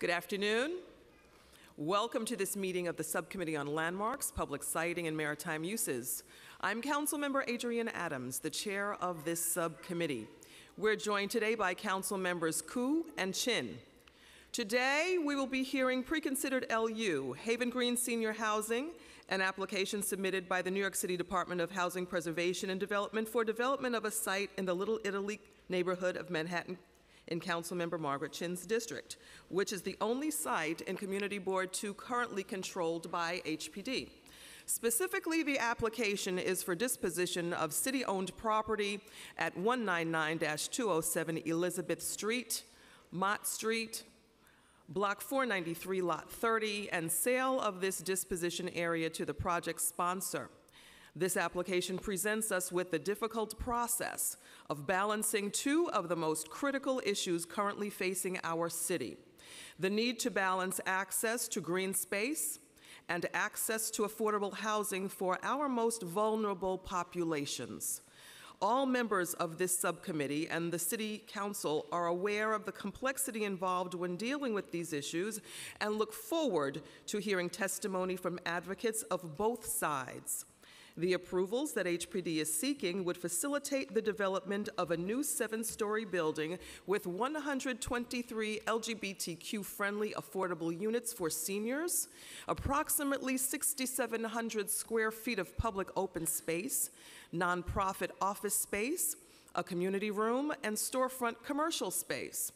Good afternoon. Welcome to this meeting of the Subcommittee on Landmarks, Public Siting, and Maritime Uses. I'm Councilmember Adrienne Adams, the chair of this subcommittee. We're joined today by Council Members Koo and Chin. Today, we will be hearing preconsidered LU, Haven Green Senior Housing, an application submitted by the New York City Department of Housing Preservation and Development for development of a site in the Little Italy neighborhood of Manhattan in Councilmember Margaret Chin's district, which is the only site in Community Board 2 currently controlled by HPD. Specifically, the application is for disposition of city-owned property at 199-207 Elizabeth Street, Mott Street, Block 493, Lot 30, and sale of this disposition area to the project sponsor. This application presents us with the difficult process of balancing two of the most critical issues currently facing our city the need to balance access to green space and access to affordable housing for our most vulnerable populations. All members of this subcommittee and the City Council are aware of the complexity involved when dealing with these issues and look forward to hearing testimony from advocates of both sides. The approvals that HPD is seeking would facilitate the development of a new seven story building with 123 LGBTQ friendly affordable units for seniors, approximately 6,700 square feet of public open space, nonprofit office space, a community room, and storefront commercial space.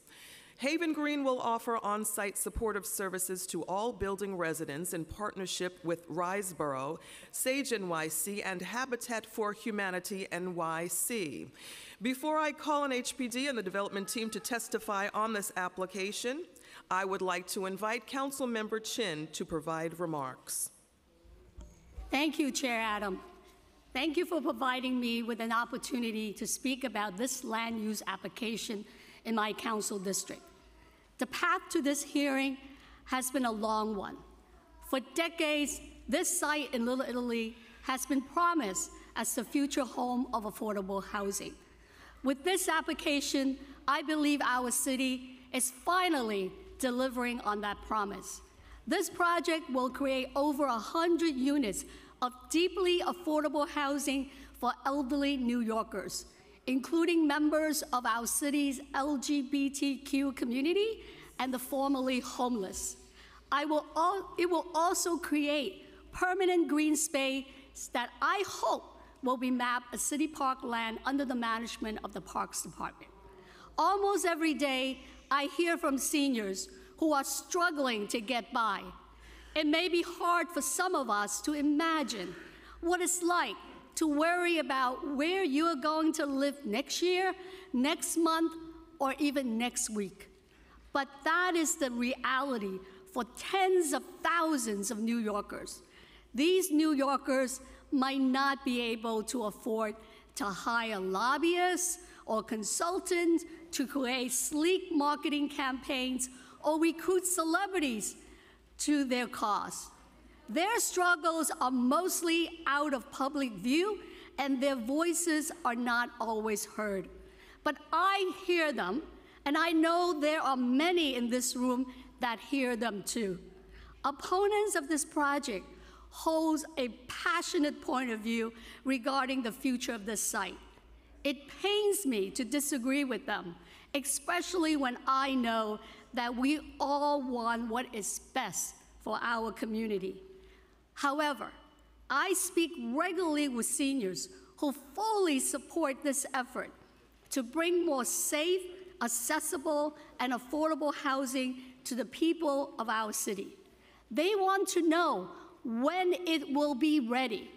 Haven Green will offer on site supportive services to all building residents in partnership with Riseboro, Sage NYC, and Habitat for Humanity NYC. Before I call on HPD and the development team to testify on this application, I would like to invite Council Member Chin to provide remarks. Thank you, Chair Adam. Thank you for providing me with an opportunity to speak about this land use application in my council district. The path to this hearing has been a long one. For decades, this site in Little Italy has been promised as the future home of affordable housing. With this application, I believe our city is finally delivering on that promise. This project will create over 100 units of deeply affordable housing for elderly New Yorkers including members of our city's LGBTQ community and the formerly homeless. Will it will also create permanent green space that I hope will be mapped as city park land under the management of the Parks Department. Almost every day, I hear from seniors who are struggling to get by. It may be hard for some of us to imagine what it's like to worry about where you are going to live next year, next month, or even next week. But that is the reality for tens of thousands of New Yorkers. These New Yorkers might not be able to afford to hire lobbyists or consultants to create sleek marketing campaigns or recruit celebrities to their cause. Their struggles are mostly out of public view and their voices are not always heard. But I hear them, and I know there are many in this room that hear them too. Opponents of this project holds a passionate point of view regarding the future of this site. It pains me to disagree with them, especially when I know that we all want what is best for our community. However, I speak regularly with seniors who fully support this effort to bring more safe, accessible, and affordable housing to the people of our city. They want to know when it will be ready,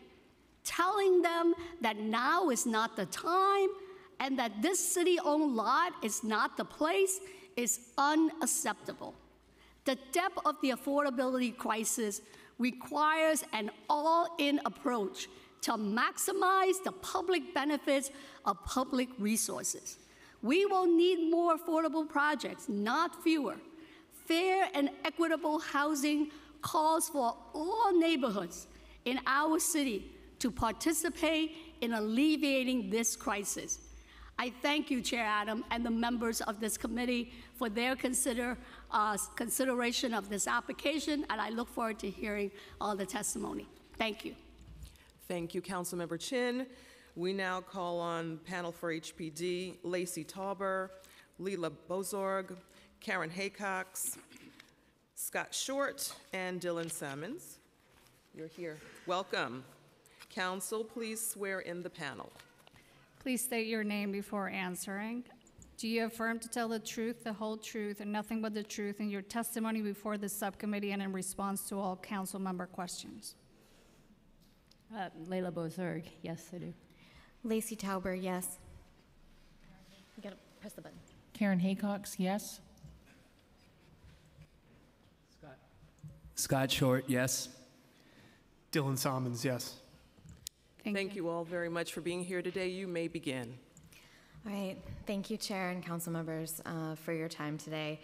telling them that now is not the time and that this city owned lot is not the place is unacceptable. The depth of the affordability crisis requires an all in approach to maximize the public benefits of public resources. We will need more affordable projects, not fewer. Fair and equitable housing calls for all neighborhoods in our city to participate in alleviating this crisis. I thank you, Chair Adam, and the members of this committee for their consider, uh, consideration of this application, and I look forward to hearing all the testimony. Thank you. Thank you, Councilmember Chin. We now call on panel for HPD, Lacey Tauber, Leila Bozorg, Karen Haycox, Scott Short, and Dylan Salmons. You're here. Welcome. Council, please swear in the panel. Please state your name before answering. Do you affirm to tell the truth, the whole truth, and nothing but the truth in your testimony before the subcommittee and in response to all council member questions? Uh, Leila Bozorg, yes, I do. Lacey Tauber, yes. You gotta press the button. Karen Haycox, yes. Scott Scott Short, yes. Dylan Salmons, yes. Thank you all very much for being here today. You may begin. All right, thank you, Chair and council members, uh, for your time today.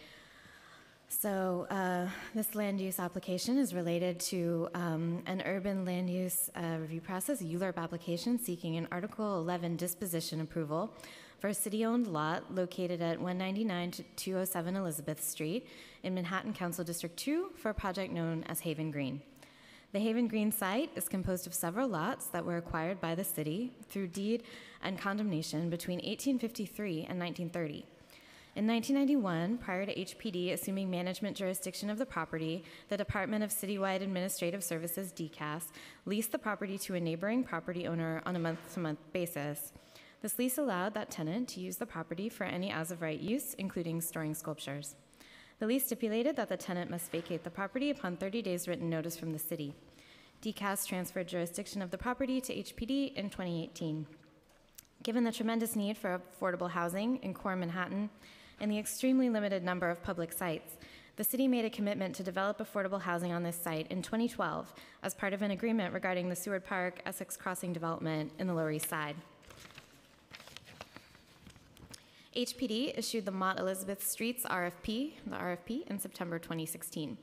So, uh, this land use application is related to um, an urban land use uh, review process, a ULURP application seeking an Article 11 disposition approval for a city-owned lot located at 199 to 207 Elizabeth Street in Manhattan Council District 2 for a project known as Haven Green. The Haven Green site is composed of several lots that were acquired by the city through deed and condemnation between 1853 and 1930. In 1991, prior to HPD assuming management jurisdiction of the property, the Department of Citywide Administrative Services, DCAS, leased the property to a neighboring property owner on a month to month basis. This lease allowed that tenant to use the property for any as of right use, including storing sculptures. The lease stipulated that the tenant must vacate the property upon 30 days written notice from the city. DCAS transferred jurisdiction of the property to HPD in 2018. Given the tremendous need for affordable housing in core Manhattan and the extremely limited number of public sites, the city made a commitment to develop affordable housing on this site in 2012 as part of an agreement regarding the Seward Park Essex Crossing development in the Lower East Side. HPD issued the Mott Elizabeth Streets RFP, the RFP, in September 2016.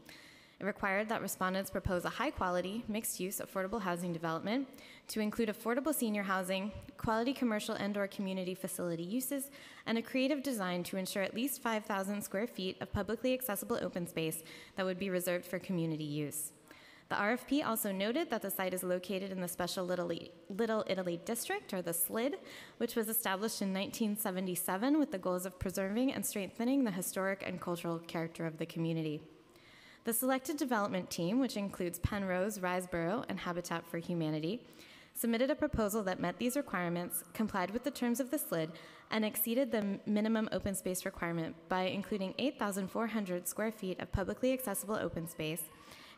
It required that respondents propose a high quality, mixed use, affordable housing development to include affordable senior housing, quality commercial and or community facility uses, and a creative design to ensure at least 5,000 square feet of publicly accessible open space that would be reserved for community use. The RFP also noted that the site is located in the Special Little, Little Italy District, or the SLID, which was established in 1977 with the goals of preserving and strengthening the historic and cultural character of the community. The selected development team, which includes Penrose, Riseboro, and Habitat for Humanity, submitted a proposal that met these requirements, complied with the terms of the SLID, and exceeded the minimum open space requirement by including 8,400 square feet of publicly accessible open space,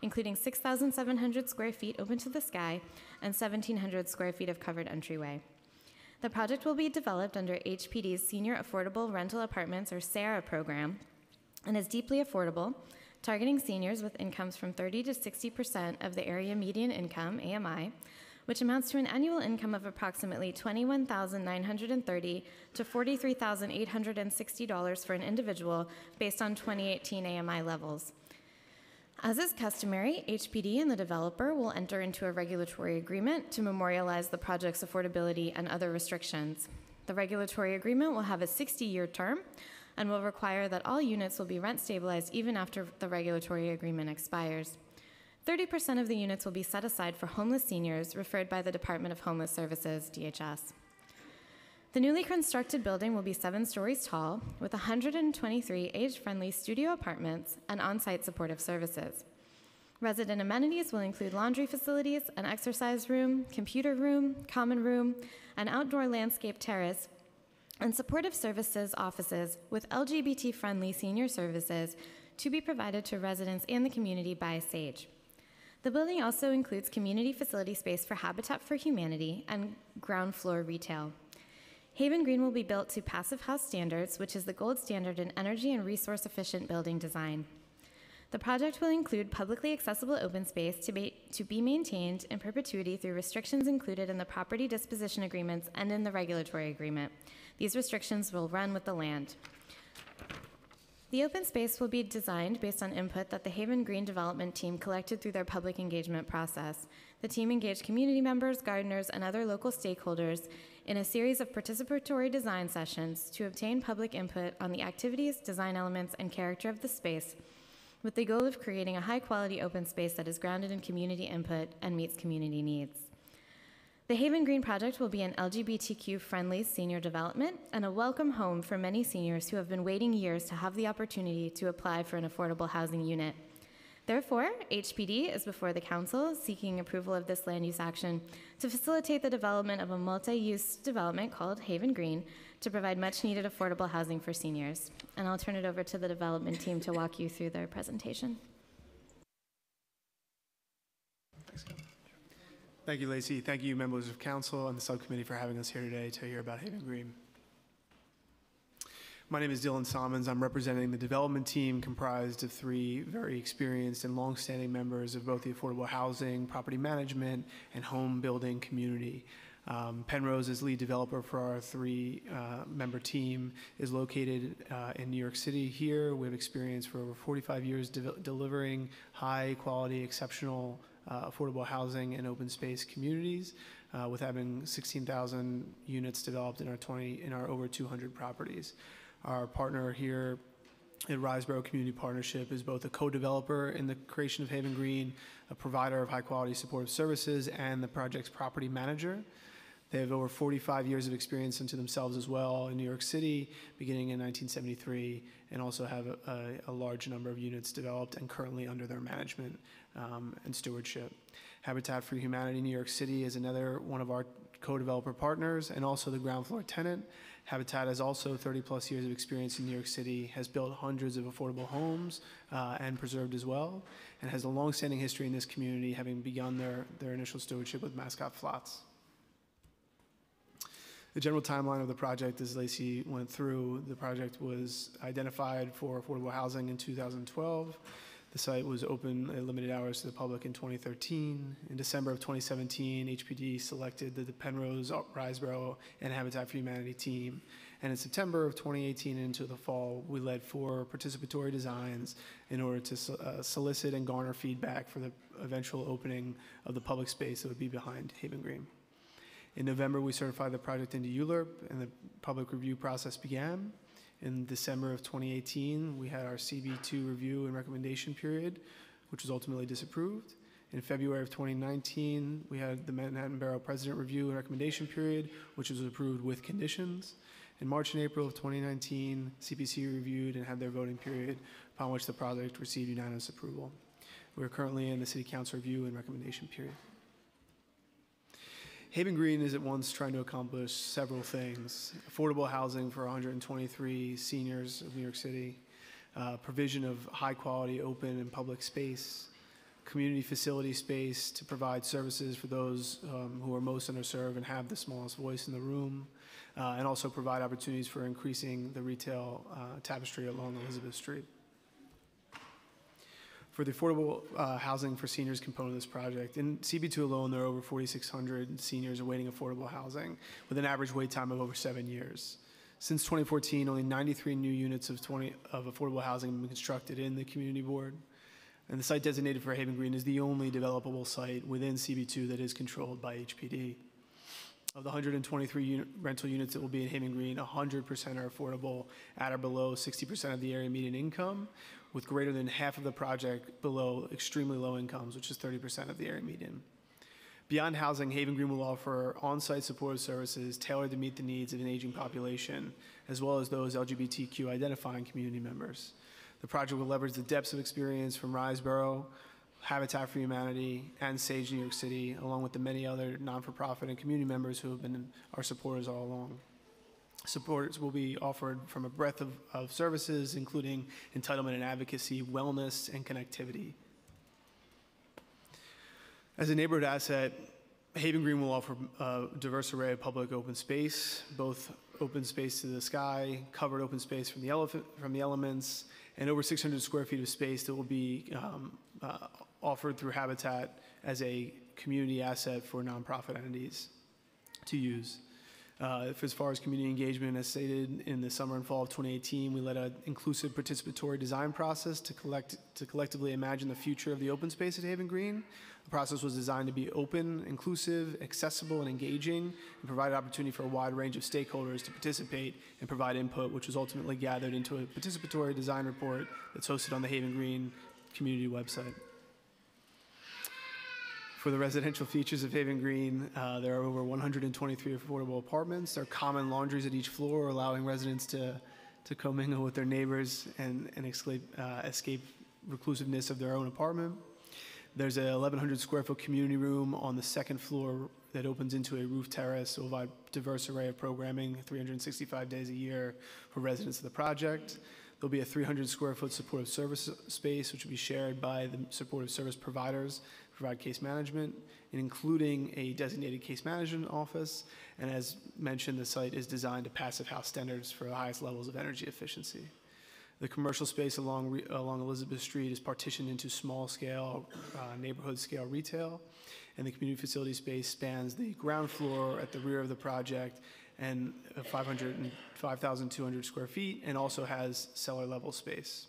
including 6,700 square feet open to the sky and 1,700 square feet of covered entryway. The project will be developed under HPD's Senior Affordable Rental Apartments, or SARA program, and is deeply affordable, targeting seniors with incomes from 30 to 60 percent of the area median income, AMI, which amounts to an annual income of approximately 21,930 to $43,860 for an individual based on 2018 AMI levels. As is customary, HPD and the developer will enter into a regulatory agreement to memorialize the project's affordability and other restrictions. The regulatory agreement will have a 60 year term and will require that all units will be rent stabilized even after the regulatory agreement expires. 30% of the units will be set aside for homeless seniors referred by the Department of Homeless Services, DHS. The newly constructed building will be seven stories tall with 123 age friendly studio apartments and on site supportive services. Resident amenities will include laundry facilities, an exercise room, computer room, common room, an outdoor landscape terrace, and supportive services offices with LGBT friendly senior services to be provided to residents and the community by SAGE. The building also includes community facility space for Habitat for Humanity and ground floor retail. Haven Green will be built to Passive House standards, which is the gold standard in energy and resource efficient building design. The project will include publicly accessible open space to be, to be maintained in perpetuity through restrictions included in the property disposition agreements and in the regulatory agreement. These restrictions will run with the land. The open space will be designed based on input that the Haven Green Development Team collected through their public engagement process. The team engaged community members, gardeners, and other local stakeholders in a series of participatory design sessions to obtain public input on the activities, design elements, and character of the space with the goal of creating a high quality open space that is grounded in community input and meets community needs. The Haven Green Project will be an LGBTQ friendly senior development and a welcome home for many seniors who have been waiting years to have the opportunity to apply for an affordable housing unit. Therefore, HPD is before the Council seeking approval of this land use action to facilitate the development of a multi use development called Haven Green to provide much needed affordable housing for seniors. And I'll turn it over to the development team to walk you through their presentation. Thank you, Lacey. Thank you, members of council and the subcommittee for having us here today to hear about Haven Green. My name is Dylan Salmons. I'm representing the development team comprised of three very experienced and longstanding members of both the affordable housing, property management, and home building community. Um, Penrose, is lead developer for our three uh, member team, is located uh, in New York City here. We have experience for over 45 years de- delivering high quality, exceptional uh, affordable housing and open space communities, uh, with having 16,000 units developed in our 20 in our over 200 properties. Our partner here at Riseboro Community Partnership is both a co-developer in the creation of Haven Green, a provider of high-quality supportive services, and the project's property manager. They have over 45 years of experience into themselves as well in New York City, beginning in 1973, and also have a, a, a large number of units developed and currently under their management um, and stewardship. Habitat for Humanity New York City is another one of our co-developer partners and also the ground floor tenant. Habitat has also 30 plus years of experience in New York City, has built hundreds of affordable homes uh, and preserved as well, and has a long-standing history in this community, having begun their, their initial stewardship with Mascot Flats. The general timeline of the project, as Lacey went through, the project was identified for affordable housing in 2012. The site was open at limited hours to the public in 2013. In December of 2017, HPD selected the Penrose, Riseboro, and Habitat for Humanity team. And in September of 2018 into the fall, we led four participatory designs in order to uh, solicit and garner feedback for the eventual opening of the public space that would be behind Haven Green. In November, we certified the project into ULURP, and the public review process began. In December of 2018, we had our CB2 review and recommendation period, which was ultimately disapproved. In February of 2019, we had the Manhattan Borough President review and recommendation period, which was approved with conditions. In March and April of 2019, CPC reviewed and had their voting period, upon which the project received unanimous approval. We are currently in the City Council review and recommendation period. Haven Green is at once trying to accomplish several things affordable housing for 123 seniors of New York City, uh, provision of high quality open and public space, community facility space to provide services for those um, who are most underserved and have the smallest voice in the room, uh, and also provide opportunities for increasing the retail uh, tapestry along Elizabeth Street. For the affordable uh, housing for seniors component of this project, in CB2 alone, there are over 4,600 seniors awaiting affordable housing with an average wait time of over seven years. Since 2014, only 93 new units of, 20, of affordable housing have been constructed in the community board. And the site designated for Haven Green is the only developable site within CB2 that is controlled by HPD. Of the 123 unit rental units that will be in Haven Green, 100% are affordable at or below 60% of the area median income, with greater than half of the project below extremely low incomes, which is 30% of the area median. Beyond housing, Haven Green will offer on site supportive services tailored to meet the needs of an aging population, as well as those LGBTQ identifying community members. The project will leverage the depths of experience from Riseboro, Habitat for Humanity, and Sage New York City, along with the many other non for profit and community members who have been our supporters all along. Supports will be offered from a breadth of, of services, including entitlement and advocacy, wellness, and connectivity. As a neighborhood asset, Haven Green will offer a diverse array of public open space, both open space to the sky, covered open space from the, elephant, from the elements, and over 600 square feet of space that will be um, uh, offered through Habitat as a community asset for nonprofit entities to use. Uh, as far as community engagement, as stated in the summer and fall of 2018, we led an inclusive participatory design process to collect to collectively imagine the future of the open space at Haven Green. The process was designed to be open, inclusive, accessible, and engaging, and provide opportunity for a wide range of stakeholders to participate and provide input, which was ultimately gathered into a participatory design report that's hosted on the Haven Green community website. For the residential features of Haven Green, uh, there are over 123 affordable apartments. There are common laundries at each floor, allowing residents to, to commingle with their neighbors and, and escape, uh, escape reclusiveness of their own apartment. There's a 1,100 square foot community room on the second floor that opens into a roof terrace. It will provide diverse array of programming 365 days a year for residents of the project. There'll be a 300 square foot supportive service space, which will be shared by the supportive service providers, provide case management, including a designated case management office. And as mentioned, the site is designed to passive house standards for the highest levels of energy efficiency. The commercial space along, along Elizabeth Street is partitioned into small scale, uh, neighborhood scale retail. And the community facility space spans the ground floor at the rear of the project and uh, 500 and 5,200 square feet and also has cellar level space.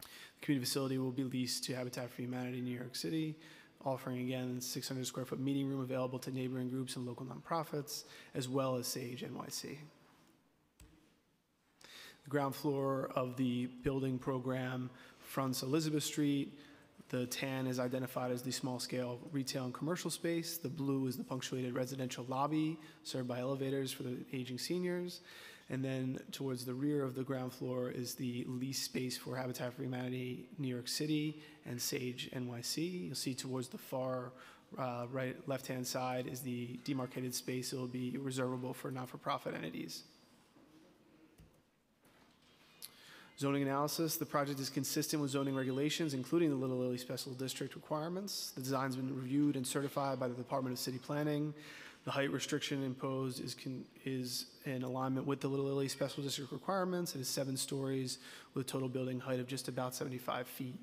The community facility will be leased to Habitat for Humanity in New York City, offering again 600 square foot meeting room available to neighboring groups and local nonprofits, as well as Sage NYC. The ground floor of the building program fronts Elizabeth Street. The tan is identified as the small scale retail and commercial space. The blue is the punctuated residential lobby served by elevators for the aging seniors. And then towards the rear of the ground floor is the lease space for Habitat for Humanity New York City and Sage NYC. You'll see towards the far uh, right left hand side is the demarcated space. It will be reservable for not for profit entities. Zoning analysis, the project is consistent with zoning regulations, including the Little Italy Special District requirements. The design's been reviewed and certified by the Department of City Planning. The height restriction imposed is, is in alignment with the Little Italy Special District requirements. It is seven stories with a total building height of just about 75 feet.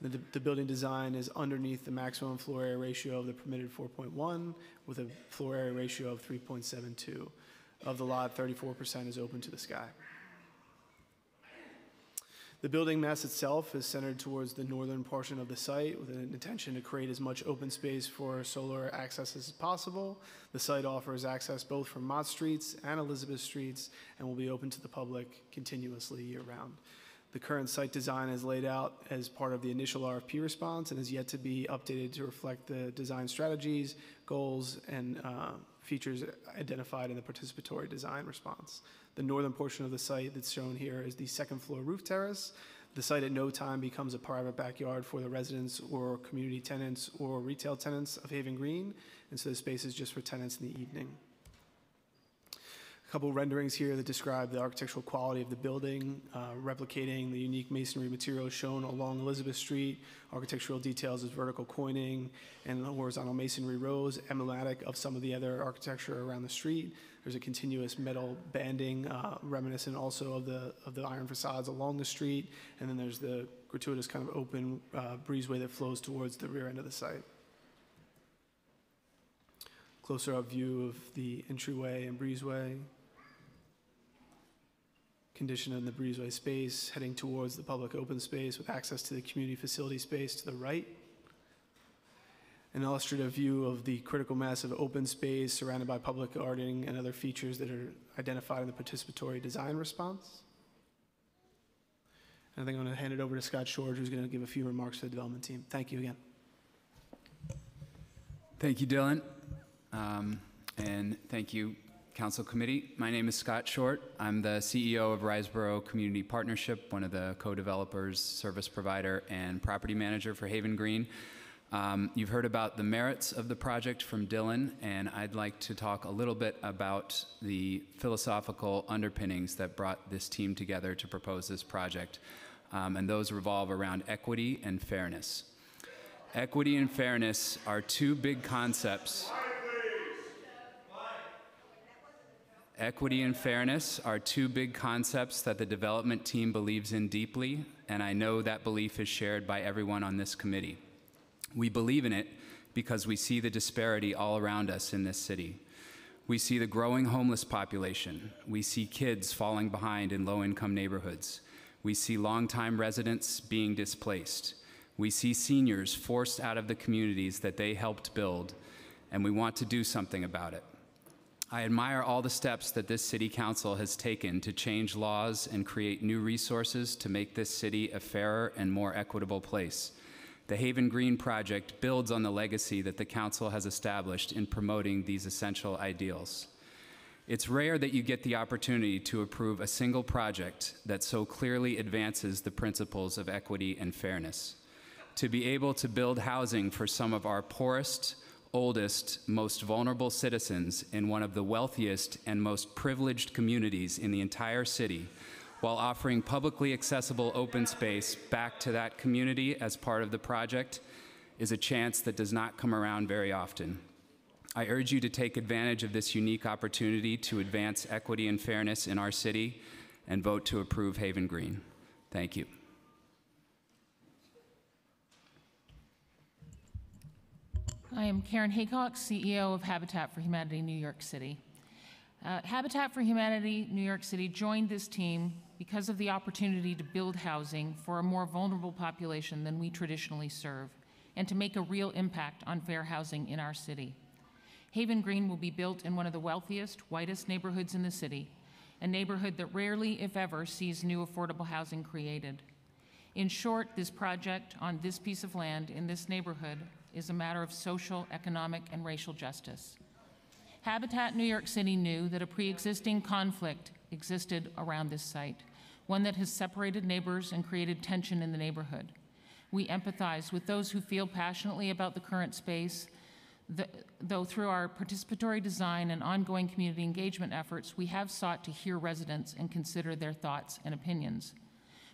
The, the building design is underneath the maximum floor area ratio of the permitted 4.1 with a floor area ratio of 3.72. Of the lot, 34% is open to the sky. The building mass itself is centered towards the northern portion of the site with an intention to create as much open space for solar access as possible. The site offers access both from Mott Streets and Elizabeth Streets and will be open to the public continuously year round. The current site design is laid out as part of the initial RFP response and is yet to be updated to reflect the design strategies, goals, and uh, features identified in the participatory design response. The northern portion of the site that's shown here is the second floor roof terrace. The site at no time becomes a private backyard for the residents or community tenants or retail tenants of Haven Green, and so the space is just for tenants in the evening. Couple renderings here that describe the architectural quality of the building, uh, replicating the unique masonry materials shown along Elizabeth Street. Architectural details is vertical quoining and horizontal masonry rows, emblematic of some of the other architecture around the street. There's a continuous metal banding, uh, reminiscent also of the of the iron facades along the street, and then there's the gratuitous kind of open uh, breezeway that flows towards the rear end of the site. Closer up view of the entryway and breezeway. Condition in the breezeway space, heading towards the public open space with access to the community facility space to the right an illustrative view of the critical mass of open space surrounded by public gardening and other features that are identified in the participatory design response. And I think I'm going to hand it over to Scott Short, who's going to give a few remarks to the development team. Thank you again. Thank you, Dylan. Um, and thank you, Council Committee. My name is Scott Short. I'm the CEO of Riseboro Community Partnership, one of the co-developers, service provider, and property manager for Haven Green. Um, you've heard about the merits of the project from Dylan, and I'd like to talk a little bit about the philosophical underpinnings that brought this team together to propose this project. Um, and those revolve around equity and fairness. Equity and fairness are two big concepts. Equity and fairness are two big concepts that the development team believes in deeply, and I know that belief is shared by everyone on this committee. We believe in it because we see the disparity all around us in this city. We see the growing homeless population. We see kids falling behind in low income neighborhoods. We see longtime residents being displaced. We see seniors forced out of the communities that they helped build, and we want to do something about it. I admire all the steps that this city council has taken to change laws and create new resources to make this city a fairer and more equitable place. The Haven Green Project builds on the legacy that the council has established in promoting these essential ideals. It's rare that you get the opportunity to approve a single project that so clearly advances the principles of equity and fairness. To be able to build housing for some of our poorest, oldest, most vulnerable citizens in one of the wealthiest and most privileged communities in the entire city, while offering publicly accessible open space back to that community as part of the project, is a chance that does not come around very often. I urge you to take advantage of this unique opportunity to advance equity and fairness in our city and vote to approve Haven Green. Thank you. I am Karen Haycox, CEO of Habitat for Humanity New York City. Uh, Habitat for Humanity New York City joined this team because of the opportunity to build housing for a more vulnerable population than we traditionally serve and to make a real impact on fair housing in our city. Haven Green will be built in one of the wealthiest, whitest neighborhoods in the city, a neighborhood that rarely, if ever, sees new affordable housing created. In short, this project on this piece of land in this neighborhood is a matter of social, economic, and racial justice. Habitat New York City knew that a pre existing conflict existed around this site, one that has separated neighbors and created tension in the neighborhood. We empathize with those who feel passionately about the current space, though through our participatory design and ongoing community engagement efforts, we have sought to hear residents and consider their thoughts and opinions.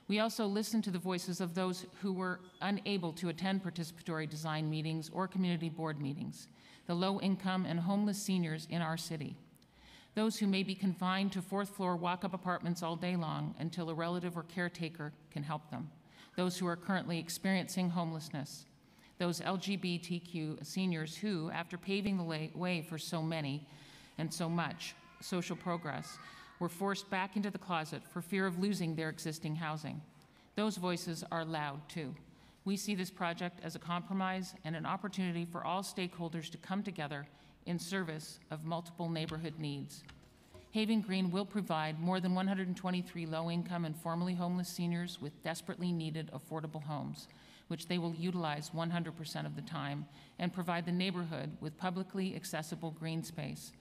We also listened to the voices of those who were unable to attend participatory design meetings or community board meetings, the low income and homeless seniors in our city, those who may be confined to fourth floor walk up apartments all day long until a relative or caretaker can help them, those who are currently experiencing homelessness, those LGBTQ seniors who, after paving the way for so many and so much social progress, were forced back into the closet for fear of losing their existing housing. Those voices are loud too. We see this project as a compromise and an opportunity for all stakeholders to come together in service of multiple neighborhood needs. Haven Green will provide more than 123 low income and formerly homeless seniors with desperately needed affordable homes, which they will utilize 100% of the time, and provide the neighborhood with publicly accessible green space.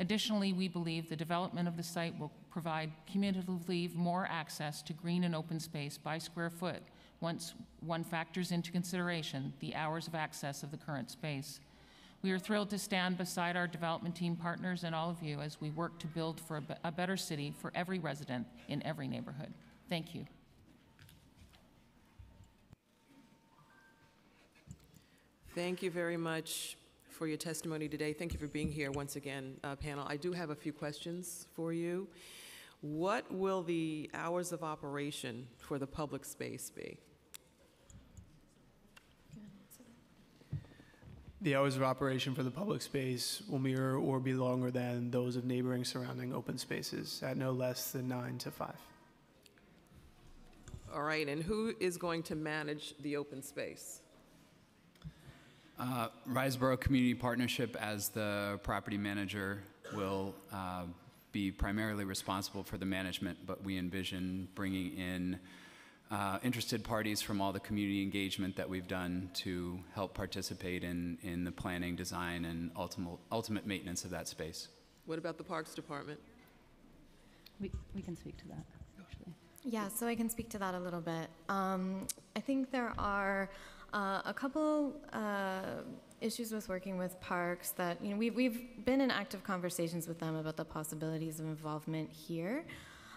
Additionally, we believe the development of the site will provide cumulatively more access to green and open space by square foot once one factors into consideration the hours of access of the current space. We are thrilled to stand beside our development team partners and all of you as we work to build for a, a better city for every resident in every neighborhood. Thank you. Thank you very much for your testimony today. Thank you for being here once again, uh, panel. I do have a few questions for you. What will the hours of operation for the public space be? The hours of operation for the public space will mirror or be longer than those of neighboring surrounding open spaces at no less than nine to five. All right, and who is going to manage the open space? Uh, Riseboro Community Partnership, as the property manager, will uh, be primarily responsible for the management, but we envision bringing in uh, interested parties from all the community engagement that we've done to help participate in, in the planning, design, and ultimate, ultimate maintenance of that space. What about the Parks Department? We, we can speak to that, actually. Yeah, so I can speak to that a little bit. Um, I think there are uh, a couple uh, issues with working with parks that, you know, we've, we've been in active conversations with them about the possibilities of involvement here.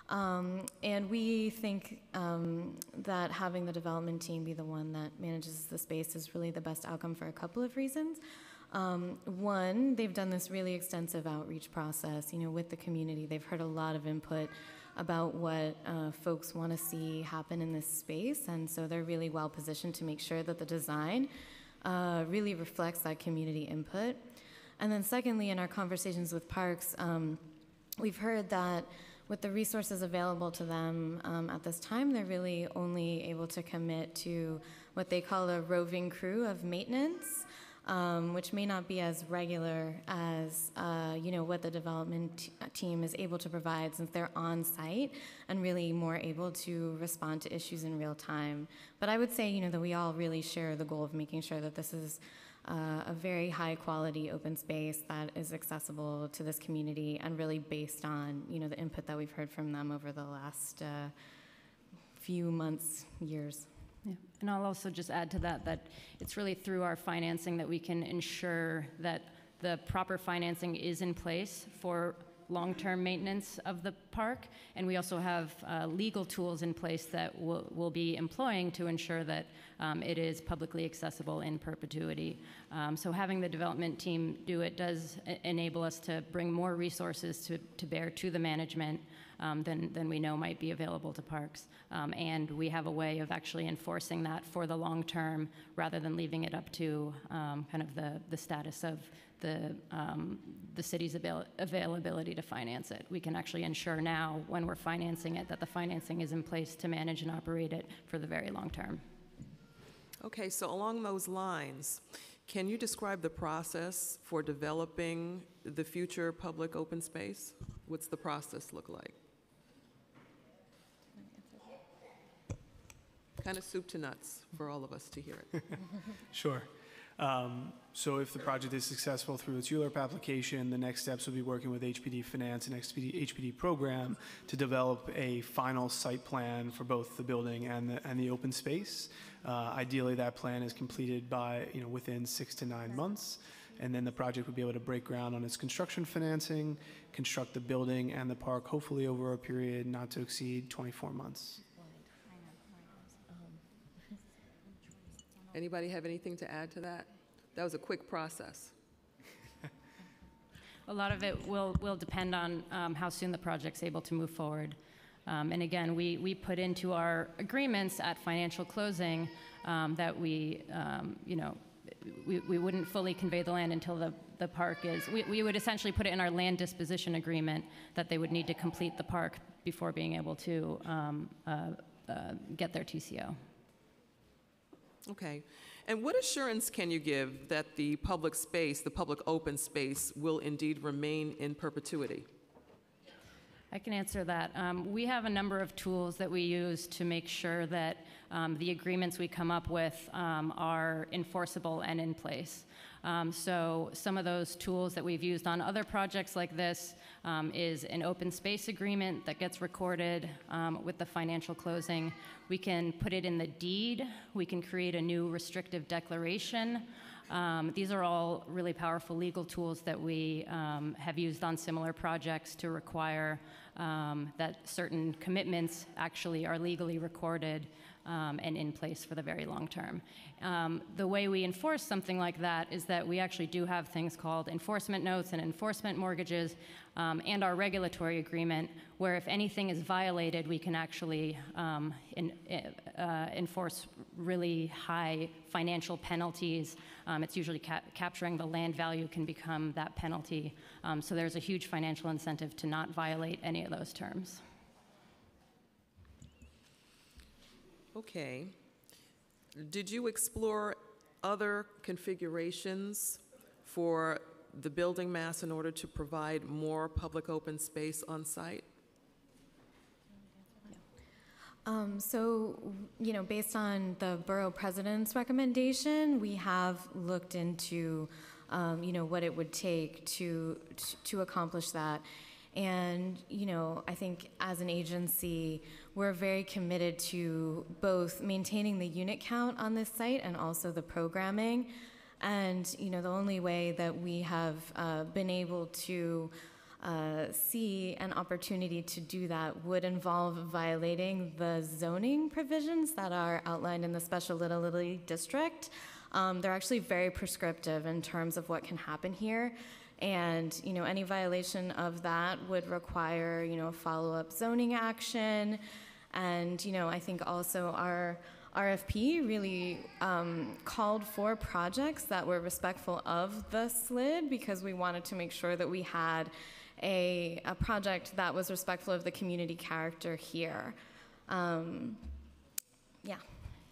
Um, and we think um, that having the development team be the one that manages the space is really the best outcome for a couple of reasons. Um, one, they've done this really extensive outreach process, you know, with the community. They've heard a lot of input about what uh, folks want to see happen in this space, and so they're really well positioned to make sure that the design uh, really reflects that community input. And then, secondly, in our conversations with parks, um, we've heard that with the resources available to them um, at this time, they're really only able to commit to what they call a roving crew of maintenance, um, which may not be as regular as uh, you know what the development team is able to provide, since they're on site and really more able to respond to issues in real time. But I would say you know that we all really share the goal of making sure that this is uh, a very high quality open space that is accessible to this community and really based on you know the input that we've heard from them over the last uh, few months years. And I'll also just add to that that it's really through our financing that we can ensure that the proper financing is in place for long-term maintenance of the park. And we also have uh, legal tools in place that we'll, we'll be employing to ensure that um, it is publicly accessible in perpetuity. Um, so having the development team do it does enable us to bring more resources to, to bear to the management um, than, than we know might be available to parks. Um, and we have a way of actually enforcing that for the long term rather than leaving it up to um, kind of the, the status of the, um, the city's avail- availability to finance it. We can actually ensure now, when we're financing it, that the financing is in place to manage and operate it for the very long term. Okay, so along those lines, can you describe the process for developing the future public open space? What's the process look like? Kind of soup to nuts for all of us to hear it. Sure. Um, So if the project is successful through its ULURP application, the next steps will be working with HPD Finance and HPD, HPD Program to develop a final site plan for both the building and the, and the open space. Uh, Ideally, that plan is completed by, you know, within six to nine months. And then the project would be able to break ground on its construction financing, construct the building and the park, hopefully over a period not to exceed 24 months. Anybody have anything to add to that? That was a quick process. A lot of it will, will depend on um, how soon the project's able to move forward. Um, and again, we, we put into our agreements at financial closing um, that we, um, you know, we, we wouldn't fully convey the land until the, the park is, we, we would essentially put it in our land disposition agreement that they would need to complete the park before being able to um, uh, uh, get their TCO. Okay. And what assurance can you give that the public space, the public open space, will indeed remain in perpetuity? I can answer that. Um, we have a number of tools that we use to make sure that um, the agreements we come up with um, are enforceable and in place. Um, so, some of those tools that we've used on other projects like this um, is an open space agreement that gets recorded um, with the financial closing. We can put it in the deed, we can create a new restrictive declaration. Um, these are all really powerful legal tools that we um, have used on similar projects to require um, that certain commitments actually are legally recorded um, and in place for the very long term. Um, the way we enforce something like that is that we actually do have things called enforcement notes and enforcement mortgages um, and our regulatory agreement, where if anything is violated, we can actually um, in, uh, enforce really high financial penalties. Um, it's usually ca- capturing the land value can become that penalty. Um, so there's a huge financial incentive to not violate any of those terms. Okay. Did you explore other configurations for the building mass in order to provide more public open space on site? Um, so, you know, based on the borough president's recommendation, we have looked into, um, you know, what it would take to to accomplish that. And, you know, I think as an agency, we're very committed to both maintaining the unit count on this site and also the programming. And, you know, the only way that we have uh, been able to uh, see an opportunity to do that would involve violating the zoning provisions that are outlined in the Special Little Italy District. Um, they're actually very prescriptive in terms of what can happen here. And, you know, any violation of that would require, you know, follow-up zoning action. And, you know, I think also our, RFP really um, called for projects that were respectful of the SLID because we wanted to make sure that we had a, a project that was respectful of the community character here. Um, yeah.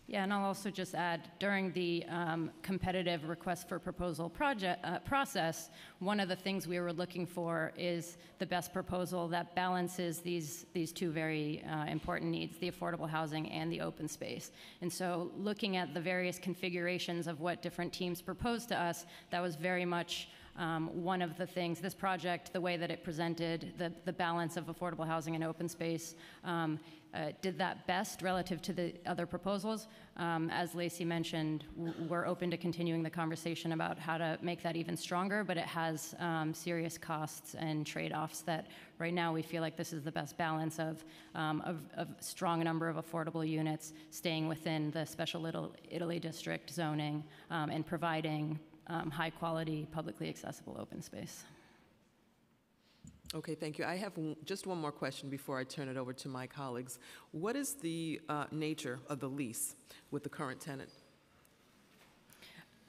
Yeah, and I'll also just add, during the um, competitive request for proposal project, uh, process, one of the things we were looking for is the best proposal that balances these, these two very uh, important needs, the affordable housing and the open space. And so looking at the various configurations of what different teams proposed to us, that was very much um, one of the things, this project, the way that it presented, the, the balance of affordable housing and open space, um, uh, did that best relative to the other proposals. Um, as Lacey mentioned, we're open to continuing the conversation about how to make that even stronger, but it has um, serious costs and trade-offs that right now we feel like this is the best balance of, um, of strong number of affordable units staying within the special Little Italy district zoning um, and providing um, high-quality, publicly accessible open space. Okay, thank you. I have just one more question before I turn it over to my colleagues. What is the uh, nature of the lease with the current tenant?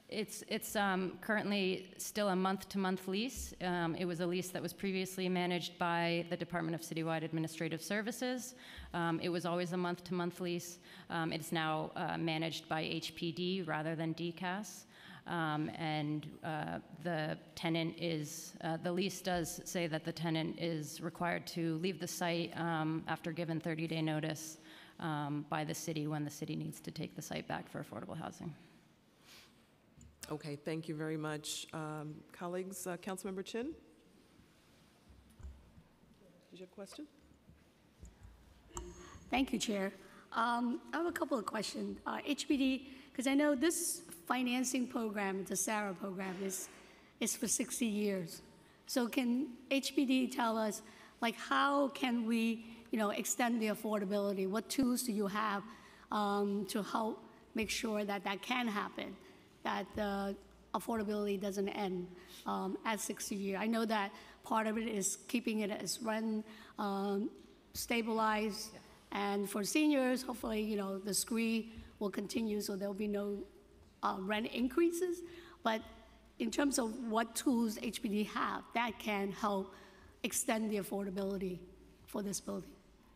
It's, it's um, currently still a month-to-month lease. Um, It was a lease that was previously managed by the Department of Citywide Administrative Services. Um, It was always a month-to-month lease. Um, It's now uh, managed by HPD rather than DCAS. Um, And uh, the tenant is, uh, the lease does say that the tenant is required to leave the site um, after given 30-day notice um, by the city when the city needs to take the site back for affordable housing. Okay, thank you very much. Um, Colleagues, uh, Councilmember Chin? Did you have a question? Thank you, Chair. Um, I have a couple of questions. Uh, HPD, because I know this financing program, the SARA program, is, is for 60 years. So can HPD tell us, like, how can we, you know, extend the affordability? What tools do you have um, to help make sure that that can happen, that the affordability doesn't end um, at 60 years? I know that part of it is keeping it as rent um, stabilized, and for seniors, hopefully, you know, the SCRIE will continue, so there'll be no uh, rent increases. But in terms of what tools HPD have, that can help extend the affordability for this building.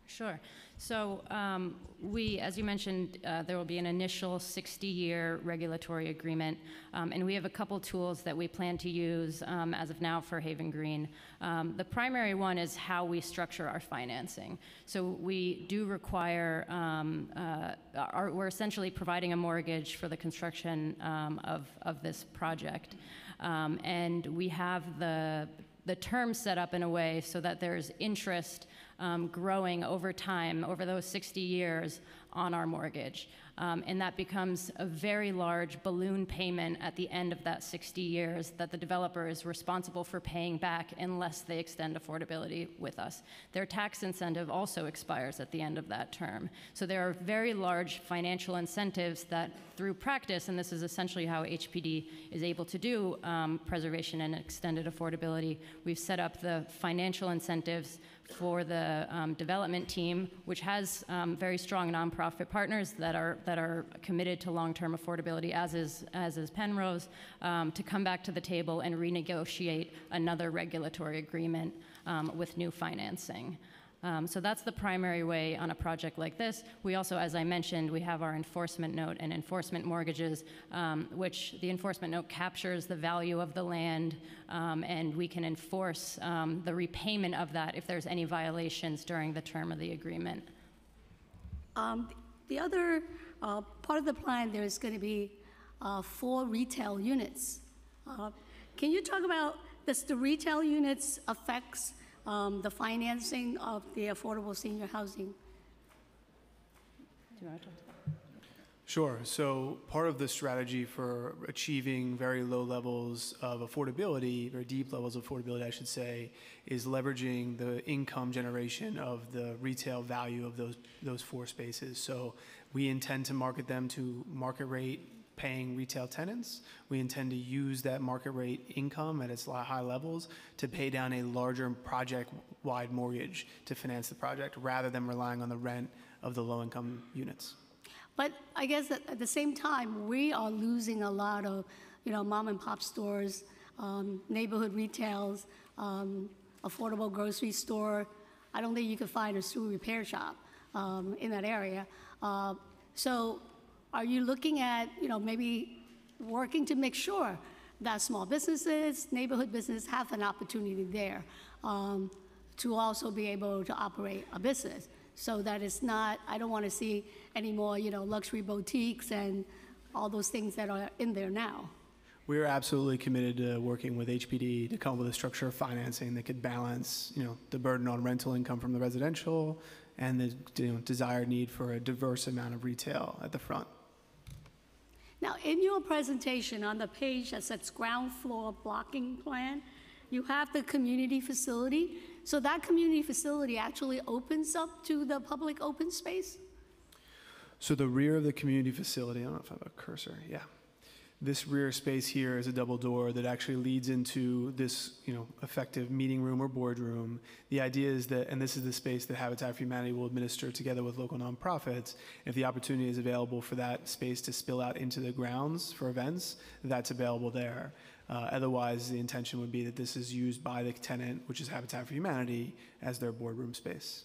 Sure. So um, we, as you mentioned, uh, there will be an initial 60-year regulatory agreement, um, and we have a couple tools that we plan to use um, as of now for Haven Green. Um, the primary one is how we structure our financing. So we do require, um, uh, our, we're essentially providing a mortgage for the construction um, of, of this project, and we have the the terms set up in a way so that there's interest um, growing over time, over those 60 years, on our mortgage. Um, and that becomes a very large balloon payment at the end of that 60 years that the developer is responsible for paying back unless they extend affordability with us. Their tax incentive also expires at the end of that term. So there are very large financial incentives that, through practice, and this is essentially how HPD is able to do um, preservation and extended affordability, we've set up the financial incentives for the um, development team, which has um, very strong nonprofit partners that are that are committed to long-term affordability, as is as is Pennrose, um, to come back to the table and renegotiate another regulatory agreement um, with new financing. Um, so that's the primary way on a project like this. We also, as I mentioned, we have our enforcement note and enforcement mortgages, um, which the enforcement note captures the value of the land, um, and we can enforce um, the repayment of that if there's any violations during the term of the agreement. Um, The other uh, part of the plan, there is going to be uh, four retail units. Uh, Can you talk about, does the retail units affects um, the financing of the affordable senior housing? Do you want to talk to Sure. So part of the strategy for achieving very low levels of affordability, very deep levels of affordability, I should say, is leveraging the income generation of the retail value of those those four spaces. So we intend to market them to market rate paying retail tenants. We intend to use that market rate income at its high levels to pay down a larger project-wide mortgage to finance the project rather than relying on the rent of the low-income units. But I guess at, the same time, we are losing a lot of, you know, mom and pop stores, um, neighborhood retails, um, affordable grocery store. I don't think you could find a shoe repair shop um, in that area. Uh, so, are you looking at, you know, maybe working to make sure that small businesses, neighborhood businesses have an opportunity there um, to also be able to operate a business? So that it's not, I don't want to see any more, you know, luxury boutiques and all those things that are in there now. We are absolutely committed to working with HPD to come up with a structure of financing that could balance, you know, the burden on rental income from the residential and the you know, desired need for a diverse amount of retail at the front. Now, in your presentation on the page that says ground floor blocking plan, you have the community facility. So that community facility actually opens up to the public open space? So the rear of the community facility, I don't know if I have a cursor, yeah. This rear space here is a double door that actually leads into this, you know, effective meeting room or boardroom. The idea is that, and this is the space that Habitat for Humanity will administer together with local nonprofits. If the opportunity is available for that space to spill out into the grounds for events, that's available there. Uh, otherwise, the intention would be that this is used by the tenant, which is Habitat for Humanity, as their boardroom space.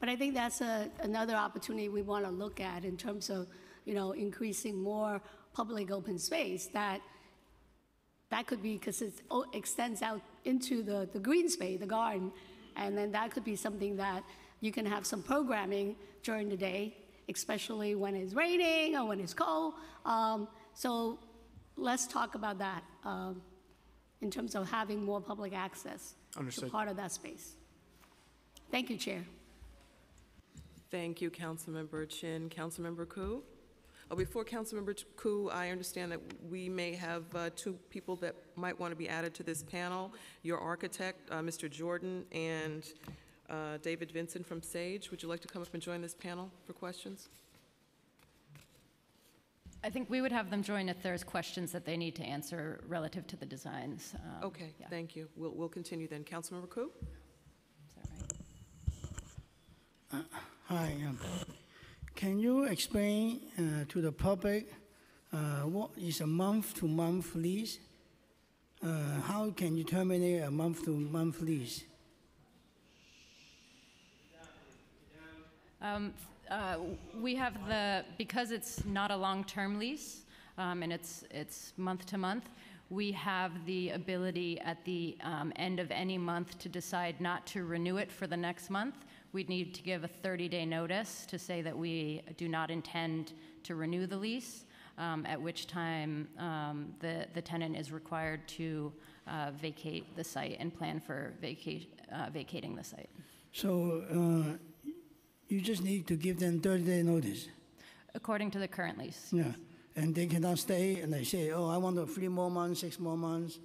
But I think that's a, another opportunity we want to look at in terms of, you know, increasing more public open space that that could be because it o- extends out into the, the green space, the garden, and then that could be something that you can have some programming during the day, especially when it's raining or when it's cold. Um, so let's talk about that um, in terms of having more public access to Understood. part of that space. Thank you, Chair. Thank you, Councilmember Chin. Councilmember Koo? Oh, Before Councilmember Ch- Koo, I understand that we may have uh, two people that might want to be added to this panel. Your architect, uh, Mr. Jordan, and uh, David Vincent from Sage. Would you like to come up and join this panel for questions? I think we would have them join if there's questions that they need to answer relative to the designs. um, Okay, yeah. thank you. We'll we'll continue then. Councilmember Koo? Is that right? Hi, um, can you explain uh, to the public uh, what is a month-to-month lease? Uh, How can you terminate a month-to-month lease? Um, uh, We have the, because it's not a long-term lease, um, and it's, it's month to month, we have the ability at the um, end of any month to decide not to renew it for the next month. We'd need to give a 30-day notice to say that we do not intend to renew the lease, um, at which time um, the the tenant is required to uh, vacate the site and plan for vaca- uh, vacating the site. So uh, you just need to give them 30-day notice, According to the current lease. yeah? And they cannot stay, and they say, oh, I want three more months, six more months.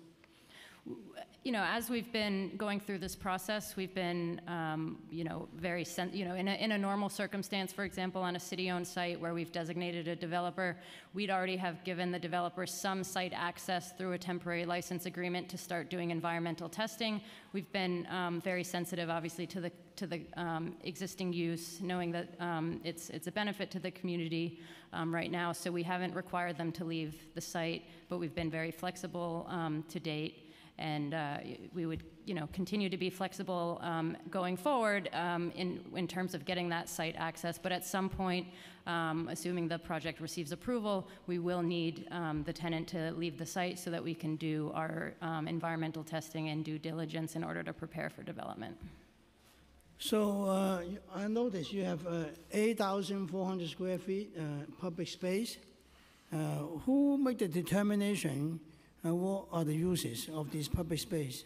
You know, as we've been going through this process, we've been, um, you know, very, you know, in a, in a normal circumstance, for example, on a city-owned site where we've designated a developer, we'd already have given the developer some site access through a temporary license agreement to start doing environmental testing. We've been um, very sensitive, obviously, to the to the um, existing use, knowing that um, it's it's a benefit to the community um, right now. So we haven't required them to leave the site, but we've been very flexible um, to date and uh, we would, you know, continue to be flexible um, going forward um, in in terms of getting that site access. But at some point, um, assuming the project receives approval, we will need um, the tenant to leave the site so that we can do our um, environmental testing and due diligence in order to prepare for development. So uh, I noticed you have uh, 8,400 square feet uh, public space. Uh, Who make the determination uh, what are the uses of this public space?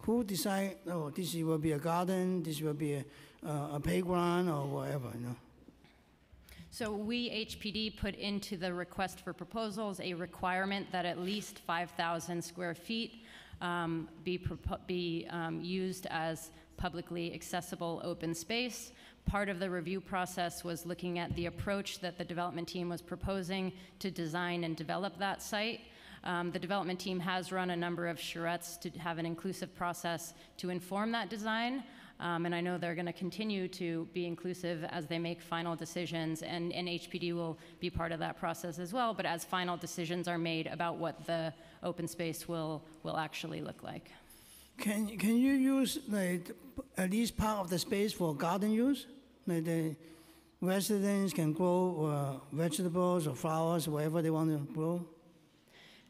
Who decide, oh, this will be a garden, this will be a uh, a playground, or whatever, you know? So we, HPD, put into the request for proposals a requirement that at least 5,000 square feet um, be, be um, used as publicly accessible open space. Part of the review process was looking at the approach that the development team was proposing to design and develop that site. Um, the development team has run a number of charrettes to have an inclusive process to inform that design. Um, and I know they're going to continue to be inclusive as they make final decisions, and, and HPD will be part of that process as well. But as final decisions are made about what the open space will, will actually look like. Can, can you use like at least part of the space for garden use? Like the residents can grow uh, vegetables or flowers, whatever they want to grow?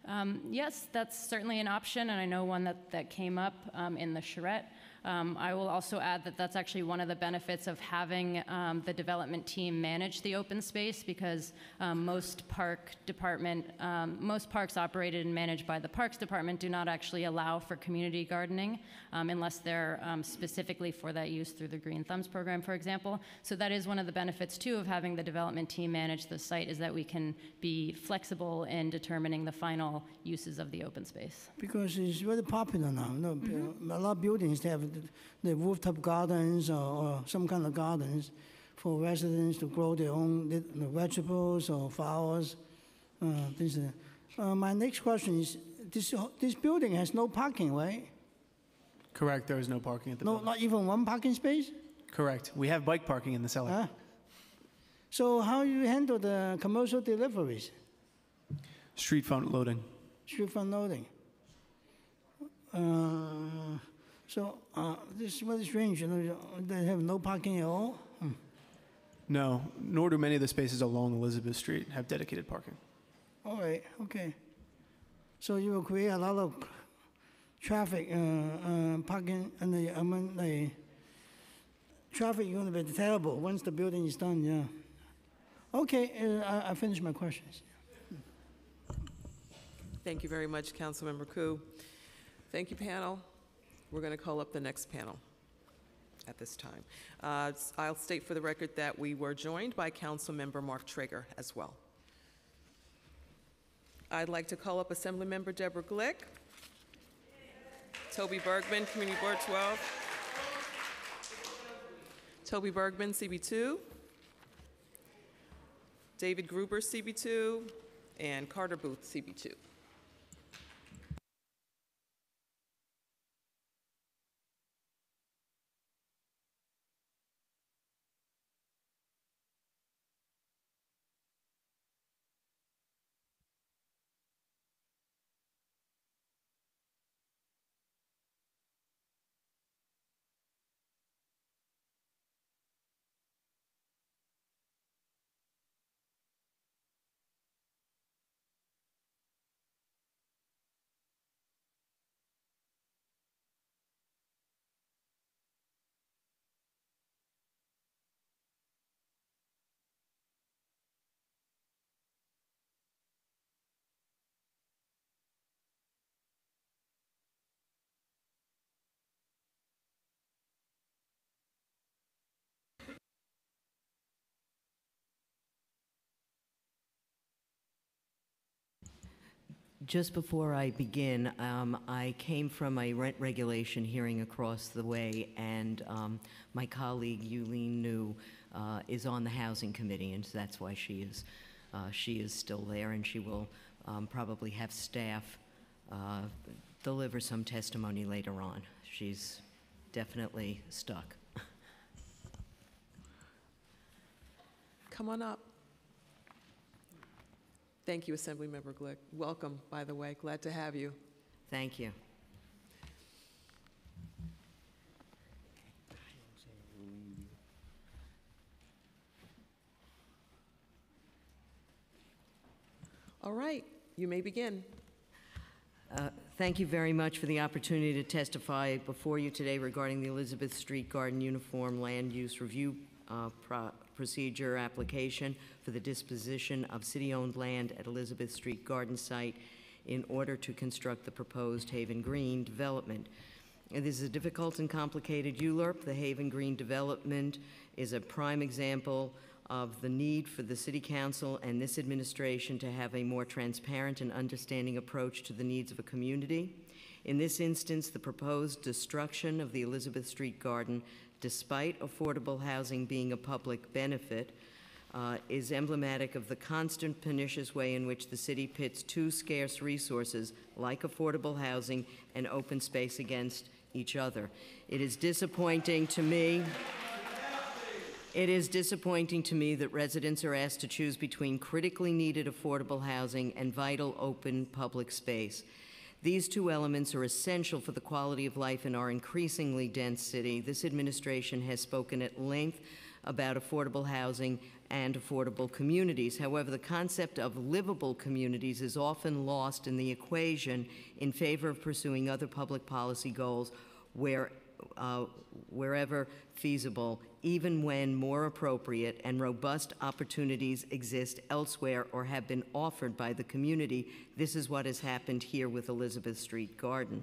Um, yes, that's certainly an option, and I know one that, that came up um, in the charrette. Um, I will also add that that's actually one of the benefits of having um, the development team manage the open space because um, most park department, um, most parks operated and managed by the Parks Department do not actually allow for community gardening um, unless they're um, specifically for that use through the Green Thumbs program, for example. So that is one of the benefits too of having the development team manage the site is that we can be flexible in determining the final uses of the open space. Because it's very popular now. You know, A lot of buildings have the, the rooftop gardens or, or some kind of gardens for residents to grow their own li- you know, vegetables or flowers. Uh, this, uh, uh, my next question is: this this building has no parking, right? Correct, there is no parking at the No, building. not even one parking space. Correct. We have bike parking in the cellar. Huh? So how do you handle the commercial deliveries, Street front loading. street front loading? Uh, so uh, this is very strange. You know, they have no parking at all. No, nor do many of the spaces along Elizabeth Street have dedicated parking. All right, okay. So you will create a lot of traffic, uh, uh, parking, and the, I mean, the traffic is going to be terrible once the building is done, yeah. Okay, uh, I, I finished my questions. Thank you very much, Councilmember Koo. Thank you, panel. We're going to call up the next panel at this time. Uh, I'll state for the record that we were joined by Council Member Mark Treyger as well. I'd like to call up Assemblymember Deborah Glick, Tobi Bergman, Community Board 12, Tobi Bergman, CB2, David Gruber, CB2, and Carter Booth, CB2. Just before I begin, um, I came from a rent regulation hearing across the way, and um, my colleague Yuh-Line Niu uh, is on the Housing Committee, and so that's why she is, uh, she is still there, and she will um, probably have staff uh, deliver some testimony later on. She's definitely stuck. Come on up. Thank you, Assemblymember Glick. Welcome, by the way. Glad to have you. Thank you. All right, you may begin. Uh, Thank you very much for the opportunity to testify before you today regarding the Elizabeth Street Garden Uniform Land Use Review uh, pro- Procedure application for the disposition of city-owned land at Elizabeth Street Garden site in order to construct the proposed Haven Green development. And This is a difficult and complicated ULURP. The Haven Green development is a prime example of the need for the City Council and this administration to have a more transparent and understanding approach to the needs of a community. In this instance, the proposed destruction of the Elizabeth Street Garden, despite affordable housing being a public benefit, uh, is emblematic of the constant pernicious way in which the city pits two scarce resources, like affordable housing and open space, against each other. It is disappointing to me. It is disappointing to me that residents are asked to choose between critically needed affordable housing and vital open public space. These two elements are essential for the quality of life in our increasingly dense city. This administration has spoken at length about affordable housing and affordable communities. However, the concept of livable communities is often lost in the equation in favor of pursuing other public policy goals where, uh, wherever feasible, even when more appropriate and robust opportunities exist elsewhere or have been offered by the community. This is what has happened here with Elizabeth Street Garden.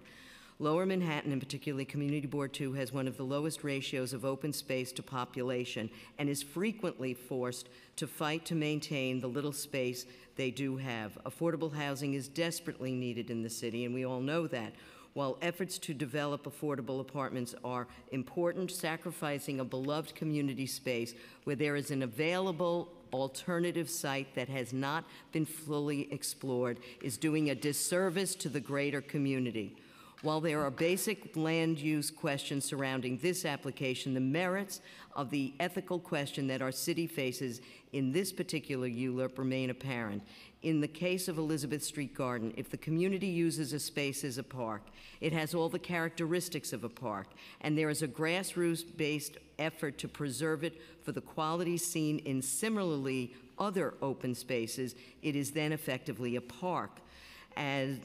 Lower Manhattan, and particularly Community Board 2, has one of the lowest ratios of open space to population and is frequently forced to fight to maintain the little space they do have. Affordable housing is desperately needed in the city, and we all know that. While efforts to develop affordable apartments are important, sacrificing a beloved community space where there is an available alternative site that has not been fully explored is doing a disservice to the greater community. While there are basic land use questions surrounding this application, the merits of the ethical question that our city faces in this particular ULURP remain apparent. In the case of Elizabeth Street Garden, if the community uses a space as a park, it has all the characteristics of a park, and there is a grassroots-based effort to preserve it for the quality seen in similarly other open spaces, it is then effectively a park. As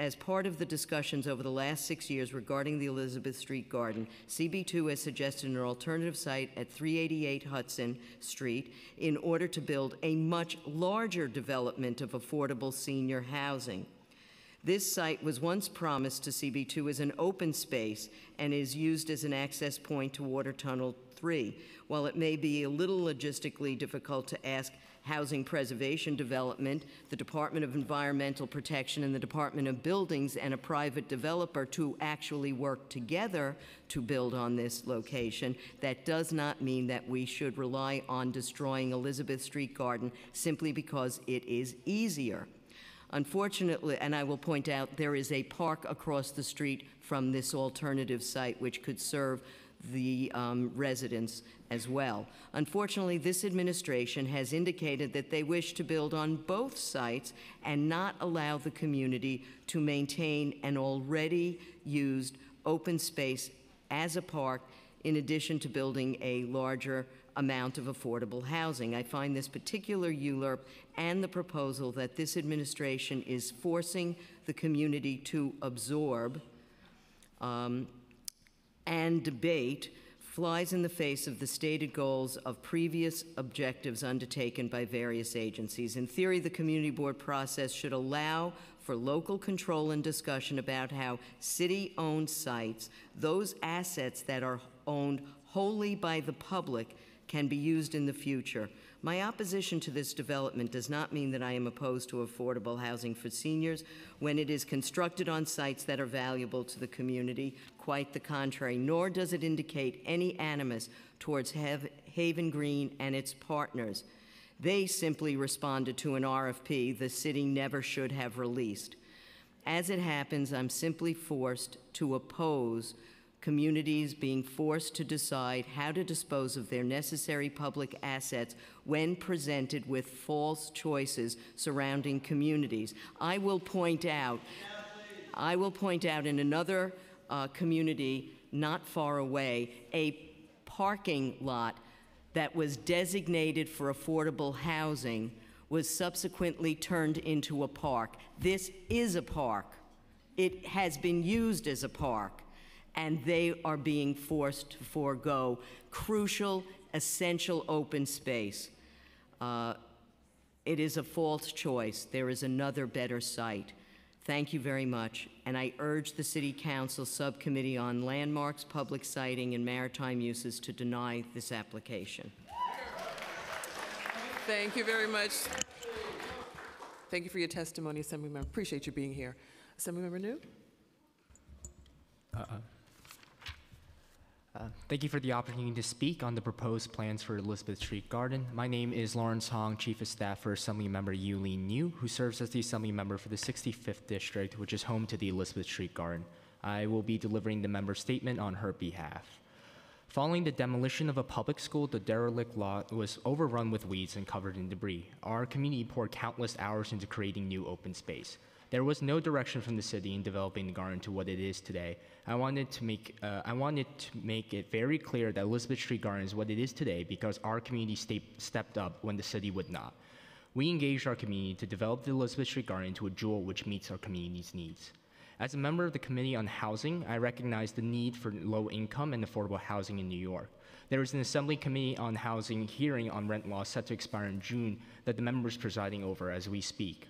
as part of the discussions over the last six years regarding the Elizabeth Street Garden, CB2 has suggested an alternative site at 388 Hudson Street in order to build a much larger development of affordable senior housing. This site was once promised to CB2 as an open space and is used as an access point to Water Tunnel 3. While it may be a little logistically difficult to ask Housing Preservation Development, the Department of Environmental Protection, and the Department of Buildings and a private developer to actually work together to build on this location. That does not mean that we should rely on destroying Elizabeth Street Garden simply because it is easier. Unfortunately, and I will point out, there is a park across the street from this alternative site which could serve the um, residents as well. Unfortunately, this administration has indicated that they wish to build on both sites and not allow the community to maintain an already used open space as a park in addition to building a larger amount of affordable housing. I find this particular ULURP and the proposal that this administration is forcing the community to absorb um, and debate flies in the face of the stated goals of previous objectives undertaken by various agencies. In theory, the community board process should allow for local control and discussion about how city-owned sites, those assets that are owned wholly by the public, can be used in the future. My opposition to this development does not mean that I am opposed to affordable housing for seniors when it is constructed on sites that are valuable to the community. Quite the contrary, nor does it indicate any animus towards Haven Green and its partners. They simply responded to an RFP the city never should have released. As it happens, I'm simply forced to oppose communities being forced to decide how to dispose of their necessary public assets when presented with false choices surrounding communities. I will point out, I will point out in another uh, community not far away, a parking lot that was designated for affordable housing was subsequently turned into a park. This is a park. It has been used as a park and they are being forced to forego crucial, essential open space. Uh, it is a false choice. There is another better site. Thank you very much, and I urge the City Council Subcommittee on Landmarks, Public Siting, and Maritime Uses to deny this application. Thank you very much. Thank you for your testimony, Assemblymember. Appreciate you being here. Assemblymember Niu? Uh -uh. Uh, thank you for the opportunity to speak on the proposed plans for Elizabeth Street Garden. My name is Lawrence Hong, Chief of Staff for Assemblymember Yuh-Line Niu, who serves as the Assembly Member for the 65th District, which is home to the Elizabeth Street Garden. I will be delivering the member statement on her behalf. Following the demolition of a public school, the derelict lot was overrun with weeds and covered in debris. Our community poured countless hours into creating new open space. There was no direction from the city in developing the garden to what it is today. I wanted to make uh, I wanted to make it very clear that Elizabeth Street Garden is what it is today because our community sta- stepped up when the city would not. We engaged our community to develop the Elizabeth Street Garden into a jewel which meets our community's needs. As a member of the Committee on Housing, I recognize the need for low income and affordable housing in New York. There is an Assembly Committee on Housing hearing on rent law set to expire in June that the members presiding over as we speak.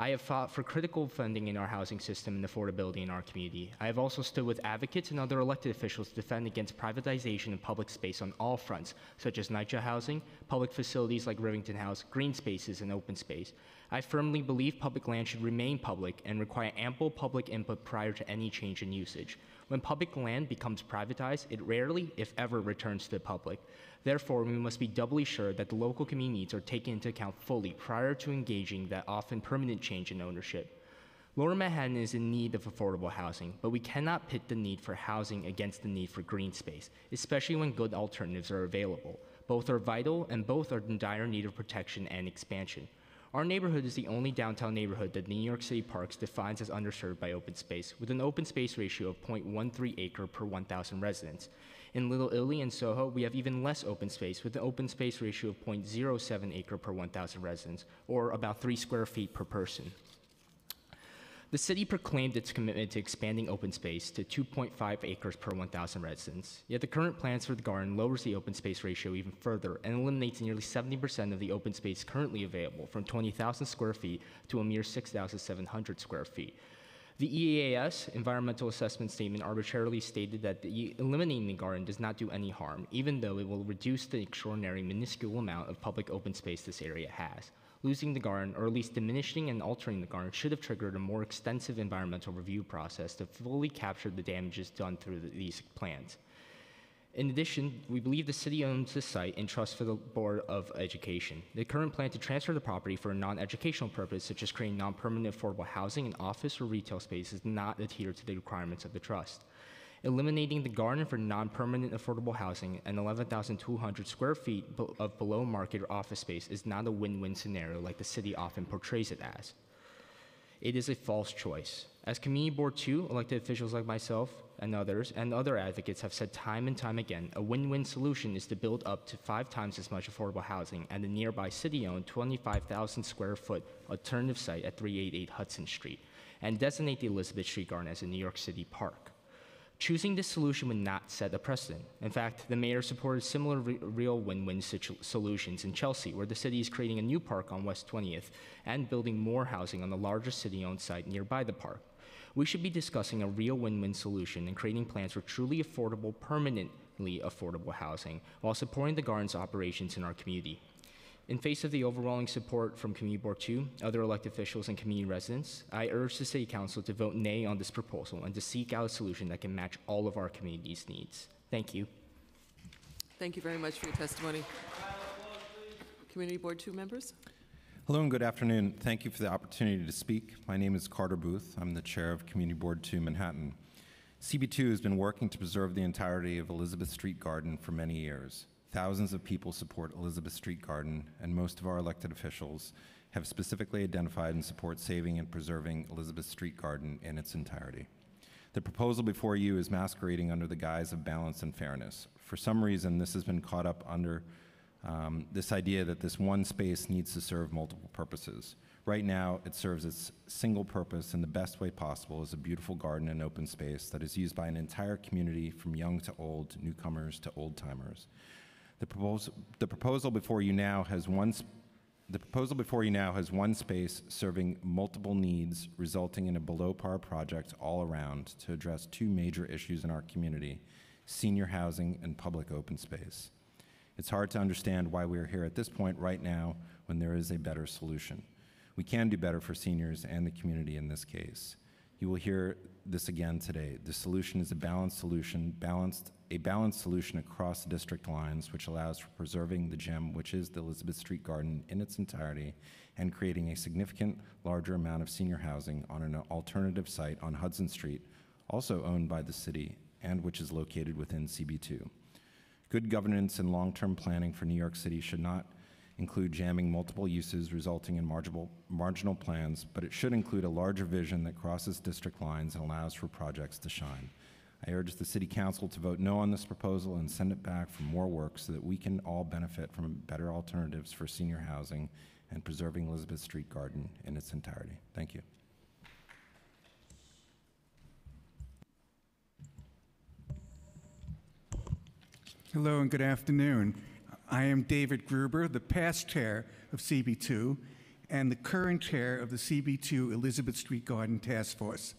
I have fought for critical funding in our housing system and affordability in our community. I have also stood with advocates and other elected officials to defend against privatization of public space on all fronts, such as NYCHA housing, public facilities like Rivington House, green spaces, and open space. I firmly believe public land should remain public and require ample public input prior to any change in usage. When public land becomes privatized, it rarely, if ever, returns to the public. Therefore, we must be doubly sure that the local community needs are taken into account fully prior to engaging that often permanent change in ownership. Lower Manhattan is in need of affordable housing, but we cannot pit the need for housing against the need for green space, especially when good alternatives are available. Both are vital and both are in dire need of protection and expansion. Our neighborhood is the only downtown neighborhood that New York City Parks defines as underserved by open space, with an open space ratio of 0.13 acre per 1,000 residents. In Little Italy and Soho, we have even less open space, with an open space ratio of 0.07 acre per 1,000 residents, or about 3 square feet per person. The city proclaimed its commitment to expanding open space to 2.5 acres per 1,000 residents. Yet the current plans for the garden lowers the open space ratio even further and eliminates nearly 70% of the open space currently available from 20,000 square feet to a mere 6,700 square feet. The EAS environmental assessment statement arbitrarily stated that the eliminating the garden does not do any harm, even though it will reduce the extraordinary minuscule amount of public open space this area has. Losing the garden, or at least diminishing and altering the garden, should have triggered a more extensive environmental review process to fully capture the damages done through the, these plans. In addition, we believe the city owns the site and trusts for the Board of Education. The current plan to transfer the property for a non-educational purpose, such as creating non-permanent affordable housing and office or retail space, does not adhere to the requirements of the trust. Eliminating the garden for non-permanent affordable housing and 11,200 square feet of below-market office space is not a win-win scenario like the city often portrays it as. It is a false choice. As Community Board 2, elected officials like myself and others, and other advocates have said time and time again, a win win solution is to build up to five times as much affordable housing at the nearby city owned 25,000 square foot alternative site at 388 Hudson Street and designate the Elizabeth Street Garden as a New York City park. Choosing this solution would not set a precedent. In fact, the mayor supported similar re- real win win solutions in Chelsea, where the city is creating a new park on West 20th and building more housing on the larger city owned site nearby the park. We should be discussing a real win win solution and creating plans for truly affordable, permanently affordable housing while supporting the garden's operations in our community. In face of the overwhelming support from Community Board 2, other elected officials, and community residents, I urge the City Council to vote nay on this proposal and to seek out a solution that can match all of our community's needs. Thank you. Thank you very much for your testimony. Community Board 2 members? Hello and good afternoon. Thank you for the opportunity to speak. My name is Carter Booth. I'm the chair of Community Board 2 Manhattan. CB2 has been working to preserve the entirety of Elizabeth Street Garden for many years. Thousands of people support Elizabeth Street Garden, and most of our elected officials have specifically identified and support saving and preserving Elizabeth Street Garden in its entirety. The proposal before you is masquerading under the guise of balance and fairness. For some reason, this has been caught up under um, this idea that this one space needs to serve multiple purposes. Right now, it serves its single purpose in the best way possible as a beautiful garden and open space that is used by an entire community from young to old, newcomers to old timers. The proposal, the proposal before you now has one the proposal before you now has one space serving multiple needs, resulting in a below par project all around to address two major issues in our community senior housing and public open space. It's hard to understand why we are here at this point right now when there is a better solution. We can do better for seniors and the community in this case. You will hear this again today. The solution is a balanced solution, balanced a balanced solution across district lines, which allows for preserving the gem, which is the Elizabeth Street Garden in its entirety, and creating a significant larger amount of senior housing on an alternative site on Hudson Street, also owned by the city and which is located within CB2. Good governance and long term planning for New York City should not include jamming multiple uses resulting in marginal, marginal plans, but it should include a larger vision that crosses district lines and allows for projects to shine. I urge the City Council to vote no on this proposal and send it back for more work so that we can all benefit from better alternatives for senior housing and preserving Elizabeth Street Garden in its entirety. Thank you. Hello and good afternoon. I am David Gruber, the past chair of CB2 and the current chair of the CB2 Elizabeth Street Garden Task Force.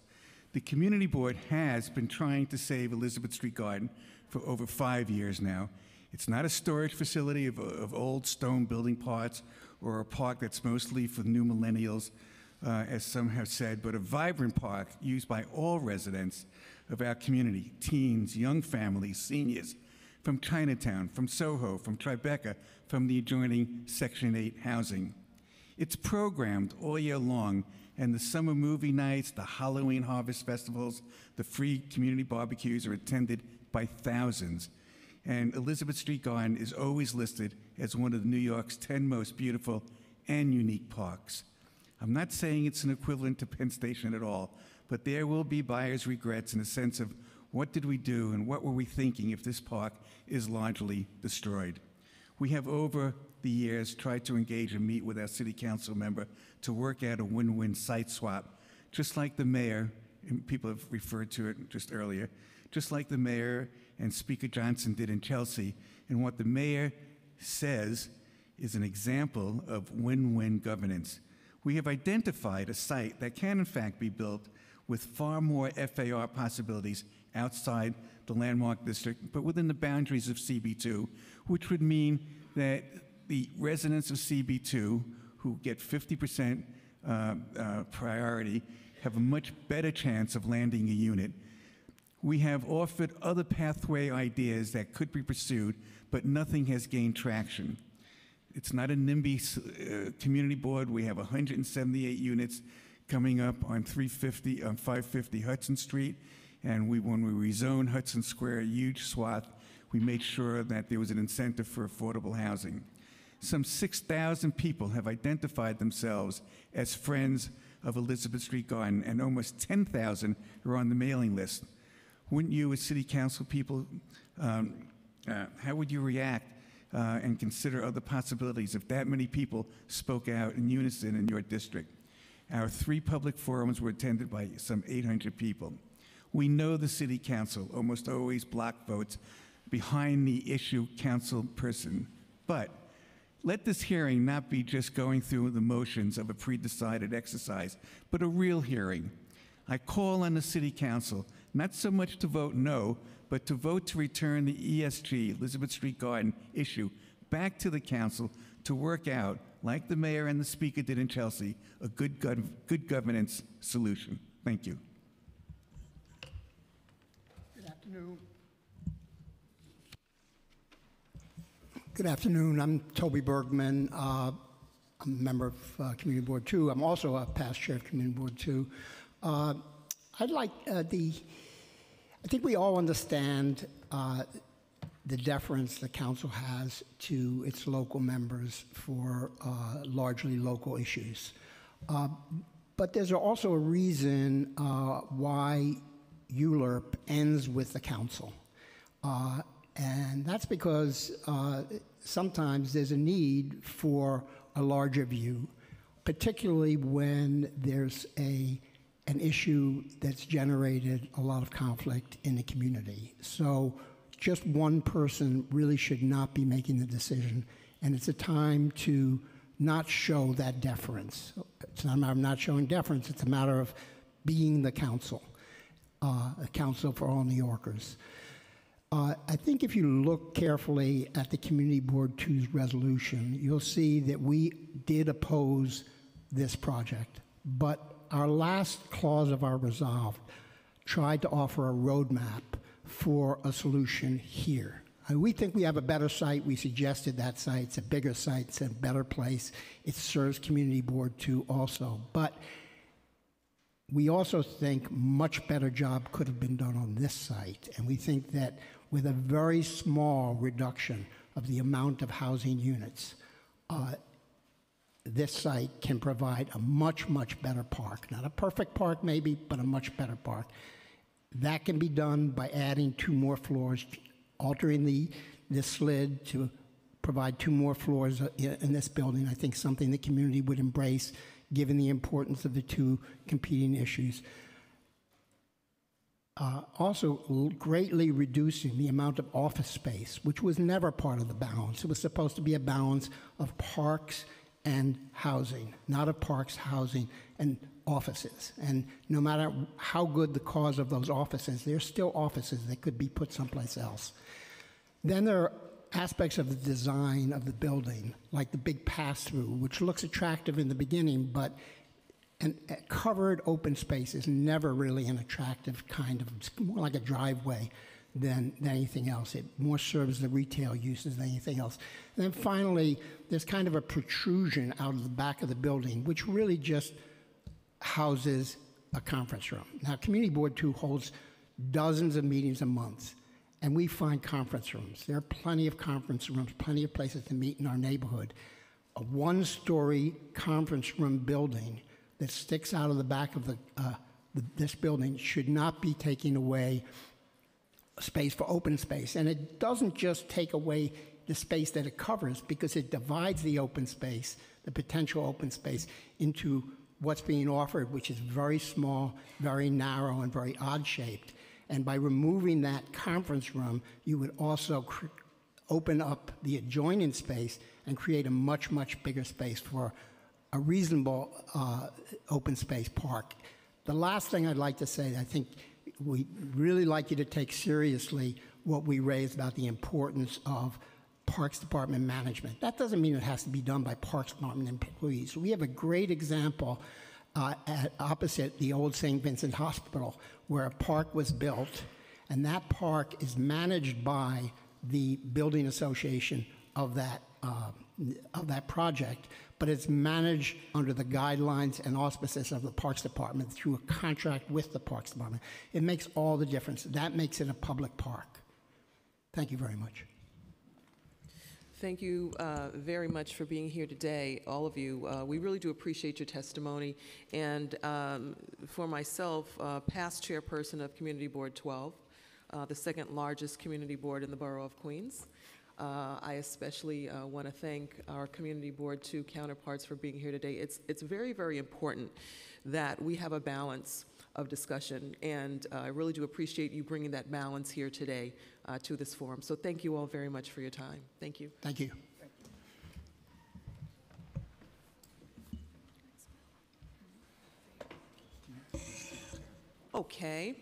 The community board has been trying to save Elizabeth Street Garden for over five years now. It's not a storage facility of, of old stone building parts or a park that's mostly for new millennials, uh, as some have said, but a vibrant park used by all residents of our community teens, young families, seniors from Chinatown, from Soho, from Tribeca, from the adjoining Section 8 housing. It's programmed all year long, and the summer movie nights, the Halloween harvest festivals, the free community barbecues are attended by thousands. And Elizabeth Street Garden is always listed as one of New York's 10 most beautiful and unique parks. I'm not saying it's an equivalent to Penn Station at all, but there will be buyer's regrets in a sense of what did we do and what were we thinking if this park is largely destroyed? We have over the years tried to engage and meet with our city council member to work out a win win site swap, just like the mayor, and people have referred to it just earlier, just like the mayor and Speaker Johnson did in Chelsea. And what the mayor says is an example of win win governance. We have identified a site that can, in fact, be built with far more FAR possibilities outside the landmark district, but within the boundaries of CB2, which would mean that the residents of CB2 who get 50% uh, uh, priority have a much better chance of landing a unit. We have offered other pathway ideas that could be pursued, but nothing has gained traction. It's not a NIMBY uh, community board. We have 178 units coming up on 350 on 550 Hudson Street. And we, when we rezoned Hudson Square, a huge swath, we made sure that there was an incentive for affordable housing. Some 6,000 people have identified themselves as friends of Elizabeth Street Garden, and almost 10,000 are on the mailing list. Wouldn't you, as city council people, um, uh, how would you react uh, and consider other possibilities if that many people spoke out in unison in your district? Our three public forums were attended by some 800 people. We know the city council almost always block votes behind the issue council person. But let this hearing not be just going through the motions of a pre-decided exercise, but a real hearing. I call on the city council not so much to vote no, but to vote to return the ESG, Elizabeth Street Garden issue, back to the council to work out, like the mayor and the speaker did in Chelsea, a good, good governance solution. Thank you. Afternoon. Good afternoon. I'm Tobi Bergman. Uh, I'm a member of uh, Community Board 2. I'm also a past chair of Community Board 2. Uh, I'd like uh, the, I think we all understand uh, the deference the council has to its local members for uh, largely local issues. but there's also a reason why ULURP ends with the council. Uh, and that's because uh, sometimes there's a need for a larger view, particularly when there's a, an issue that's generated a lot of conflict in the community. So just one person really should not be making the decision. And it's a time to not show that deference. It's not a matter of not showing deference, it's a matter of being the council uh, council for all New Yorkers. Uh, I think if you look carefully at the Community Board 2's resolution, you'll see that we did oppose this project, but our last clause of our resolve tried to offer a roadmap for a solution here. We think we have a better site. We suggested that site. It's a bigger site. It's a better place. It serves Community Board 2 also. But we also think much better job could have been done on this site, and we think that with a very small reduction of the amount of housing units, uh, this site can provide a much, much better park. Not a perfect park, maybe, but a much better park. That can be done by adding two more floors, altering the, the slid to provide two more floors uh, in in this building. I think something the community would embrace, given the importance of the two competing issues. Uh, also, greatly reducing the amount of office space, which was never part of the balance. It was supposed to be a balance of parks and housing, not of parks, housing, and offices. And no matter how good the cause of those offices, they're still offices that could be put someplace else. Then there are aspects of the design of the building, like the big pass through, which looks attractive in the beginning, but an, a covered open space is never really an attractive kind of, it's more like a driveway than, than anything else. It more serves the retail uses than anything else. And then finally, there's kind of a protrusion out of the back of the building, which really just houses a conference room. Now, Community Board 2 holds dozens of meetings a month, and we find conference rooms. There are plenty of conference rooms, plenty of places to meet in our neighborhood. A one story conference room building that sticks out of the back of the, uh, the, this building should not be taking away space for open space. And it doesn't just take away the space that it covers because it divides the open space, the potential open space, into what's being offered, which is very small, very narrow, and very odd shaped. And by removing that conference room, you would also open up the adjoining space and create a much, much bigger space for a reasonable uh, open space park. The last thing I'd like to say, I think we really like you to take seriously what we raised about the importance of Parks Department management. That doesn't mean it has to be done by Parks Department employees. We have a great example uh, at opposite the old St. Vincent Hospital where a park was built, and that park is managed by the building association of that uh, of that project, but it's managed under the guidelines and auspices of the Parks Department through a contract with the Parks Department. It makes all the difference. That makes it a public park. Thank you very much. Thank you uh, very much for being here today, all of you. Uh, we really do appreciate your testimony. And um, for myself, uh, past chairperson of Community Board 12, uh, the second largest community board in the borough of Queens. Uh, I especially uh, want to thank our Community Board 2 counterparts for being here today. It's, it's very, very important that we have a balance of discussion, and I really do appreciate you bringing that balance here today uh, to this forum. So thank you all very much for your time. Thank you. Thank you. Okay,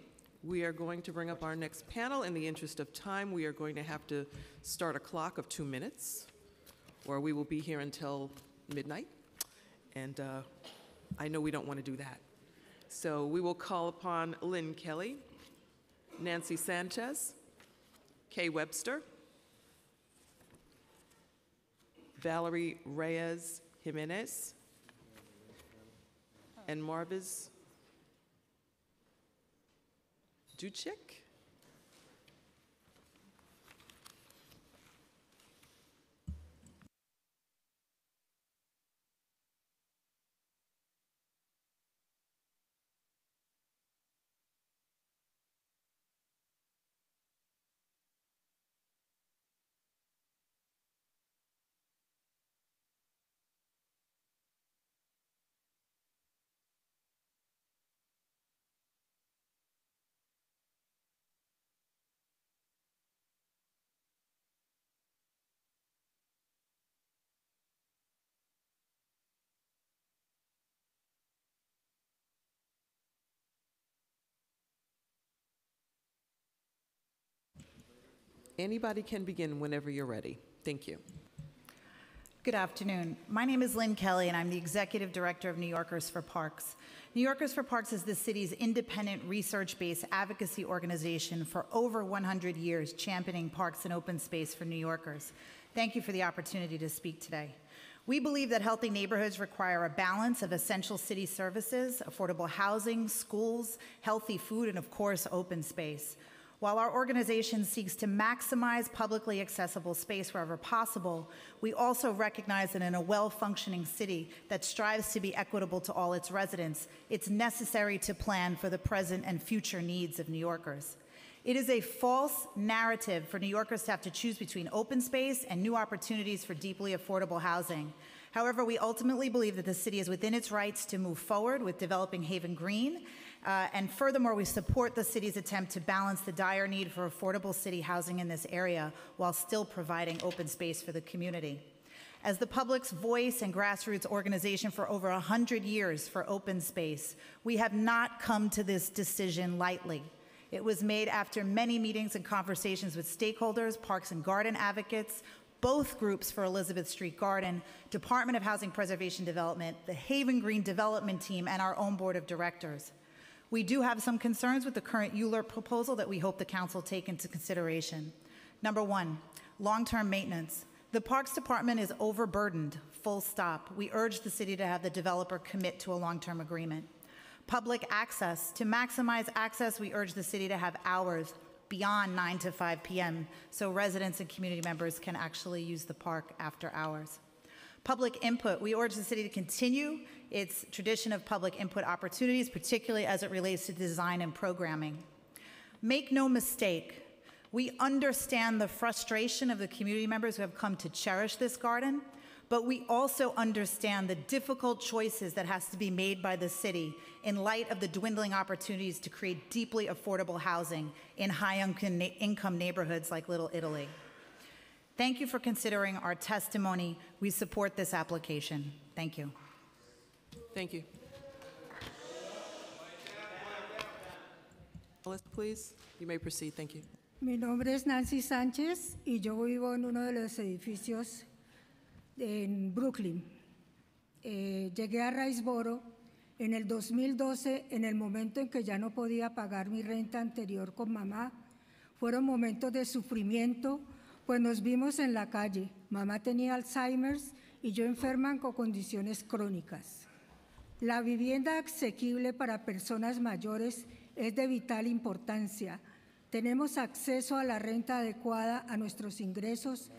we are going to bring up our next panel. In the interest of time, we are going to have to start a clock of two minutes, or we will be here until midnight. And uh, I know we don't want to do that. So we will call upon Lynn Kelly, Nancy Sanchez, Kay Webster, Valerie Reyes Jimenez, and Marvis Duchek. Anybody can begin whenever you're ready. Thank you. Good afternoon. My name is Lynn Kelly, and I'm the Executive Director of New Yorkers for Parks. New Yorkers for Parks is the city's independent, research based advocacy organization for over 100 years, championing parks and open space for New Yorkers. Thank you for the opportunity to speak today. We believe that healthy neighborhoods require a balance of essential city services, affordable housing, schools, healthy food, and of course, open space. While our organization seeks to maximize publicly accessible space wherever possible, we also recognize that in a well functioning city that strives to be equitable to all its residents, it's necessary to plan for the present and future needs of New Yorkers. It is a false narrative for New Yorkers to have to choose between open space and new opportunities for deeply affordable housing. However, we ultimately believe that the city is within its rights to move forward with developing Haven Green uh, and furthermore, we support the city's attempt to balance the dire need for affordable city housing in this area while still providing open space for the community. As the public's voice and grassroots organization for over 100 years for open space, we have not come to this decision lightly. It was made after many meetings and conversations with stakeholders, parks and garden advocates, both groups for Elizabeth Street Garden, Department of Housing Preservation Development, the Haven Green Development Team, and our own board of directors. We do have some concerns with the current ULURP proposal that we hope the council take into consideration. Number one, long-term maintenance. The Parks Department is overburdened, full stop. We urge the city to have the developer commit to a long-term agreement. Public access. To maximize access, we urge the city to have hours beyond 9 to 5 p.m. so residents and community members can actually use the park after hours. Public input. We urge the city to continue its tradition of public input opportunities, particularly as it relates to design and programming. Make no mistake, we understand the frustration of the community members who have come to cherish this garden, but we also understand the difficult choices that has to be made by the city in light of the dwindling opportunities to create deeply affordable housing in high income neighborhoods like Little Italy. Thank you for considering our testimony. We support this application. Thank you. Thank you. Please, you may proceed. Thank you. Mi nombre es Nancy Sánchez y yo vivo en uno de los edificios en Brooklyn. Eh, llegué a Riceboro en el 2012, en el momento en que ya no podía pagar mi renta anterior con mamá. Fueron momentos de sufrimiento, pues nos vimos en la calle. Mamá tenía Alzheimer's y yo enferma con condiciones crónicas. La vivienda asequible para personas mayores es de vital importancia. Tenemos acceso a la renta adecuada a nuestros ingresos,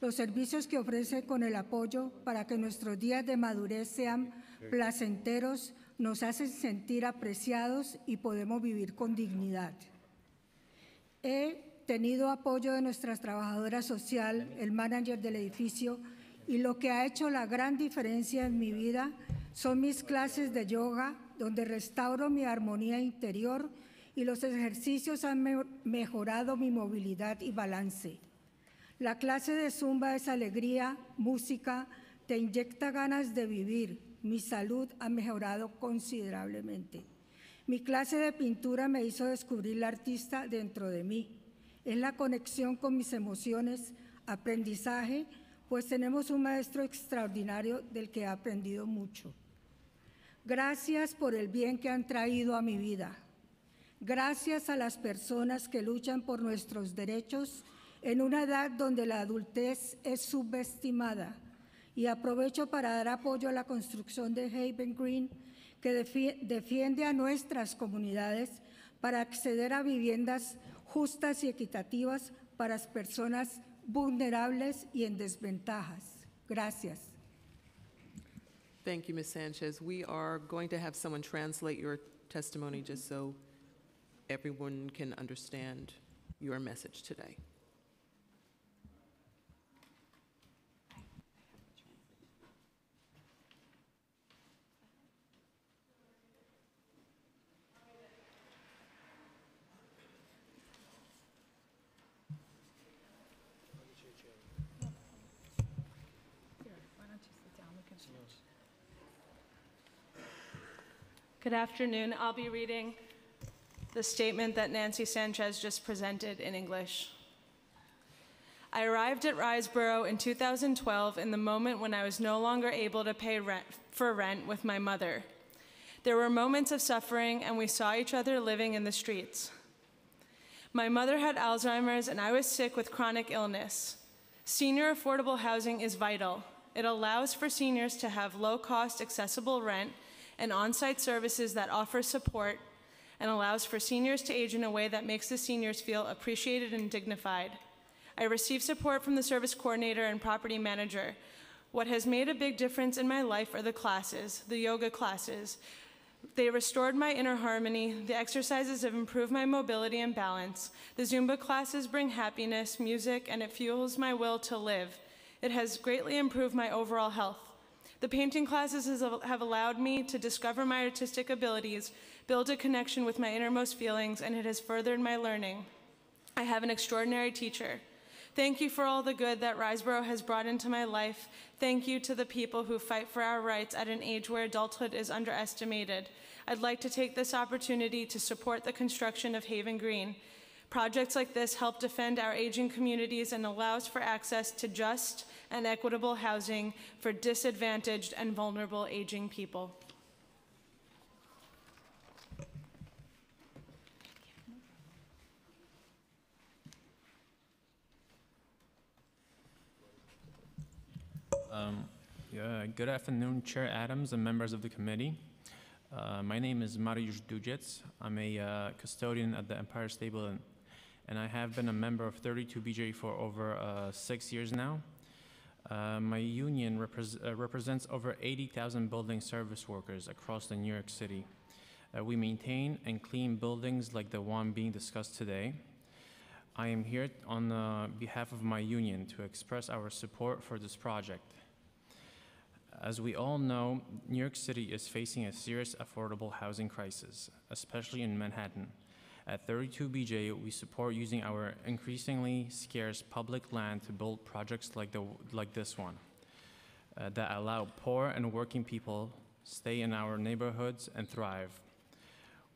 los servicios que ofrece con el apoyo para que nuestros días de madurez sean placenteros, nos hacen sentir apreciados y podemos vivir con dignidad. He tenido apoyo de nuestras trabajadoras social, el manager del edificio, y lo que ha hecho la gran diferencia en mi vida son mis clases de yoga donde restauro mi armonía interior y los ejercicios han mejorado mi movilidad y balance. La clase de zumba es alegría, música, te inyecta ganas de vivir. Mi salud ha mejorado considerablemente. Mi clase de pintura me hizo descubrir la artista dentro de mí. Es la conexión con mis emociones, aprendizaje, pues tenemos un maestro extraordinario del que he aprendido mucho. Gracias por el bien que han traído a mi vida. Gracias a las personas que luchan por nuestros derechos en una edad donde la adultez es subestimada. Y aprovecho para dar apoyo a la construcción de Haven Green, que defiende a nuestras comunidades para acceder a viviendas justas y equitativas para las personas vulnerables y en desventajas. Gracias. Thank you, Ms. Sanchez. We are going to have someone translate your testimony just so everyone can understand your message today. Good afternoon. I'll be reading the statement that Nancy Sanchez just presented in English. I arrived at Riseboro in 2012 in the moment when I was no longer able to pay rent for rent with my mother. There were moments of suffering, and we saw each other living in the streets. My mother had Alzheimer's, and I was sick with chronic illness. Senior affordable housing is vital, It allows for seniors to have low cost, accessible rent and on site services that offer support and allows for seniors to age in a way that makes the seniors feel appreciated and dignified. I receive support from the service coordinator and property manager. What has made a big difference in my life are the classes, the yoga classes. They restored my inner harmony. The exercises have improved my mobility and balance. The Zumba classes bring happiness, music, and it fuels my will to live. It has greatly improved my overall health. The painting classes have allowed me to discover my artistic abilities, build a connection with my innermost feelings, and it has furthered my learning. I have an extraordinary teacher. Thank you for all the good that Riseboro has brought into my life. Thank you to the people who fight for our rights at an age where adulthood is underestimated. I'd like to take this opportunity to support the construction of Haven Green. Projects like this help defend our aging communities and allows for access to just and equitable housing for disadvantaged and vulnerable aging people. Um, yeah, good afternoon, Chair Adams and members of the committee. Uh, my name is Mariusz Dujec. I'm a uh, custodian at the Empire State Building, and I have been a member of 32BJ for over uh, six years now. Uh, my union uh, represents over 80,000 building service workers across the New York City. Uh, we maintain and clean buildings like the one being discussed today. I am here on behalf of my union to express our support for this project. As we all know, New York City is facing a serious affordable housing crisis, especially in Manhattan. At 32BJ, we support using our increasingly scarce public land to build projects like, the, like this one uh, that allow poor and working people stay in our neighborhoods and thrive.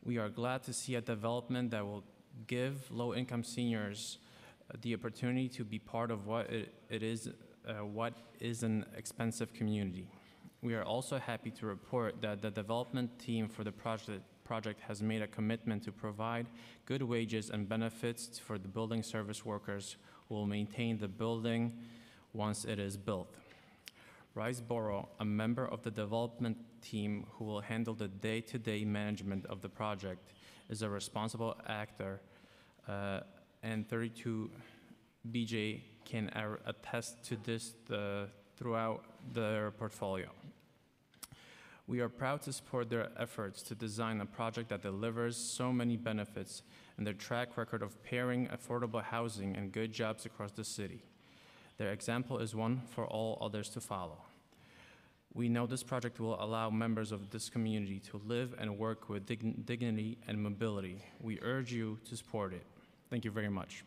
We are glad to see a development that will give low-income seniors uh, the opportunity to be part of what it, it is, uh, what is an expensive community. We are also happy to report that the development team for the project, project has made a commitment to provide good wages and benefits for the building service workers who will maintain the building once it is built. Riseboro, a member of the development team who will handle the day-to-day management of the project, is a responsible actor, uh, and 32BJ can attest to this uh, throughout their portfolio. We are proud to support their efforts to design a project that delivers so many benefits and their track record of pairing affordable housing and good jobs across the city. Their example is one for all others to follow. We know this project will allow members of this community to live and work with dign- dignity and mobility. We urge you to support it. Thank you very much.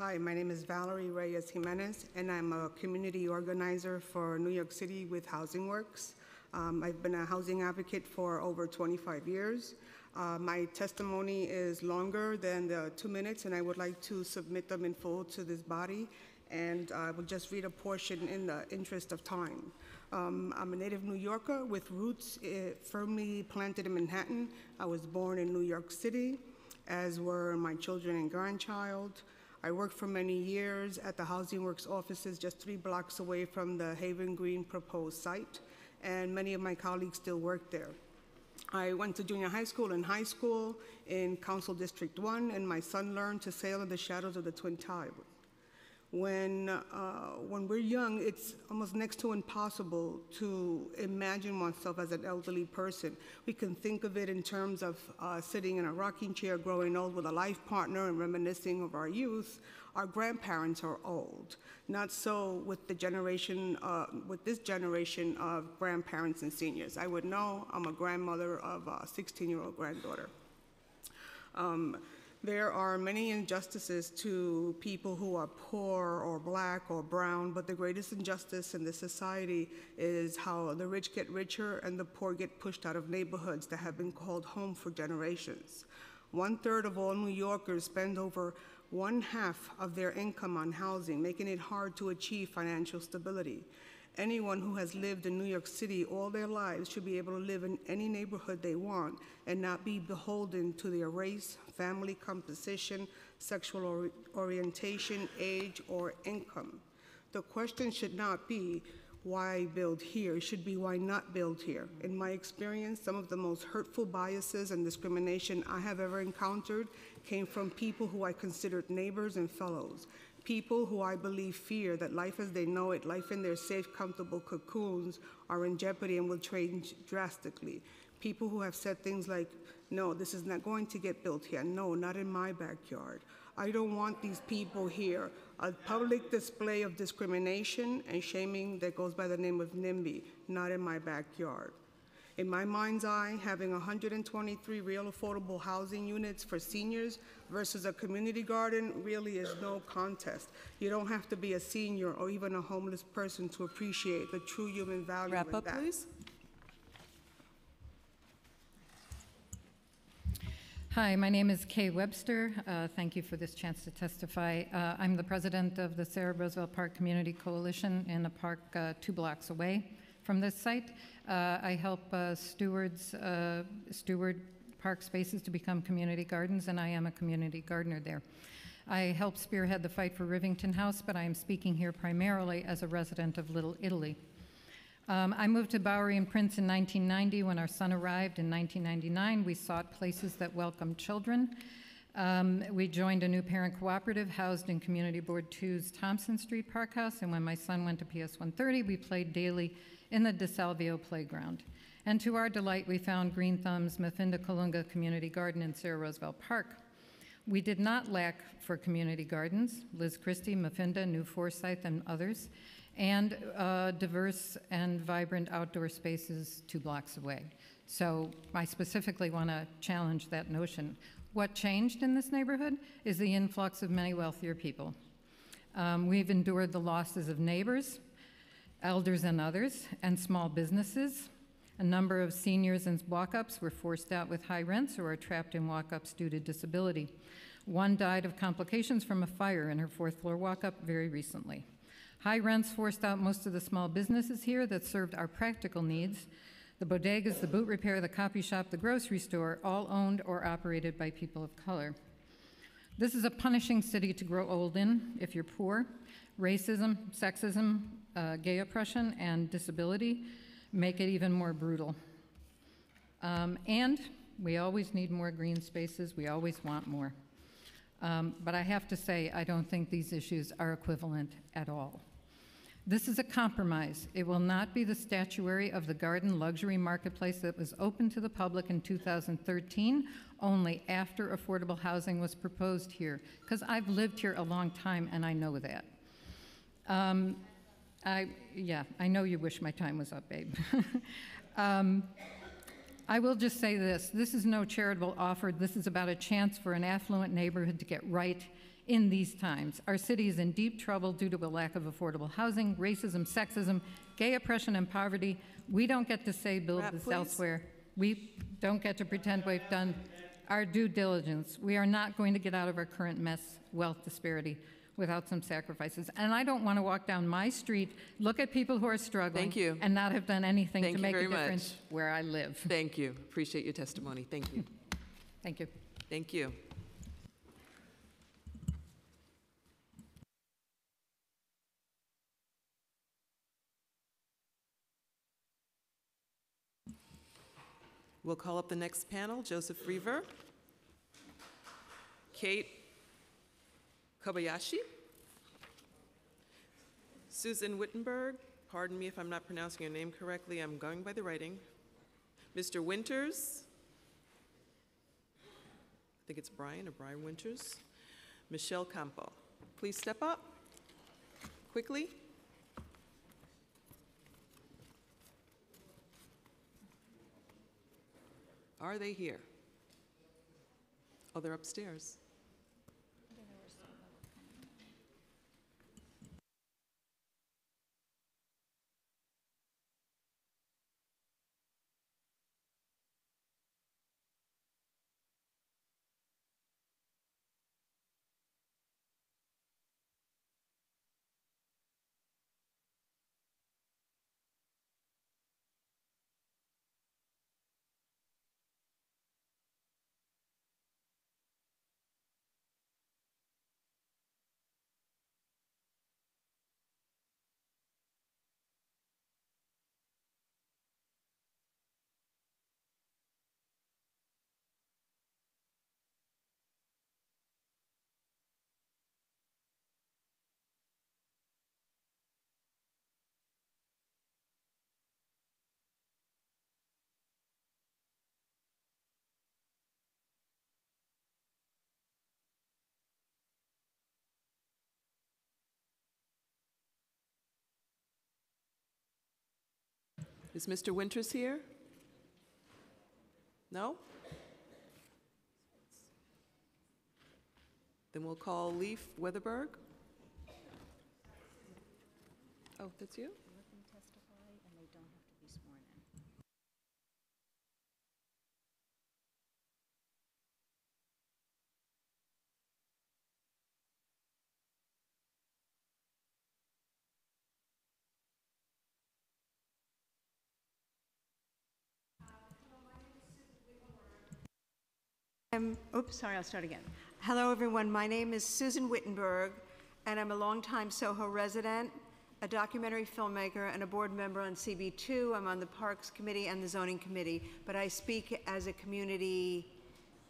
Hi, my name is Valerie Reyes Jimenez, and I'm a community organizer for New York City with Housing Works. Um, I've been a housing advocate for over 25 years. Uh, my testimony is longer than the two minutes, and I would like to submit them in full to this body. And I will just read a portion in the interest of time. Um, I'm a native New Yorker with roots uh, firmly planted in Manhattan. I was born in New York City, as were my children and grandchild. I worked for many years at the Housing Works offices just three blocks away from the Haven Green proposed site, and many of my colleagues still work there. I went to junior high school and high school in Council District 1, and my son learned to sail in the shadows of the Twin Towers. When, uh, when we're young, it's almost next to impossible to imagine oneself as an elderly person. We can think of it in terms of uh, sitting in a rocking chair, growing old with a life partner, and reminiscing of our youth. Our grandparents are old. Not so with the generation, uh, with this generation of grandparents and seniors. I would know. I'm a grandmother of a 16-year-old granddaughter. Um, there are many injustices to people who are poor or black or brown, but the greatest injustice in this society is how the rich get richer and the poor get pushed out of neighborhoods that have been called home for generations. One third of all New Yorkers spend over one half of their income on housing, making it hard to achieve financial stability. Anyone who has lived in New York City all their lives should be able to live in any neighborhood they want and not be beholden to their race, family composition, sexual ori- orientation, age, or income. The question should not be why build here, it should be why not build here. In my experience, some of the most hurtful biases and discrimination I have ever encountered came from people who I considered neighbors and fellows. People who I believe fear that life as they know it, life in their safe, comfortable cocoons, are in jeopardy and will change drastically. People who have said things like, no, this is not going to get built here. No, not in my backyard. I don't want these people here. A public display of discrimination and shaming that goes by the name of NIMBY, not in my backyard. In my mind's eye, having 123 real affordable housing units for seniors versus a community garden really is no contest. You don't have to be a senior or even a homeless person to appreciate the true human value Wrap in up, that. please. Hi, my name is Kay Webster. Uh, Thank you for this chance to testify. Uh, I'm the president of the Sara Roosevelt Park Community Coalition in a park uh, two blocks away from this site. Uh, I help uh, stewards uh, steward park spaces to become community gardens, and I am a community gardener there. I help spearhead the fight for Rivington House, but I am speaking here primarily as a resident of Little Italy. Um, I moved to Bowery and Prince in 1990. When our son arrived in 1999, we sought places that welcomed children. Um, we joined a new parent cooperative housed in Community Board 2's Thompson Street Park House, and when my son went to PS 130, we played daily in the DeSalvio playground. And to our delight, we found Green Thumb's M'Finda Kalunga Community Garden in Sara Roosevelt Park. We did not lack for community gardens, Liz Christy, M'Finda, New Forsyth, and others, and uh, diverse and vibrant outdoor spaces two blocks away. So I specifically want to challenge that notion. What changed in this neighborhood is the influx of many wealthier people. Um, we've endured the losses of neighbors, elders and others, and small businesses. A number of seniors and walk-ups were forced out with high rents or are trapped in walk-ups due to disability. One died of complications from a fire in her fourth floor walk-up very recently. High rents forced out most of the small businesses here that served our practical needs. The bodegas, the boot repair, the copy shop, the grocery store, all owned or operated by people of color. This is a punishing city to grow old in if you're poor. Racism, sexism, uh, gay oppression, and disability make it even more brutal. Um, and we always need more green spaces, we always want more. Um, but I have to say, I don't think these issues are equivalent at all. This is a compromise. It will not be the statuary of the garden luxury marketplace that was open to the public in 2013, only after affordable housing was proposed here, because I've lived here a long time and I know that. Um, I, yeah, I know you wish my time was up, babe. um, I will just say this this is no charitable offer. This is about a chance for an affluent neighborhood to get right in these times. Our city is in deep trouble due to a lack of affordable housing, racism, sexism, gay oppression, and poverty. We don't get to say build Wrap, this please. elsewhere. We don't get to pretend we've done our due diligence. We are not going to get out of our current mess, wealth disparity, without some sacrifices. And I don't want to walk down my street, look at people who are struggling, Thank you. and not have done anything Thank to make a very much. difference where I live. Thank you. Appreciate your testimony. Thank you. Thank you. Thank you. We'll call up the next panel, Joseph Reiver, Kate Kobayashi, Susan Wittenberg, pardon me if I'm not pronouncing your name correctly, I'm going by the writing, Mr. Winters, I think it's Brian or Brian Winters, Michelle Campo. Please step up quickly. Are they here? Oh, they're upstairs. Is Mr. Winters here? No? Then we'll call Leaf Weatherberg. Oh, that's you? Um, oops, sorry, I'll start again. Hello, everyone. My name is Susan Wittenberg, and I'm a longtime Soho resident, a documentary filmmaker, and a board member on CB2. I'm on the Parks Committee and the Zoning Committee, but I speak as a community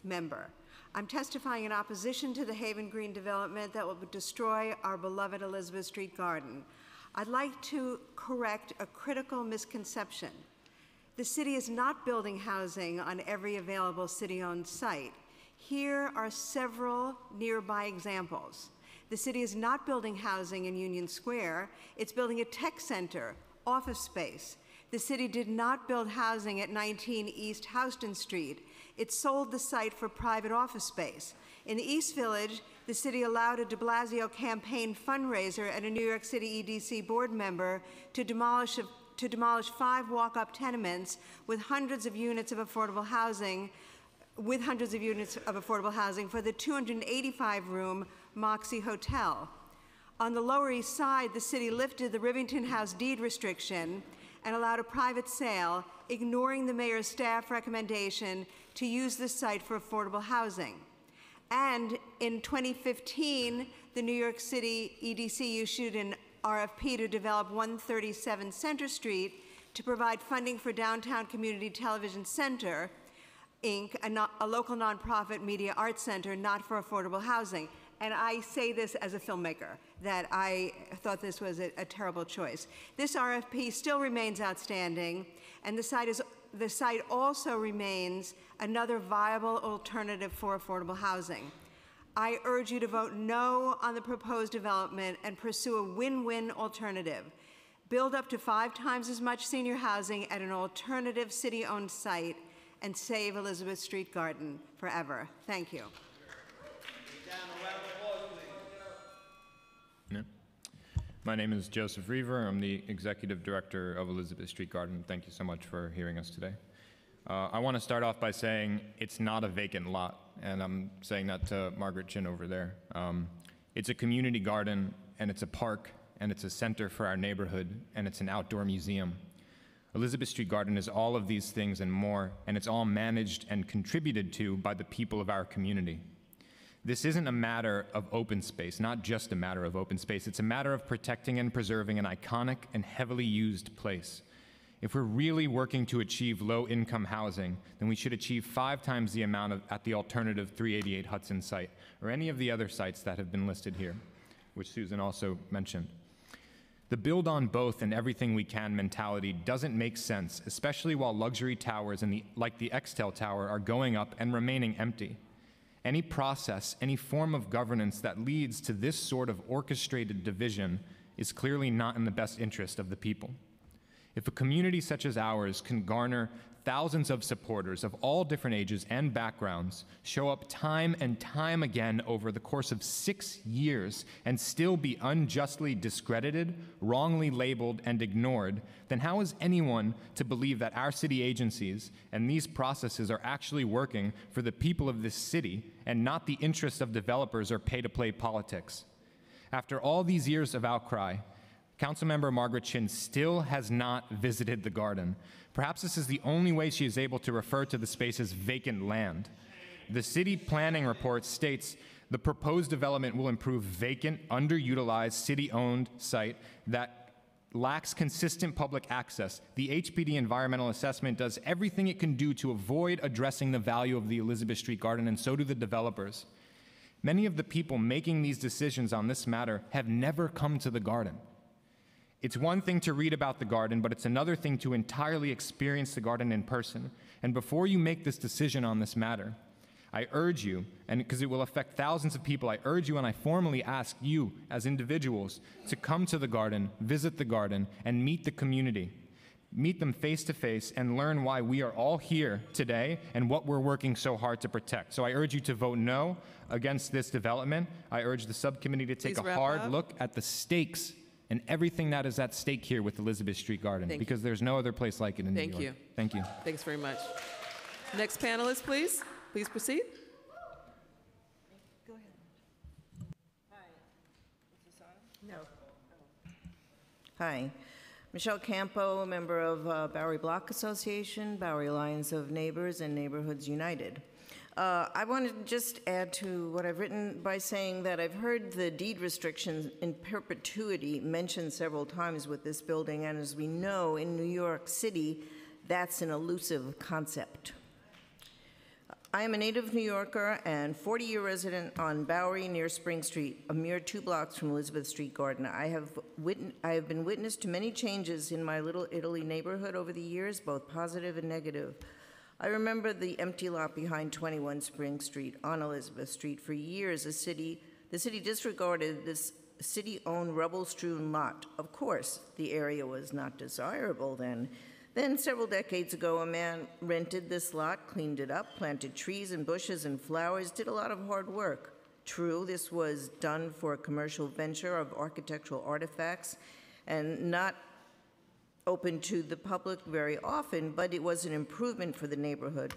member. I'm testifying in opposition to the Haven Green development that will destroy our beloved Elizabeth Street Garden. I'd like to correct a critical misconception. The city is not building housing on every available city owned site. Here are several nearby examples. The city is not building housing in Union Square, it's building a tech center, office space. The city did not build housing at 19 East Houston Street. It sold the site for private office space. In the East Village, the city allowed a de Blasio campaign fundraiser and a New York City EDC board member to demolish a to demolish five walk-up tenements with hundreds of units of affordable housing, with hundreds of units of affordable housing for the 285-room Moxy Hotel. On the Lower East Side, the city lifted the Rivington House deed restriction and allowed a private sale, ignoring the mayor's staff recommendation to use the site for affordable housing. And in 2015, the New York City EDC issued an RFP to develop 137 Centre Street to provide funding for Downtown Community Television Center, Inc., a, no, a, local nonprofit media arts center not for affordable housing. And I say this as a filmmaker, that I thought this was a, a terrible choice. This RFP still remains outstanding, and the site, is, the site also remains another viable alternative for affordable housing. I urge you to vote no on the proposed development and pursue a win-win alternative. Build up to five times as much senior housing at an alternative city-owned site and save Elizabeth Street Garden forever. Thank you. My name is Joseph Reiver. I'm the Executive Director of Elizabeth Street Garden. Thank you so much for hearing us today. Uh, I want to start off by saying it's not a vacant lot and I'm saying that to Margaret Chin over there. Um, it's a community garden, and it's a park, and it's a center for our neighborhood, and it's an outdoor museum. Elizabeth Street Garden is all of these things and more, and it's all managed and contributed to by the people of our community. This isn't a matter of open space, not just a matter of open space. It's a matter of protecting and preserving an iconic and heavily used place. If we're really working to achieve low income housing, then we should achieve five times the amount of, at the alternative 388 Hudson site, or any of the other sites that have been listed here, which Susan also mentioned. The build on both and everything we can mentality doesn't make sense, especially while luxury towers the, like the Extell Tower are going up and remaining empty. Any process, any form of governance that leads to this sort of orchestrated division is clearly not in the best interest of the people. If a community such as ours can garner thousands of supporters of all different ages and backgrounds show up time and time again over the course of six years and still be unjustly discredited, wrongly labeled, and ignored, then how is anyone to believe that our city agencies and these processes are actually working for the people of this city and not the interests of developers or pay to play politics? After all these years of outcry, Councilmember Margaret Chin still has not visited the garden. Perhaps this is the only way she is able to refer to the space as vacant land. The city planning report states the proposed development will improve vacant, underutilized, city owned site that lacks consistent public access. The HPD environmental assessment does everything it can do to avoid addressing the value of the Elizabeth Street garden, and so do the developers. Many of the people making these decisions on this matter have never come to the garden. It's one thing to read about the garden, but it's another thing to entirely experience the garden in person. And before you make this decision on this matter, I urge you, and because it will affect thousands of people, I urge you and I formally ask you as individuals to come to the garden, visit the garden, and meet the community. meet them face to face, and learn why we are all here today and what we're working so hard to protect. So I urge you to vote no against this development. I urge the subcommittee to take Please a hard up. look at the stakes and everything that is at stake here with Elizabeth Street Garden Thank you. because there's no other place like it in Thank New York. Thank you. Thank you. Thanks very much. Next panelist, please. Please proceed. go ahead No. Hi. Michelle Campo, member of uh, Bowery Block Association, Bowery Alliance of Neighbors, and Neighborhoods United. Uh, I want to just add to what I've written by saying that I've heard the deed restrictions in perpetuity mentioned several times with this building, and as we know, in New York City, that's an elusive concept. I am a native New Yorker and 40-year resident on Bowery near Spring Street, a mere two blocks from Elizabeth Street Garden. I have, I have been witness to many changes in my Little Italy neighborhood over the years, both positive and negative. I remember the empty lot behind 21 Spring Street on Elizabeth Street. For years, the city, the city disregarded this city-owned rubble-strewn lot. Of course, the area was not desirable then. Then, several decades ago, a man rented this lot, cleaned it up, planted trees and bushes and flowers, did a lot of hard work. True, this was done for a commercial venture of architectural artifacts and not open to the public very often, but it was an improvement for the neighborhood.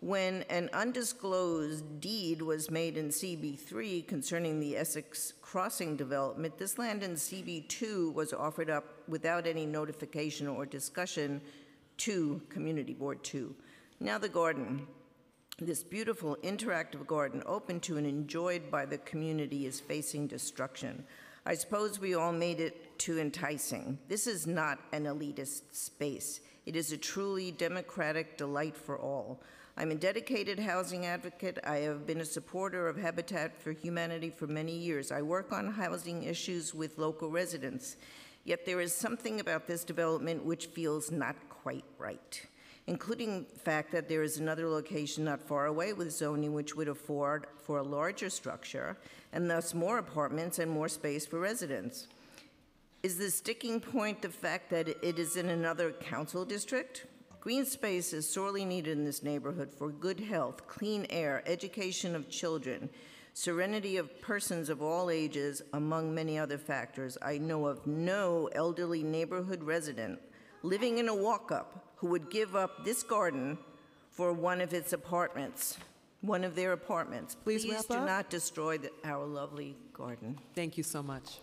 When an undisclosed deed was made in CB3 concerning the Essex Crossing development, this land in CB2 was offered up without any notification or discussion to Community Board 2. Now the garden. This beautiful interactive garden, open to and enjoyed by the community, is facing destruction. I suppose we all made it too enticing. This is not an elitist space. It is a truly democratic delight for all. I'm a dedicated housing advocate. I have been a supporter of Habitat for Humanity for many years. I work on housing issues with local residents. Yet there is something about this development which feels not quite right, including the fact that there is another location not far away with zoning which would afford for a larger structure and thus more apartments and more space for residents. Is the sticking point the fact that it is in another council district? Green space is sorely needed in this neighborhood for good health, clean air, education of children, serenity of persons of all ages, among many other factors. I know of no elderly neighborhood resident living in a walk up who would give up this garden for one of its apartments, one of their apartments. Please wrap do up. not destroy the, our lovely garden. Thank you so much.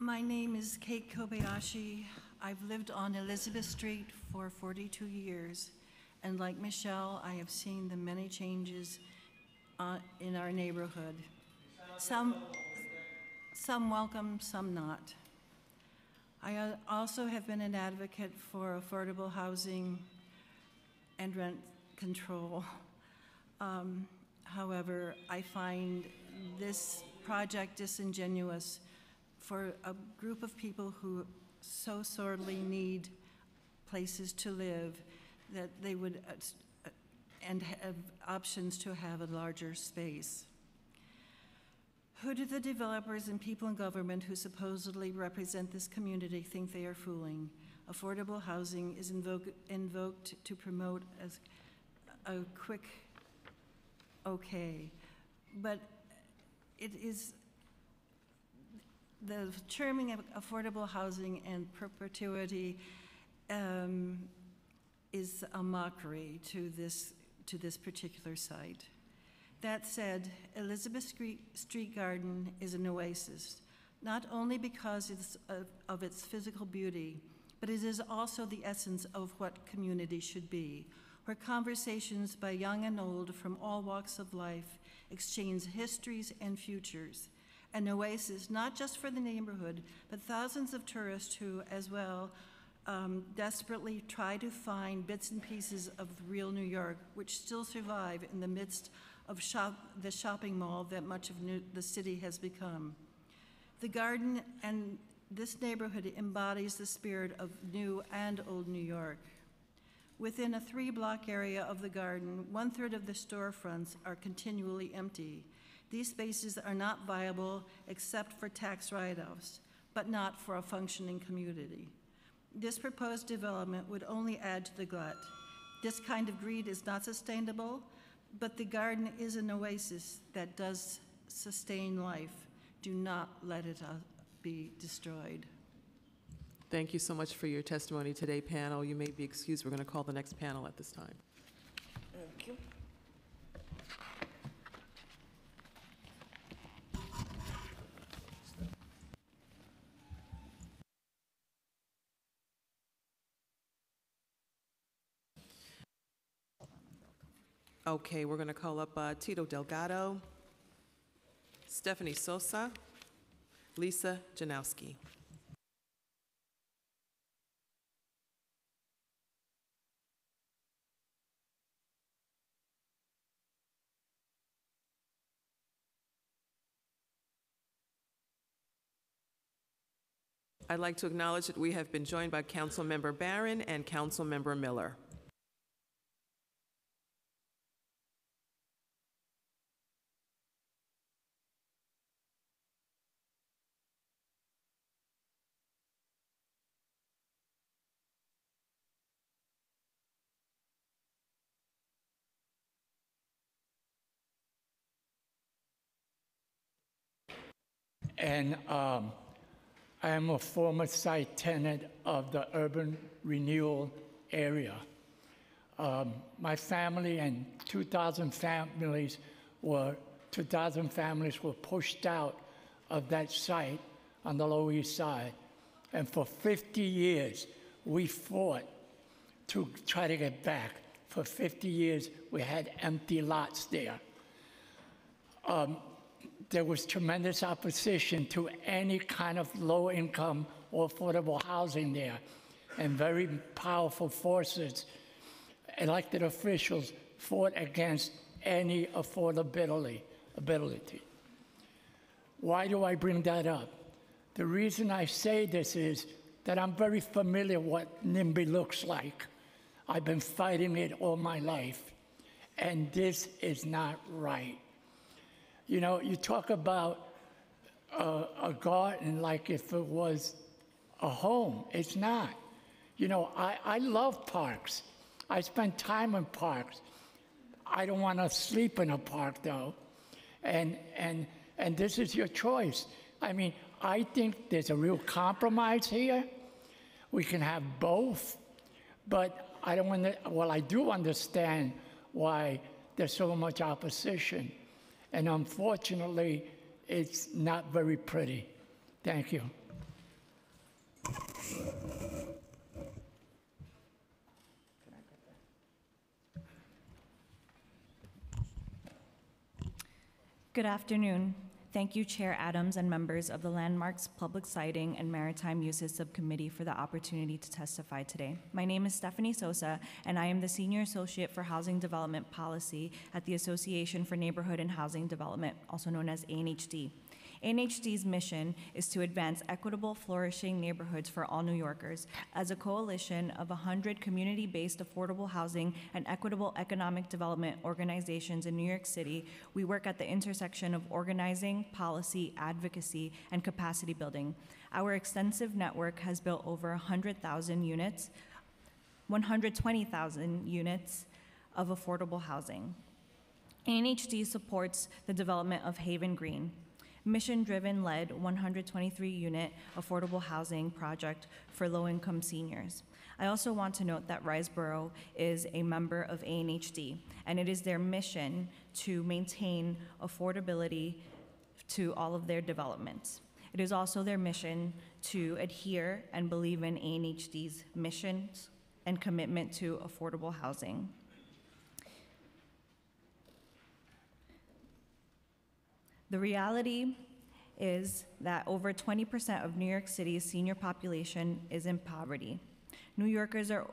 My name is Kate Kobayashi. I've lived on Elizabeth Street for 42 years, and like Michelle, I have seen the many changes uh, in our neighborhood. Some, some welcome, some not. I uh, also have been an advocate for affordable housing and rent control. Um, However, I find this project disingenuous for a group of people who so sorely need places to live that they would, uh, uh, and have options to have a larger space. Who do the developers and people in government who supposedly represent this community think they are fooling? Affordable housing is invoke- invoked to promote as a quick okay, but it is the terming of affordable housing and perpetuity um, is a mockery to this, to this particular site. That said, Elizabeth Street, Garden is an oasis, not only because it's of, of its physical beauty, but it is also the essence of what community should be, where conversations by young and old from all walks of life exchange histories and futures. An oasis not just for the neighborhood, but thousands of tourists who, as well, um, desperately try to find bits and pieces of real New York, which still survive in the midst of shop, the shopping mall that much of New, the city has become. The garden and this neighborhood embodies the spirit of new and old New York. Within a three block area of the garden, one third of the storefronts are continually empty. These spaces are not viable except for tax write offs. but not for a functioning community. This proposed development would only add to the glut. This kind of greed is not sustainable, but the garden is an oasis that does sustain life. Do not let it uh, be destroyed. Thank you so much for your testimony today, panel. You may be excused. We're going to call the next panel at this time. Thank you. Okay, we're going to call up uh, Tito Delgado, Stephanie Sosa, Lisa Janowski. I'd like to acknowledge that we have been joined by Councilmember Barron and Councilmember Miller. And um, I am a former site tenant of the urban renewal area. Um, my family and 2,000 families were 2,000 families were pushed out of that site on the Lower East Side, and for 50 years we fought to try to get back. For 50 years we had empty lots there. Um, there was tremendous opposition to any kind of low income or affordable housing there, and very powerful forces, elected officials, fought against any affordability. Ability. Why do I bring that up? The reason I say this is that I'm very familiar what NIMBY looks like. I've been fighting it all my life, and this is not right. You know, you talk about a, a garden like if it was a home. It's not. You know, I, I love parks. I spend time in parks. I don't want to sleep in a park though. And, and, and this is your choice. I mean, I think there's a real compromise here. We can have both, but I don't want to, well, I do understand why there's so much opposition. And unfortunately, it's not very pretty. Thank you. Good afternoon. Thank you, Chair Adams and members of the Landmarks Public Siting and Maritime Uses Subcommittee for the opportunity to testify today. My name is Stephanie Sosa, and I am the Senior Associate for Housing Development Policy at the Association for Neighborhood and Housing Development, also known as ANHD. NHD's mission is to advance equitable, flourishing neighborhoods for all New Yorkers. As a coalition of 100 community based affordable housing and equitable economic development organizations in New York City, we work at the intersection of organizing, policy, advocacy, and capacity building. Our extensive network has built over 100,000 units, 120,000 units of affordable housing. NHD supports the development of Haven Green, mission driven led 123 unit affordable housing project for low income seniors. I also want to note that Riseboro is a member of ANHD, and it is their mission to maintain affordability to all of their developments. It is also their mission to adhere and believe in ANHD's missions and commitment to affordable housing. The reality is that over 20% of New York City's senior population is in poverty. New Yorkers are,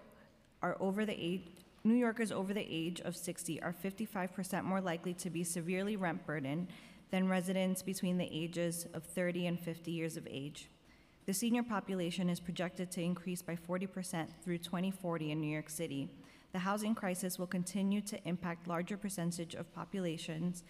are over the age New Yorkers over the age of 60 are 55% more likely to be severely rent burdened than residents between the ages of 30 and 50 years of age. The senior population is projected to increase by 40% through 2040 in New York City. The housing crisis will continue to impact larger percentage of populations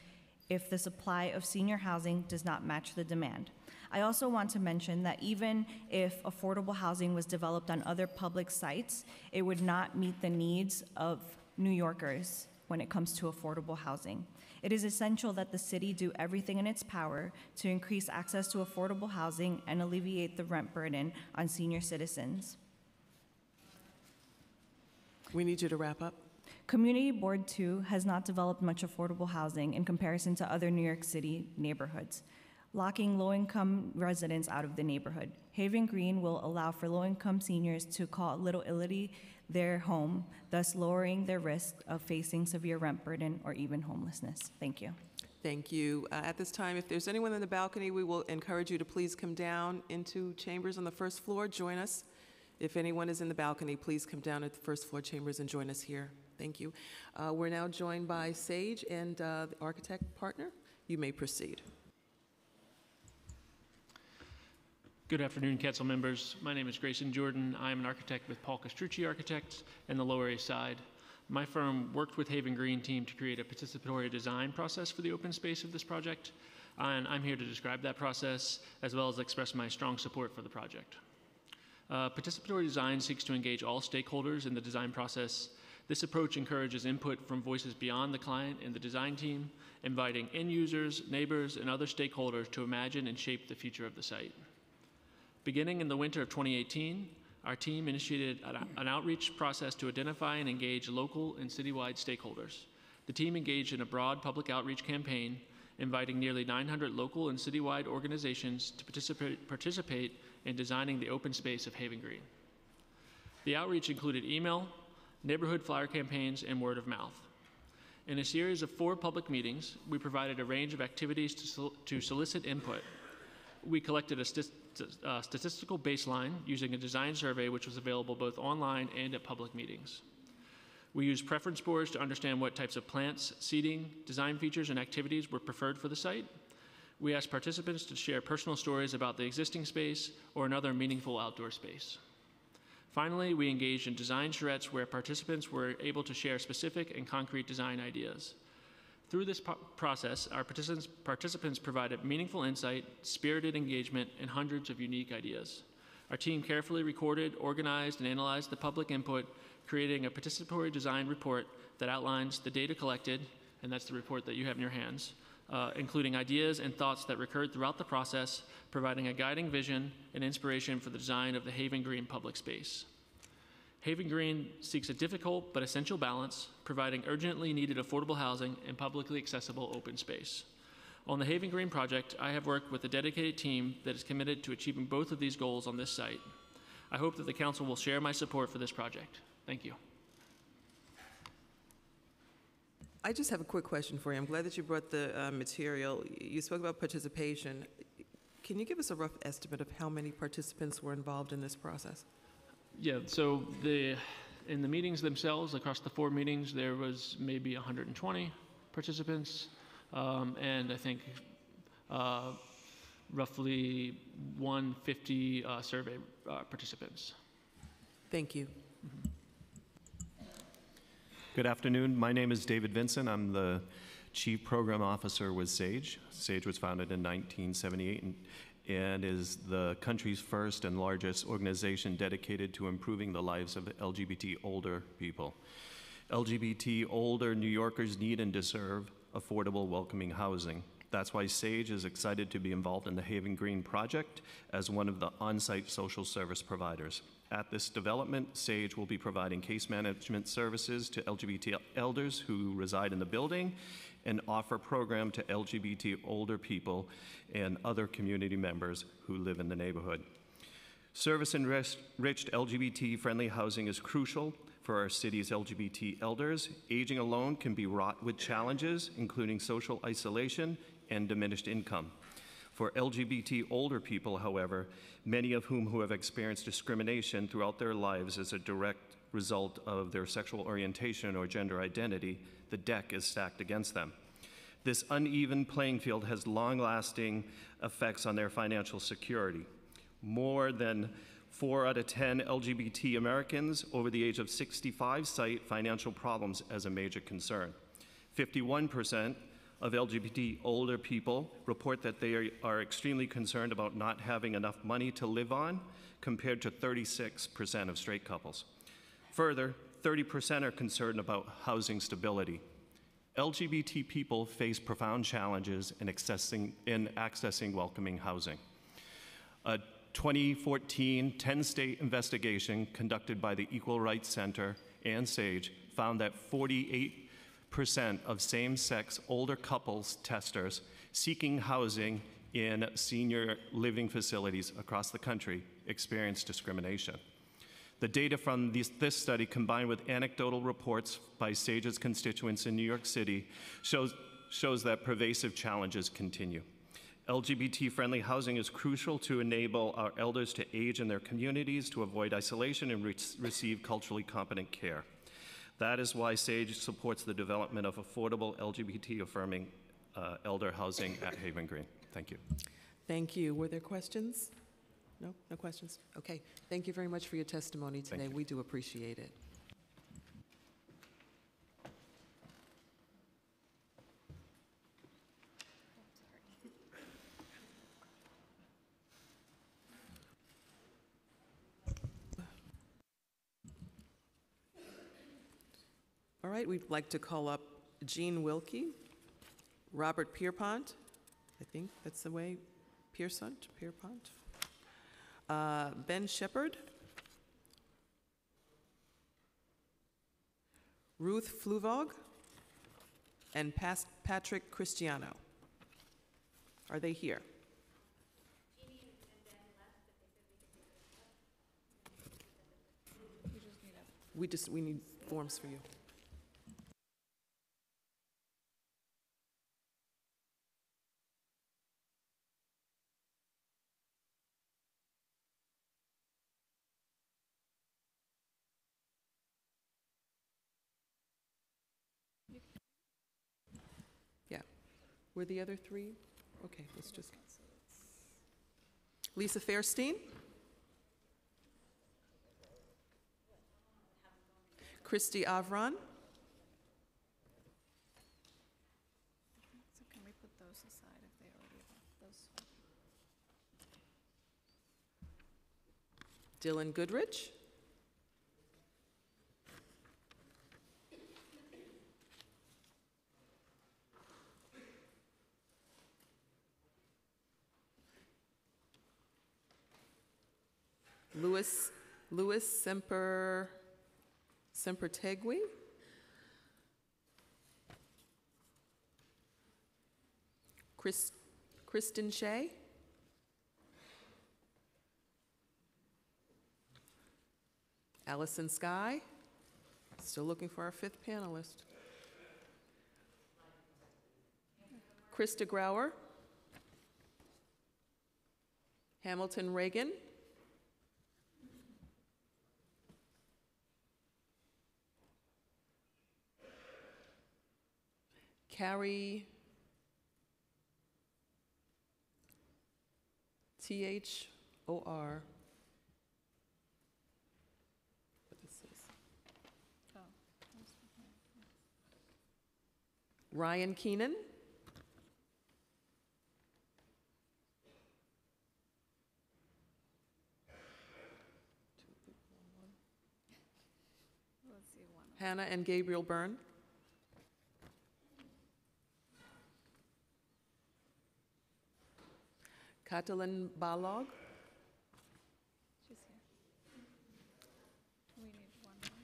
if the supply of senior housing does not match the demand. I also want to mention that even if affordable housing was developed on other public sites, it would not meet the needs of New Yorkers when it comes to affordable housing. It is essential that the city do everything in its power to increase access to affordable housing and alleviate the rent burden on senior citizens. We need you to wrap up. Community Board 2 has not developed much affordable housing in comparison to other New York City neighborhoods, locking low income residents out of the neighborhood. Haven Green will allow for low income seniors to call Little Italy their home, thus lowering their risk of facing severe rent burden or even homelessness. Thank you. Thank you. Uh, At this time, if there's anyone in the balcony, we will encourage you to please come down into chambers on the first floor. Join us. If anyone is in the balcony, please come down at the first floor chambers and join us here. Thank you. Uh, We're now joined by Sage and uh, the architect partner. You may proceed. Good afternoon, council members. My name is Grayson Jordan. I am an architect with Paul Castrucci Architects in the Lower East Side. My firm worked with Haven Green team to create a participatory design process for the open space of this project, and I'm here to describe that process as well as express my strong support for the project. Uh, participatory design seeks to engage all stakeholders in the design process. This approach encourages input from voices beyond the client and the design team, inviting end users, neighbors, and other stakeholders to imagine and shape the future of the site. Beginning in the winter of 2018, our team initiated an, outreach process to identify and engage local and citywide stakeholders. The team engaged in a broad public outreach campaign, inviting nearly 900 local and citywide organizations to participate, participate in designing the open space of Haven Green. The outreach included email, neighborhood flyer campaigns, and word of mouth. In a series of four public meetings, we provided a range of activities to, sol- to solicit input. We collected a st- uh, statistical baseline using a design survey which was available both online and at public meetings. We used preference boards to understand what types of plants, seating, design features, and activities were preferred for the site. We asked participants to share personal stories about the existing space or another meaningful outdoor space. Finally, we engaged in design charrettes where participants were able to share specific and concrete design ideas. Through this process, our participants, participants provided meaningful insight, spirited engagement, and hundreds of unique ideas. Our team carefully recorded, organized, and analyzed the public input, creating a participatory design report that outlines the data collected, and that's the report that you have in your hands, uh, including ideas and thoughts that recurred throughout the process, providing a guiding vision and inspiration for the design of the Haven Green public space. Haven Green seeks a difficult but essential balance, providing urgently needed affordable housing and publicly accessible open space. On the Haven Green project, I have worked with a dedicated team that is committed to achieving both of these goals on this site. I hope that the council will share my support for this project. Thank you. I just have a quick question for you. I'm glad that you brought the uh, material. You spoke about participation. Can you give us a rough estimate of how many participants were involved in this process? Yeah, so the, in the meetings themselves, across the four meetings, there was maybe 120 participants, um, and I think uh, roughly 150 uh, survey uh, participants. Thank you. Good afternoon. My name is David Vincent. I'm the Chief Program Officer with SAGE. SAGE was founded in 1978 and, and is the country's first and largest organization dedicated to improving the lives of LGBT older people. LGBT older New Yorkers need and deserve affordable, welcoming housing. That's why SAGE is excited to be involved in the Haven Green project as one of the on site social service providers. At this development, SAGE will be providing case management services to LGBT elders who reside in the building and offer program to LGBT older people and other community members who live in the neighborhood. Service enriched LGBT friendly housing is crucial for our city's LGBT elders. Aging alone can be wrought with challenges, including social isolation and diminished income. For LGBT older people, however, many of whom who have experienced discrimination throughout their lives as a direct result of their sexual orientation or gender identity, the deck is stacked against them. This uneven playing field has long lasting effects on their financial security. More than four out of 10 LGBT Americans over the age of 65 cite financial problems as a major concern. 51% of LGBT older people report that they are, are extremely concerned about not having enough money to live on, compared to 36% of straight couples. Further, 30% are concerned about housing stability. LGBT people face profound challenges in accessing, in accessing welcoming housing. A 2014 10 state investigation conducted by the Equal Rights Center and SAGE found that 48% of same sex older couples testers seeking housing in senior living facilities across the country experience discrimination. The data from this study, combined with anecdotal reports by SAGE's constituents in New York City, shows, shows that pervasive challenges continue. LGBT friendly housing is crucial to enable our elders to age in their communities, to avoid isolation, and re- receive culturally competent care. That is why SAGE supports the development of affordable LGBT affirming uh, elder housing at Haven Green. Thank you. Thank you. Were there questions? No? No questions? Okay. Thank you very much for your testimony today. We do appreciate it. Right, we'd like to call up Jean Wilkie, Robert Pierpont, I think that's the way, Piersont, Pierpont, uh, Ben Shepard, Ruth Fluvog, and Pas- Patrick Cristiano. Are they here? We just, we need forms for you. Yeah. Were the other three? Okay, let's just. Lisa Fairstein? Christy Avron? So can we put those aside if they already have those? Dylan Goodrich? Louis, Louis Semper, Semper Tegui? Chris, Kristen Shea? Allison Sky? Still looking for our fifth panelist. Krista Grauer? Hamilton Reagan? Carrie T H O R. What this is. Oh, Ryan Keenan. Let's see, one. Hannah and Gabriel Byrne. Katalin Balog. She's here. We need one more.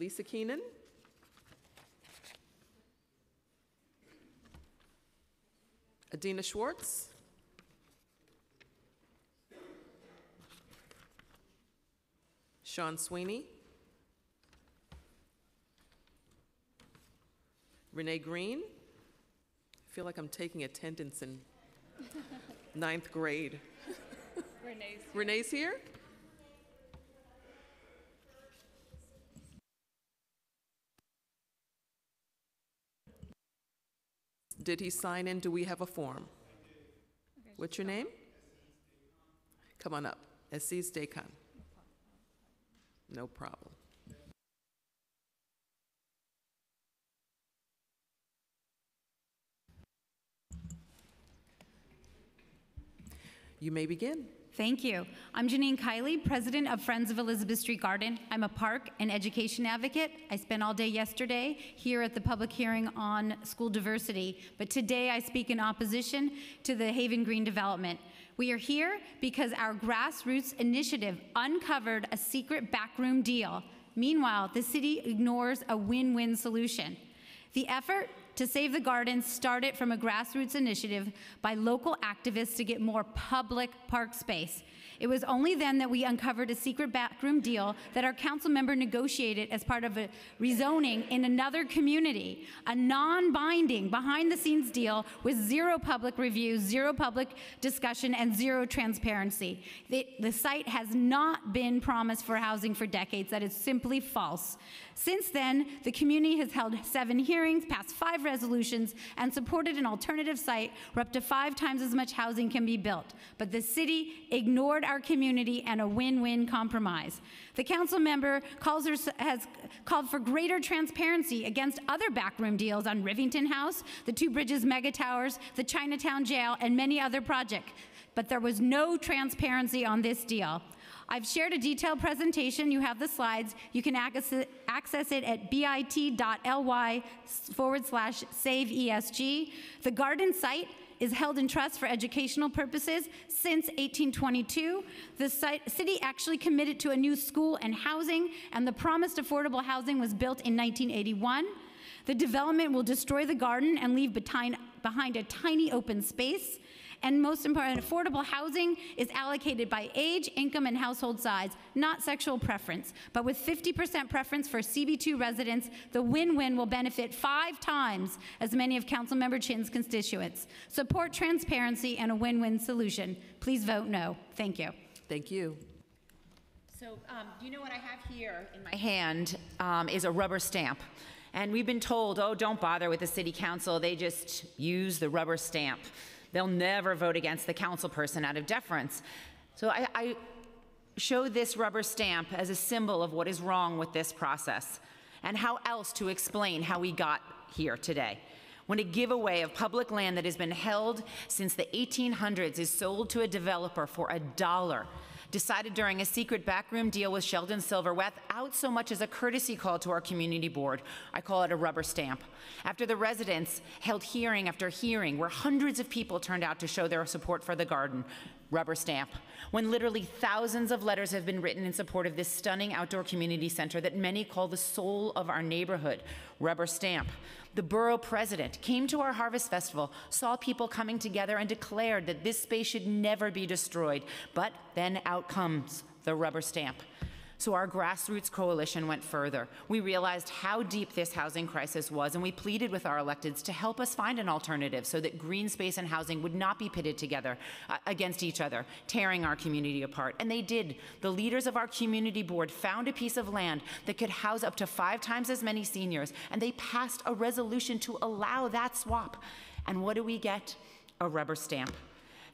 Lisa Keenan. Adina Schwartz. Sean Sweeney. Renee Green. I feel like I'm taking attendance in ninth grade. Renee's. Renee's here? Did he sign in? Do we have a form? What's your name? Come on up. Aziz Dehkan. No problem. You may begin. Thank you. I'm Jeannine Kiely, president of Friends of Elizabeth Street Garden. I'm a park and education advocate. I spent all day yesterday here at the public hearing on school diversity, but today I speak in opposition to the Haven Green development. We are here because our grassroots initiative uncovered a secret backroom deal. Meanwhile, the city ignores a win win solution. The effort to save the gardens started from a grassroots initiative by local activists to get more public park space. It was only then that we uncovered a secret backroom deal that our council member negotiated as part of a rezoning in another community, a non-binding behind-the-scenes deal with zero public review, zero public discussion, and zero transparency. The, the site has not been promised for housing for decades. That is simply false. Since then, the community has held seven hearings, passed five resolutions, and supported an alternative site where up to five times as much housing can be built. But the city ignored our community and a win-win compromise. The council member calls her, has called for greater transparency against other backroom deals on Rivington House, the Two Bridges Mega Towers, the Chinatown Jail, and many other projects. But there was no transparency on this deal. I've shared a detailed presentation. You have the slides. You can access it at bit.ly forward slash save ESG. The garden site is held in trust for educational purposes since 1822. The city actually committed to a new school and housing, and the promised affordable housing was built in 1981. The development will destroy the garden and leave behind, a tiny open space. And most important, affordable housing is allocated by age, income, and household size, not sexual preference. But with 50% preference for CB2 residents, the win-win will benefit five times as many of Councilmember Chin's constituents. Support transparency and a win-win solution. Please vote no. Thank you. Thank you. So, um, do you know what I have here in my hand um, is a rubber stamp. And we've been told, oh, don't bother with the city council. They just use the rubber stamp. They'll never vote against the council person out of deference. So I, I show this rubber stamp as a symbol of what is wrong with this process and how else to explain how we got here today. When a giveaway of public land that has been held since the 1800s is sold to a developer for a dollar, decided during a secret backroom deal with Sheldon Silver without so much as a courtesy call to our community board. I call it a rubber stamp. After the residents held hearing after hearing where hundreds of people turned out to show their support for the garden, rubber stamp. When literally thousands of letters have been written in support of this stunning outdoor community center that many call the soul of our neighborhood, rubber stamp. The borough president came to our Harvest Festival, saw people coming together, and declared that this space should never be destroyed. But then out comes the rubber stamp. So our grassroots coalition went further. We realized how deep this housing crisis was, and we pleaded with our electeds to help us find an alternative so that green space and housing would not be pitted together uh, against each other, tearing our community apart. And they did. The leaders of our community board found a piece of land that could house up to five times as many seniors, and they passed a resolution to allow that swap. And what do we get? A rubber stamp.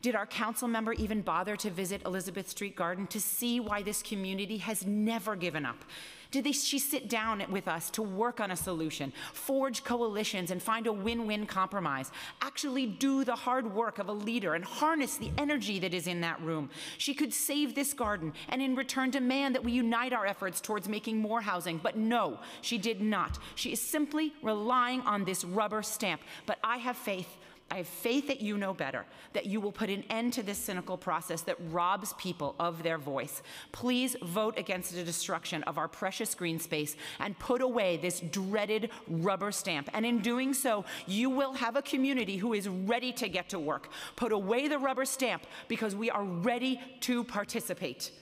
Did our council member even bother to visit Elizabeth Street Garden to see why this community has never given up? Did they, she sit down with us to work on a solution, forge coalitions, and find a win win compromise? Actually, do the hard work of a leader and harness the energy that is in that room. She could save this garden and, in return, demand that we unite our efforts towards making more housing. But no, she did not. She is simply relying on this rubber stamp. But I have faith I have faith that you know better, that you will put an end to this cynical process that robs people of their voice. Please vote against the destruction of our precious green space and put away this dreaded rubber stamp. And in doing so, you will have a community who is ready to get to work. Put away the rubber stamp because we are ready to participate.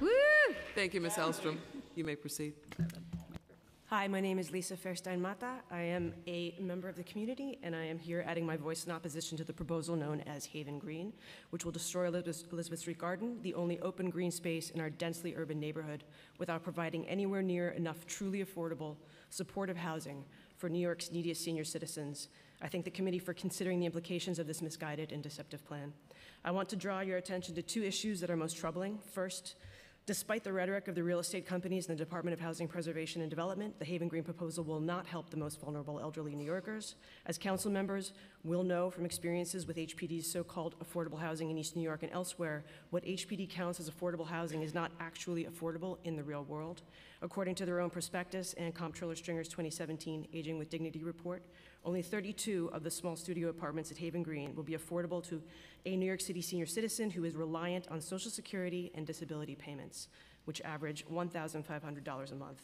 Woo! Thank you, Ms. Elstrom. You may proceed. Hi, my name is Lisa Fairstein Mata. I am a member of the community, and I am here adding my voice in opposition to the proposal known as Haven Green, which will destroy Elizabeth Street Garden, the only open green space in our densely urban neighborhood, without providing anywhere near enough truly affordable, supportive housing for New York's neediest senior citizens. I thank the committee for considering the implications of this misguided and deceptive plan. I want to draw your attention to two issues that are most troubling. First, Despite the rhetoric of the real estate companies and the Department of Housing Preservation and Development, the Haven Green proposal will not help the most vulnerable elderly New Yorkers. As council members will know from experiences with HPD's so-called affordable housing in East New York and elsewhere, what HPD counts as affordable housing is not actually affordable in the real world. According to their own prospectus and Comptroller Stringer's 2017 Aging with Dignity report, only 32 of the small studio apartments at Haven Green will be affordable to a New York City senior citizen who is reliant on Social Security and disability payments, which average $1,500 a month.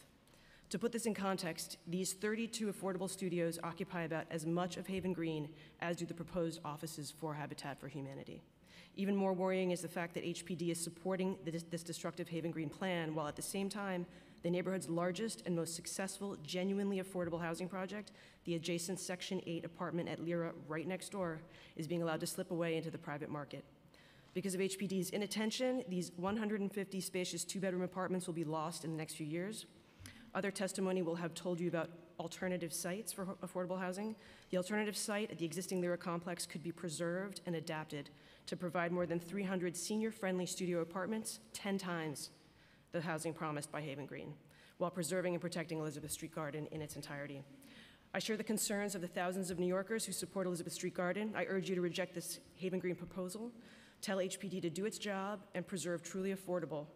To put this in context, these 32 affordable studios occupy about as much of Haven Green as do the proposed offices for Habitat for Humanity. Even more worrying is the fact that HPD is supporting this, destructive Haven Green plan while at the same time the neighborhood's largest and most successful, genuinely affordable housing project, the adjacent Section 8 apartment at LIRA right next door, is being allowed to slip away into the private market. Because of HPD's inattention, these 150 spacious two bedroom apartments will be lost in the next few years. Other testimony will have told you about alternative sites for affordable housing. The alternative site at the existing LIRA complex could be preserved and adapted to provide more than 300 senior friendly studio apartments, 10 times the housing promised by Haven Green, while preserving and protecting Elizabeth Street Garden in its entirety. I share the concerns of the thousands of New Yorkers who support Elizabeth Street Garden. I urge you to reject this Haven Green proposal, tell HPD to do its job, and preserve truly affordable,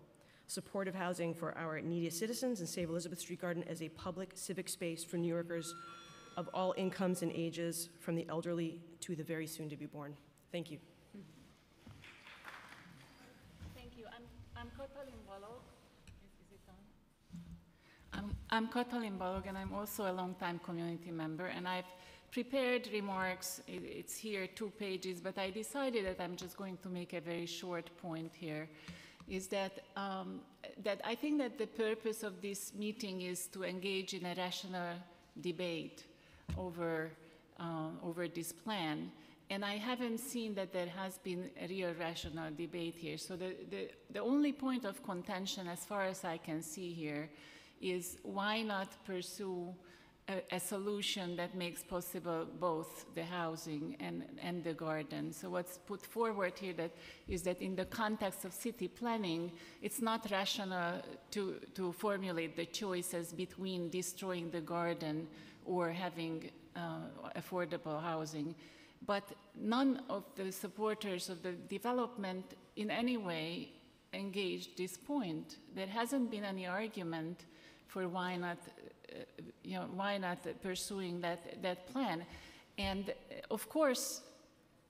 supportive housing for our neediest citizens, and save Elizabeth Street Garden as a public civic space for New Yorkers of all incomes and ages, from the elderly to the very soon to be born. Thank you. Thank you. I'm, I'm Katalin Balog. Is, is it on? I'm, Katalin Balog, and I'm also a longtime community member, and I've prepared remarks. It's here, two pages, but I decided that I'm just going to make a very short point here. Is that um, that I think that the purpose of this meeting is to engage in a rational debate over uh, over this plan, and I haven't seen that there has been a real rational debate here. So the, the, the only point of contention, as far as I can see here, is why not pursue a, a solution that makes possible both the housing and, and the garden. So what's put forward here that is that in the context of city planning, it's not rational to, to formulate the choices between destroying the garden or having uh, affordable housing. But none of the supporters of the development in any way engaged this point. There hasn't been any argument for why not, uh, you know, why not pursuing that, that plan. And uh, of course,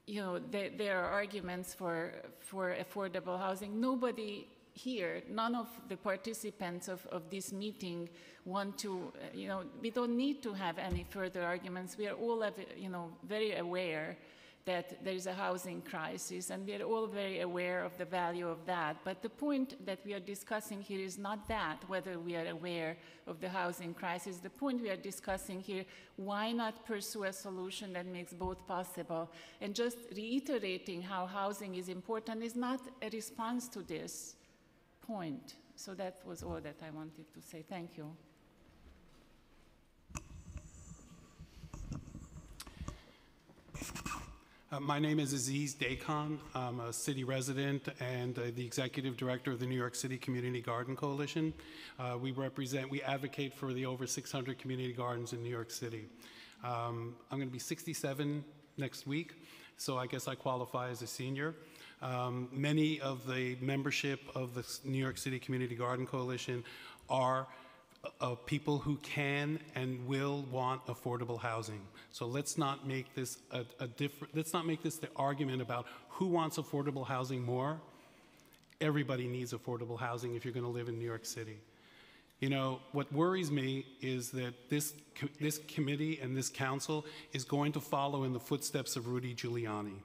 you know, there, there are arguments for, for affordable housing. Nobody here, none of the participants of, of this meeting want to, uh, you know, we don't need to have any further arguments. We are all, you know, very aware that there is a housing crisis, and we are all very aware of the value of that. But the point that we are discussing here is not that, whether we are aware of the housing crisis. The point we are discussing here, why not pursue a solution that makes both possible? And just reiterating how housing is important is not a response to this point. So that was all that I wanted to say. Thank you. Uh, my name is Aziz Dehkan. I'm a city resident and uh, the executive director of the New York City Community Garden Coalition. Uh, we represent, we advocate for the over 600 community gardens in New York City. Um, I'm going to be 67 next week, so I guess I qualify as a senior. Um, many of the membership of the New York City Community Garden Coalition are of people who can and will want affordable housing. So let's not make this a, a different, let's not make this the argument about who wants affordable housing more. Everybody needs affordable housing if you're going to live in New York City. You know, what worries me is that this, this committee and this council is going to follow in the footsteps of Rudy Giuliani.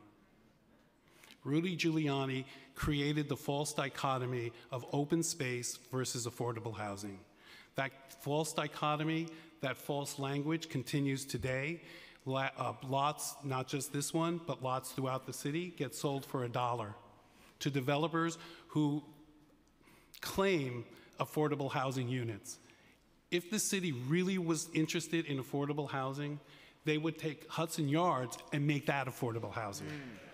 Rudy Giuliani created the false dichotomy of open space versus affordable housing. That false dichotomy, that false language continues today. Uh, lots, not just this one, but lots throughout the city, get sold for a dollar to developers who claim affordable housing units. If the city really was interested in affordable housing, they would take Hudson Yards and make that affordable housing. Mm.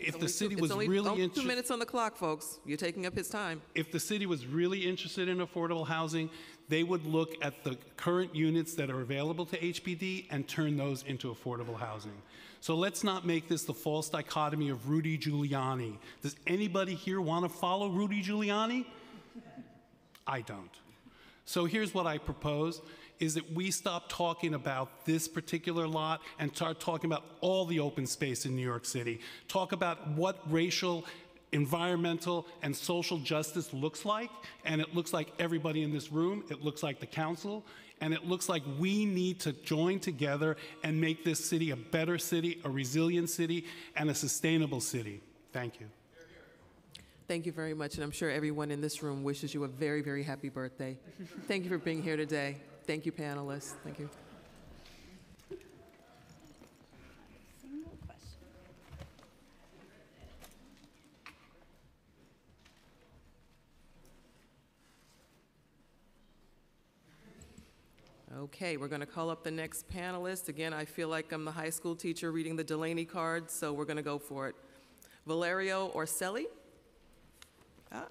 If the city was only- really two interested. minutes on the clock, folks. You're taking up his time. if the city was really interested in affordable housing, they would look at the current units that are available to HPD and turn those into affordable housing. So let's not make this the false dichotomy of Rudy Giuliani. Does anybody here want to follow Rudy Giuliani? I don't. So here's what I propose is that we stop talking about this particular lot and start talking about all the open space in New York City. Talk about what racial, environmental, and social justice looks like. And it looks like everybody in this room, it looks like the council, and it looks like we need to join together and make this city a better city, a resilient city, and a sustainable city. Thank you. Thank you very much, and I'm sure everyone in this room wishes you a very, very happy birthday. Thank you for being here today. Thank you, panelists. Thank you. Okay, we're going to call up the next panelist. Again, I feel like I'm the high school teacher reading the Delaney cards, so we're going to go for it. Valerio Orselli. Ah.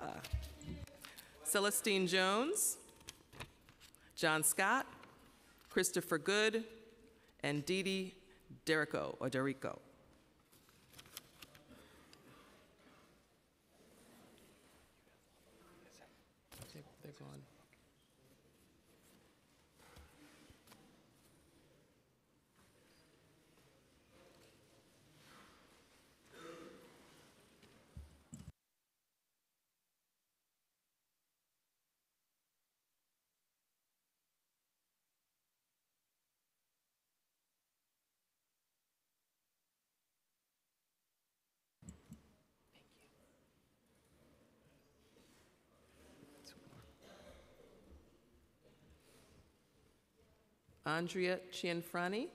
Celestine Jones. John Scott. Christopher Good. And Dee Derico, or Derico. They're- They're gone. Andrea Cianfrani.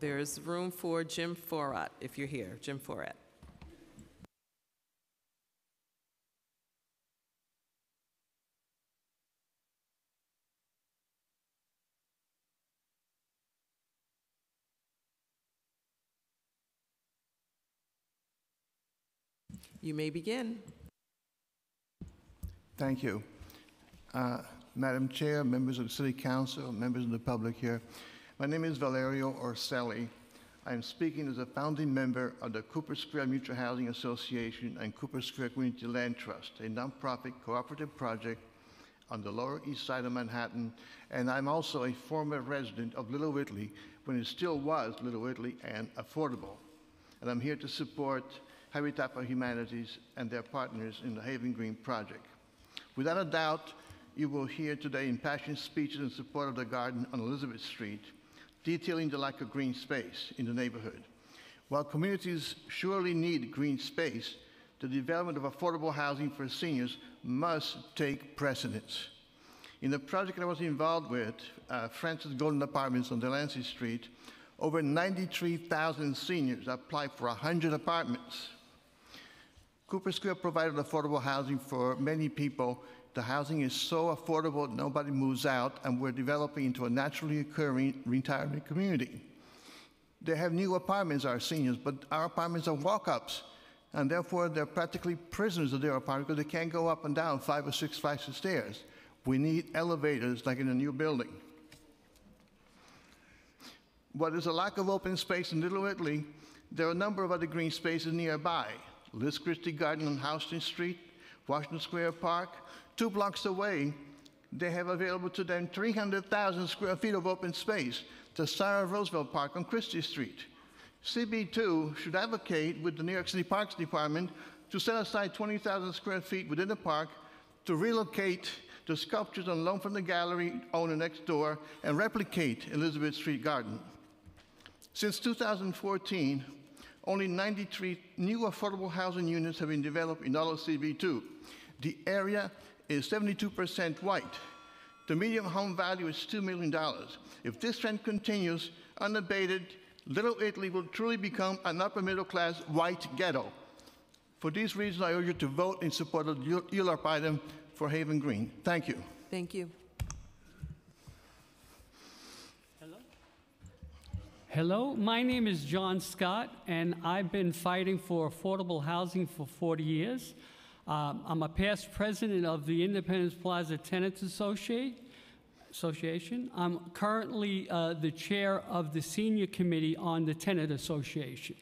There's room for Jim Forat, if you're here. Jim Forat. You may begin. Thank you. Uh, Madam Chair, members of the City Council, members of the public here, my name is Valerio Orselli. I'm speaking as a founding member of the Cooper Square Mutual Housing Association and Cooper Square Community Land Trust, a nonprofit cooperative project on the Lower East Side of Manhattan, and I'm also a former resident of Little Italy when it still was Little Italy and affordable. And I'm here to support Habitat for Humanities and their partners in the Haven Green Project. Without a doubt, you will hear today impassioned speeches in support of the garden on Elizabeth Street, detailing the lack of green space in the neighborhood. While communities surely need green space, the development of affordable housing for seniors must take precedence. In the project I was involved with, uh, Frances Goldin Apartments on Delancey Street, over 93,000 seniors applied for 100 apartments. Cooper Square provided affordable housing for many people. The housing is so affordable, nobody moves out, and we're developing into a naturally occurring retirement community. They have new apartments, our seniors, but our apartments are walk ups, and therefore they're practically prisoners of their apartment because they can't go up and down five or six flights of stairs. We need elevators like in a new building. While there's a lack of open space in Little Italy, there are a number of other green spaces nearby. Liz Christy Garden on Houston Street, Washington Square Park. Two blocks away, they have available to them 300,000 square feet of open space, the Sara Roosevelt Park on Chrystie Street. CB2 should advocate with the New York City Parks Department to set aside 20,000 square feet within the park to relocate the sculptures on loan from the gallery owner next door and replicate Elizabeth Street Garden. Since 2014, only 93 new affordable housing units have been developed in all of CB2. The area is 72% white. The median home value is $2 million. If this trend continues unabated, Little Italy will truly become an upper middle class white ghetto. For these reasons, I urge you to vote in support of the ULURP item for Haven Green. Thank you. Thank you. Hello, my name is John Scott, and I've been fighting for affordable housing for 40 years. Um, I'm a past president of the Independence Plaza Tenants Association. I'm currently uh, the chair of the senior committee on the Tenant Association.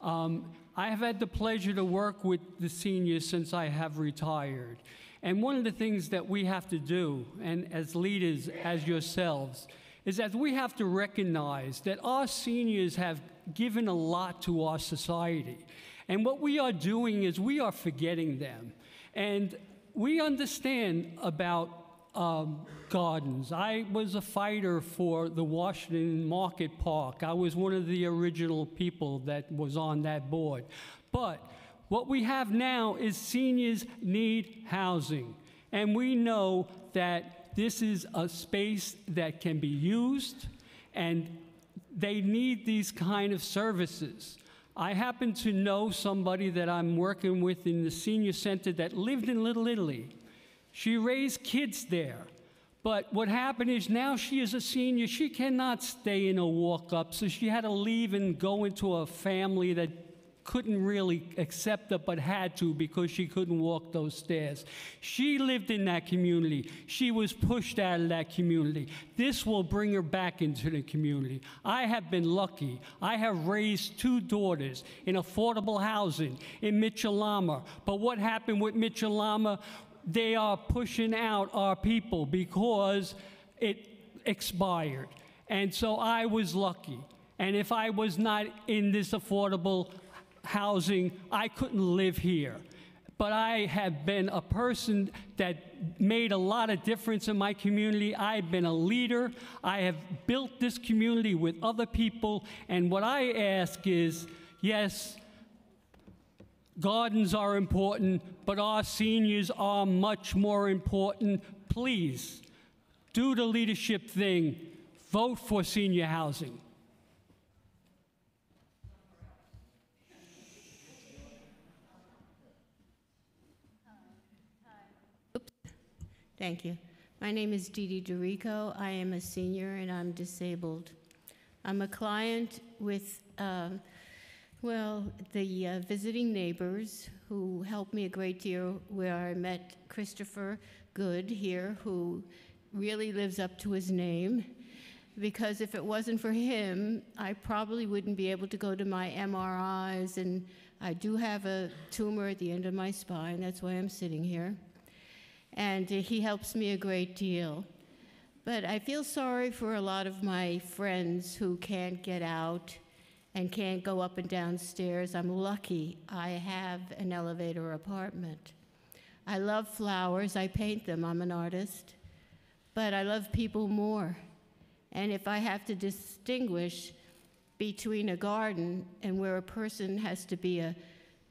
Um, I have had the pleasure to work with the seniors since I have retired. And one of the things that we have to do, and as leaders, as yourselves, is that we have to recognize that our seniors have given a lot to our society. And what we are doing is we are forgetting them. And we understand about um, gardens. I was a fighter for the Washington Market Park. I was one of the original people that was on that board. But what we have now is seniors need housing. And we know that this is a space that can be used and they need these kind of services. I happen to know somebody that I'm working with in the senior center that lived in Little Italy. She raised kids there. But what happened is now she is a senior. She cannot stay in a walk up, so she had to leave and go into a family that couldn't really accept her but had to because she couldn't walk those stairs. She lived in that community. She was pushed out of that community. This will bring her back into the community. I have been lucky. I have raised two daughters in affordable housing in Mitchell-Lama. But what happened with Mitchell-Lama? They are pushing out our people because it expired. And so I was lucky. And if I was not in this affordable housing, I couldn't live here. But I have been a person that made a lot of difference in my community. I've been a leader. I have built this community with other people. And what I ask is yes, gardens are important, but our seniors are much more important. Please do the leadership thing, vote for senior housing. Thank you. My name is Dee Dee Dorico. I am a senior and I'm disabled. I'm a client with, um, well, the uh, visiting neighbors who helped me a great deal, where I met Christopher Good here, who really lives up to his name. Because if it wasn't for him, I probably wouldn't be able to go to my MRIs, and I do have a tumor at the end of my spine. That's why I'm sitting here and he helps me a great deal. But I feel sorry for a lot of my friends who can't get out and can't go up and down stairs. I'm lucky I have an elevator apartment. I love flowers, I paint them, I'm an artist. But I love people more. And if I have to distinguish between a garden and where a person has to be a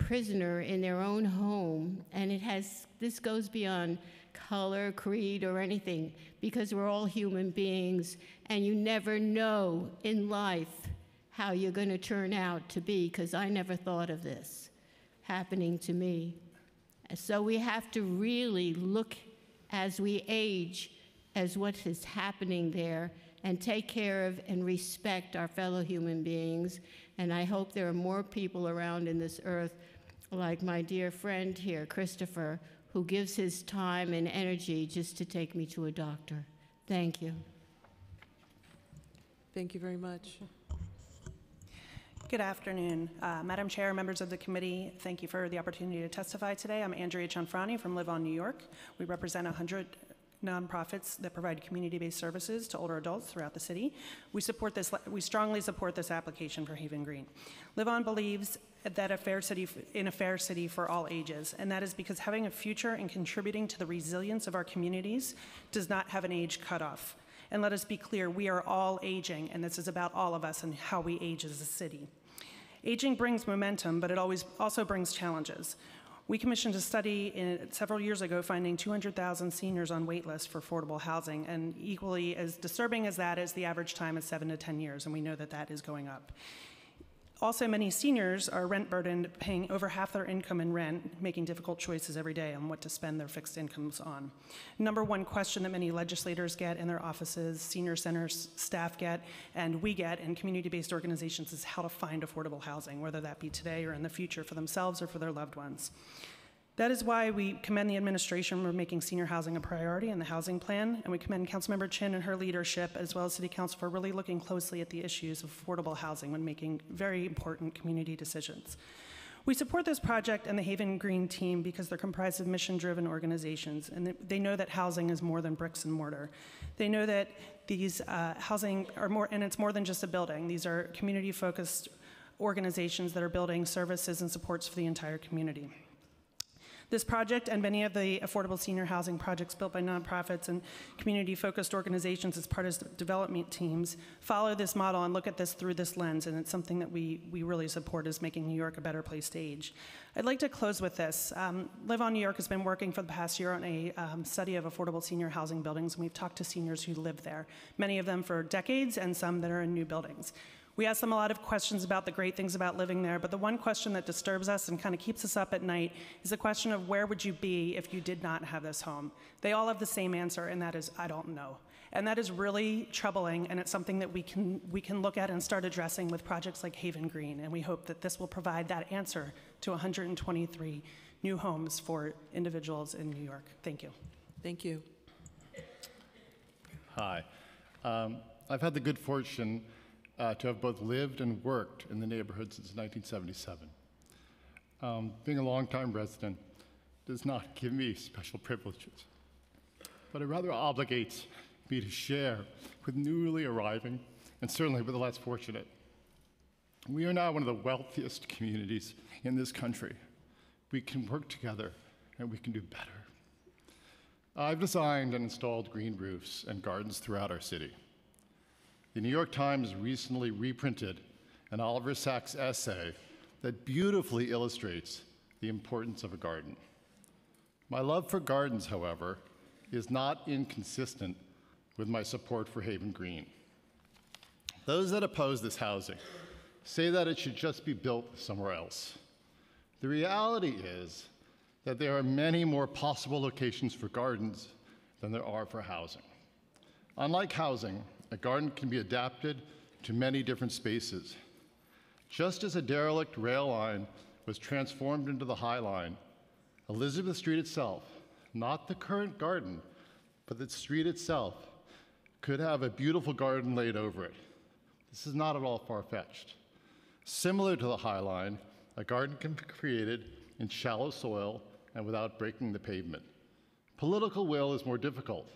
prisoner in their own home, and it has, this goes beyond color, creed, or anything, because we're all human beings, and you never know in life how you're going to turn out to be, because I never thought of this happening to me. So we have to really look as we age as what is happening there and take care of and respect our fellow human beings. And I hope there are more people around in this earth like my dear friend here, Christopher, who gives his time and energy just to take me to a doctor. Thank you. Thank you very much. Good afternoon. Uh, Madam Chair, members of the committee, thank you for the opportunity to testify today. I'm Andrea Cianfrani from Live On New York. We represent 100 nonprofits that provide community-based services to older adults throughout the city. We support this, we strongly support this application for Haven Green. Live On believes that a fair city in a fair city for all ages, and that is because having a future and contributing to the resilience of our communities does not have an age cutoff. And let us be clear, we are all aging, and this is about all of us and how we age as a city. Aging brings momentum, but it always also brings challenges. We commissioned a study in, several years ago finding 200,000 seniors on wait lists for affordable housing, and equally as disturbing as that is, the average time is seven to 10 years, and we know that that is going up. Also, many seniors are rent burdened, paying over half their income in rent, making difficult choices every day on what to spend their fixed incomes on. Number one question that many legislators get in their offices, senior centers staff get, and we get in community based organizations is how to find affordable housing, whether that be today or in the future for themselves or for their loved ones. That is why we commend the administration for making senior housing a priority in the housing plan, and we commend Councilmember Chin and her leadership, as well as City Council, for really looking closely at the issues of affordable housing when making very important community decisions. We support this project and the Haven Green team because they're comprised of mission driven organizations, and they know that housing is more than bricks and mortar. They know that these uh, housing are more, and it's more than just a building, these are community focused organizations that are building services and supports for the entire community. This project and many of the affordable senior housing projects built by nonprofits and community focused organizations as part of development teams follow this model and look at this through this lens, and it's something that we, we really support as making New York a better place to age. I'd like to close with this. Um, Live on New York has been working for the past year on a um, study of affordable senior housing buildings, and we've talked to seniors who live there, many of them for decades and some that are in new buildings. We ask them a lot of questions about the great things about living there, but the one question that disturbs us and kind of keeps us up at night is the question of where would you be if you did not have this home? They all have the same answer, and that is, I don't know. And that is really troubling, and it's something that we can, we can look at and start addressing with projects like Haven Green. And we hope that this will provide that answer to 123 new homes for individuals in New York. Thank you. Thank you. Hi. Um, I've had the good fortune uh, to have both lived and worked in the neighborhood since 1977. Um, being a longtime resident does not give me special privileges, but it rather obligates me to share with newly arriving and certainly with the less fortunate. We are now one of the wealthiest communities in this country. We can work together and we can do better. I've designed and installed green roofs and gardens throughout our city. The New York Times recently reprinted an Oliver Sacks essay that beautifully illustrates the importance of a garden. My love for gardens, however, is not inconsistent with my support for Haven Green. Those that oppose this housing say that it should just be built somewhere else. The reality is that there are many more possible locations for gardens than there are for housing. Unlike housing, a garden can be adapted to many different spaces. Just as a derelict rail line was transformed into the High Line, Elizabeth Street itself, not the current garden, but the street itself, could have a beautiful garden laid over it. This is not at all far fetched. Similar to the High Line, a garden can be created in shallow soil and without breaking the pavement. Political will is more difficult.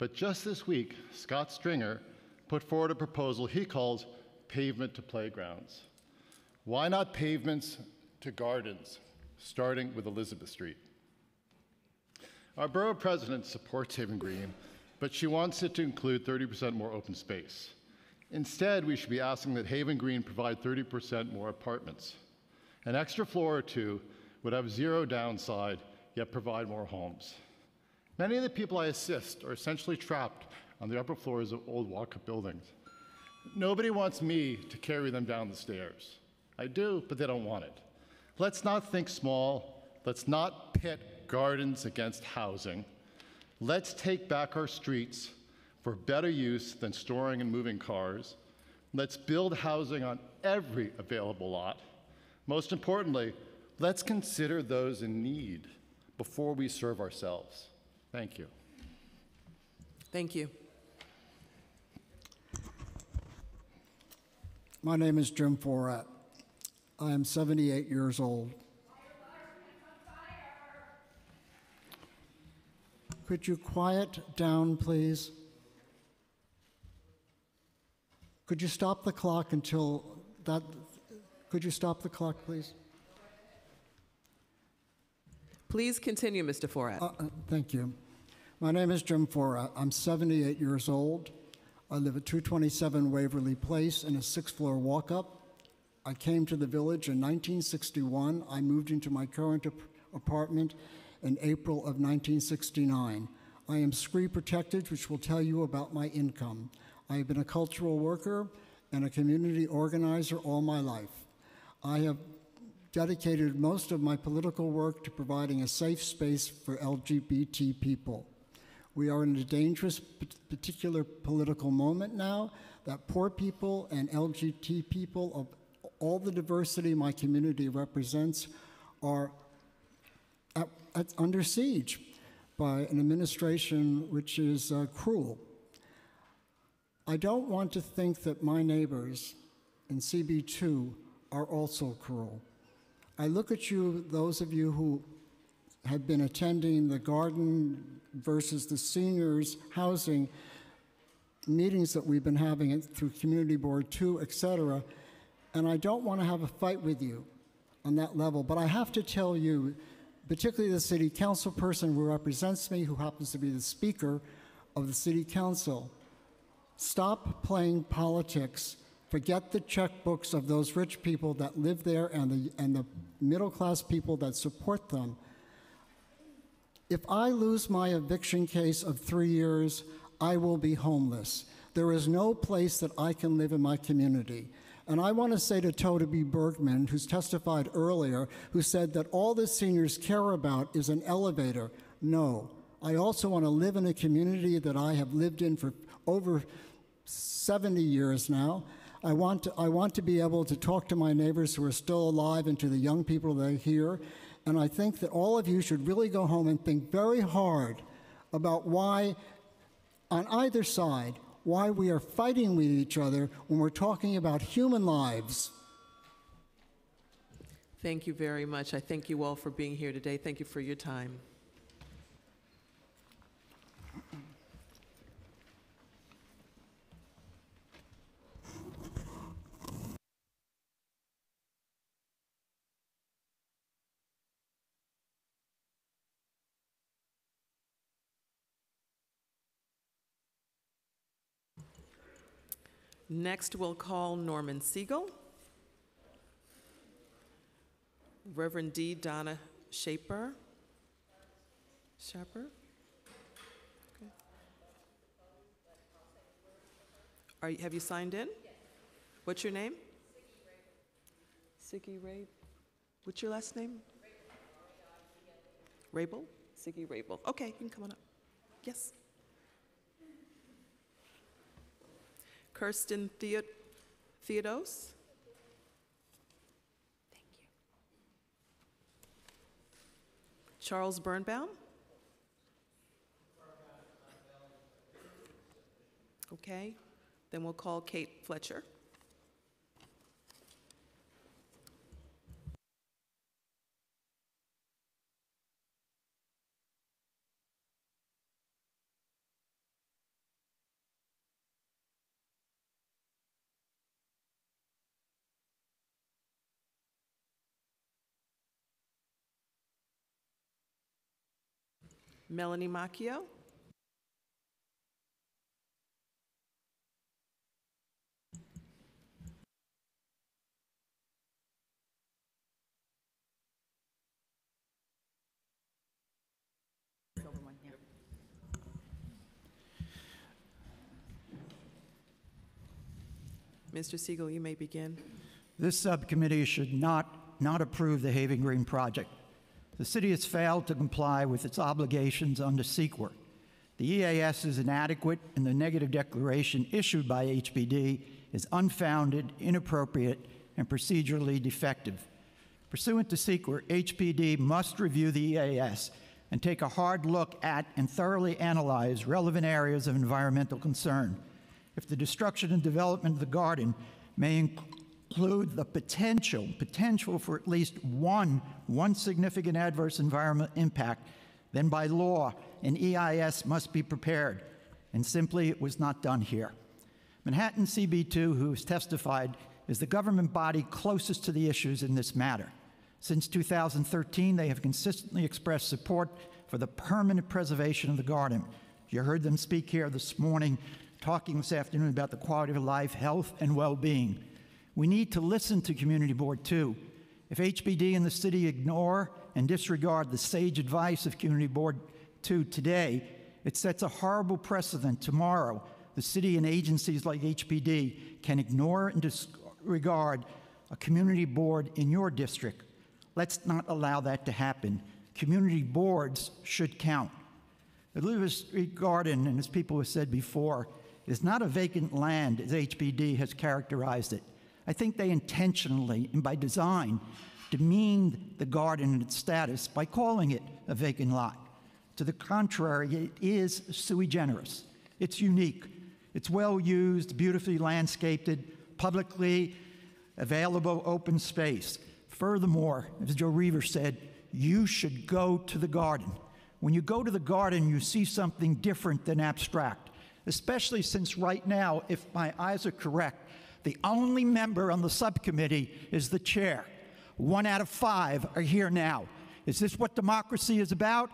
But just this week, Scott Stringer put forward a proposal he calls pavement to playgrounds. Why not pavements to gardens, starting with Elizabeth Street? Our borough president supports Haven Green, but she wants it to include 30% more open space. Instead, we should be asking that Haven Green provide 30% more apartments. An extra floor or two would have zero downside, yet provide more homes. Many of the people I assist are essentially trapped on the upper floors of old walk-up buildings. Nobody wants me to carry them down the stairs. I do, but they don't want it. Let's not think small. Let's not pit gardens against housing. Let's take back our streets for better use than storing and moving cars. Let's build housing on every available lot. Most importantly, let's consider those in need before we serve ourselves. Thank you. Thank you. My name is Jim Forat. I am 78 years old. Could you quiet down, please? Could you stop the clock until that? Could you stop the clock, please? Please continue, Mr. Forat. Uh, uh, thank you. My name is Jim Forat. I'm 78 years old. I live at 227 Waverly Place in a six floor walk up. I came to the village in 1961. I moved into my current ap- apartment in April of 1969. I am SCRIE protected, which will tell you about my income. I have been a cultural worker and a community organizer all my life. I have dedicated most of my political work to providing a safe space for LGBT people. We are in a dangerous particular political moment now that poor people and LGBT people of all the diversity my community represents are at, at, under siege by an administration which is uh, cruel. I don't want to think that my neighbors in CB2 are also cruel. I look at you, those of you who have been attending the garden versus the seniors housing meetings that we've been having through Community Board 2, et cetera, and I don't want to have a fight with you on that level, but I have to tell you, particularly the city council person who represents me, who happens to be the speaker of the city council, stop playing politics. Forget the checkbooks of those rich people that live there and the, and the middle class people that support them. If I lose my eviction case of three years, I will be homeless. There is no place that I can live in my community. And I want to say to Tobi Bergman, who's testified earlier, who said that all the seniors care about is an elevator. No. I also want to live in a community that I have lived in for over 70 years now. I want, to, I want to be able to talk to my neighbors who are still alive and to the young people that are here. And I think that all of you should really go home and think very hard about why, on either side, why we are fighting with each other when we're talking about human lives. Thank you very much. I thank you all for being here today. Thank you for your time. Next, we'll call Norman Siegel. Reverend D. Donna Schaper. Schaper? Okay. Are, you- have you signed in? What's your name? Siggy Ray. What's your last name? Rabel? Siggy Rabel. Okay, you can come on up. Yes. Kirsten Theo- Theodos. Thank you. Charles Birnbaum. Okay, then we'll call Kate Fletcher. Melanie Macchio. Mr. Siegel, you may begin. This subcommittee should not, not approve the Haven Green project. The city has failed to comply with its obligations under CEQR. The EAS is inadequate, and the negative declaration issued by HPD is unfounded, inappropriate, and procedurally defective. Pursuant to CEQR, HPD must review the EAS and take a hard look at and thoroughly analyze relevant areas of environmental concern. If the destruction and development of the garden may include the potential, potential for at least one, one significant adverse environment impact, then by law, an EIS must be prepared. And simply, it was not done here. Manhattan CB2, who has testified, is the government body closest to the issues in this matter. Since 2013, they have consistently expressed support for the permanent preservation of the garden. You heard them speak here this morning, talking this afternoon about the quality of life, health, and well being. We need to listen to Community Board too. If HPD and the city ignore and disregard the sage advice of Community Board 2 today, it sets a horrible precedent tomorrow. The city and agencies like HPD can ignore and disregard a community board in your district. Let's not allow that to happen. Community boards should count. The Elizabeth Street Garden, and as people have said before, is not a vacant land as HPD has characterized it. I think they intentionally and by design demeaned the garden and its status by calling it a vacant lot. To the contrary, it is sui generis. It's unique. It's well used, beautifully landscaped, publicly available open space. Furthermore, as Joe Reiver said, you should go to the garden. When you go to the garden, you see something different than abstract, especially since right now, if my eyes are correct, the only member on the subcommittee is the chair. One out of five are here now. Is this what democracy is about?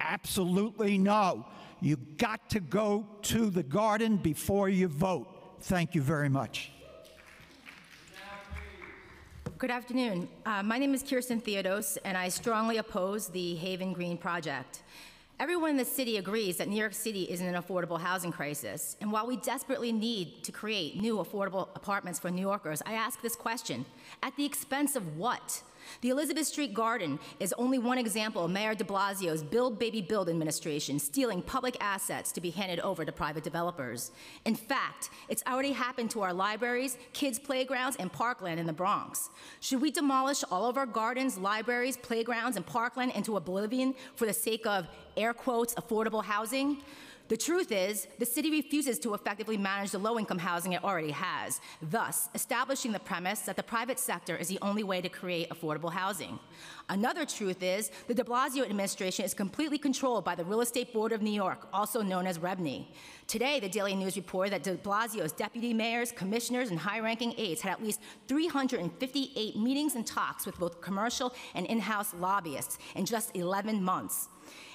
Absolutely no. You got to go to the garden before you vote. Thank you very much. Good afternoon. Uh, my name is Kirsten Theodos, and I strongly oppose the Haven Green project. Everyone in the city agrees that New York City is in an affordable housing crisis. And while we desperately need to create new affordable apartments for New Yorkers, I ask this question at the expense of what? The Elizabeth Street Garden is only one example of Mayor de Blasio's Build Baby Build administration stealing public assets to be handed over to private developers. In fact, it's already happened to our libraries, kids' playgrounds, and parkland in the Bronx. Should we demolish all of our gardens, libraries, playgrounds, and parkland into oblivion for the sake of, air quotes, affordable housing? The truth is, the city refuses to effectively manage the low income housing it already has, thus, establishing the premise that the private sector is the only way to create affordable housing. Another truth is, the de Blasio administration is completely controlled by the Real Estate Board of New York, also known as REBNY. Today, the Daily News reported that de Blasio's deputy mayors, commissioners, and high ranking aides had at least 358 meetings and talks with both commercial and in house lobbyists in just 11 months.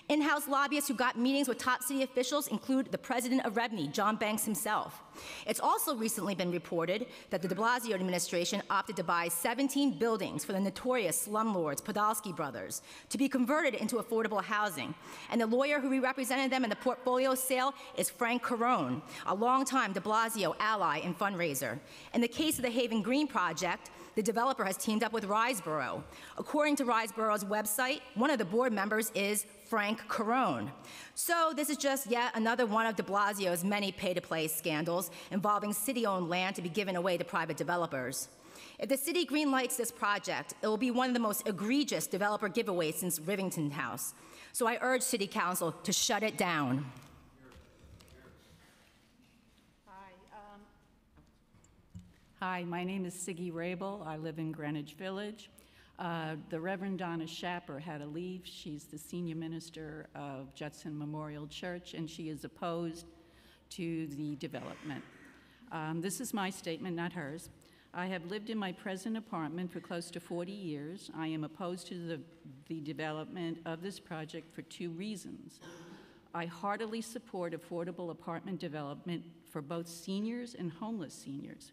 In-house lobbyists who got meetings with top city officials include the president of REBNY, John Banks himself. It's also recently been reported that the de Blasio administration opted to buy 17 buildings for the notorious slumlords, Podolsky brothers, to be converted into affordable housing. And the lawyer who represented them in the portfolio sale is Frank Carone, a longtime de Blasio ally and fundraiser. In the case of the Haven Green project, the developer has teamed up with Riseboro. According to Riseboro's website, one of the board members is Frank Carone. So this is just yet another one of de Blasio's many pay-to-play scandals involving city-owned land to be given away to private developers. If the city greenlights this project, it will be one of the most egregious developer giveaways since Rivington House. So I urge City Council to shut it down. Hi, my name is Siggy Rabel. I live in Greenwich Village. Uh, the Reverend Donna Schaper had to leave. She's the senior minister of Judson Memorial Church, and she is opposed to the development. Um, this is my statement, not hers. I have lived in my present apartment for close to 40 years. I am opposed to the, the development of this project for two reasons. I heartily support affordable apartment development for both seniors and homeless seniors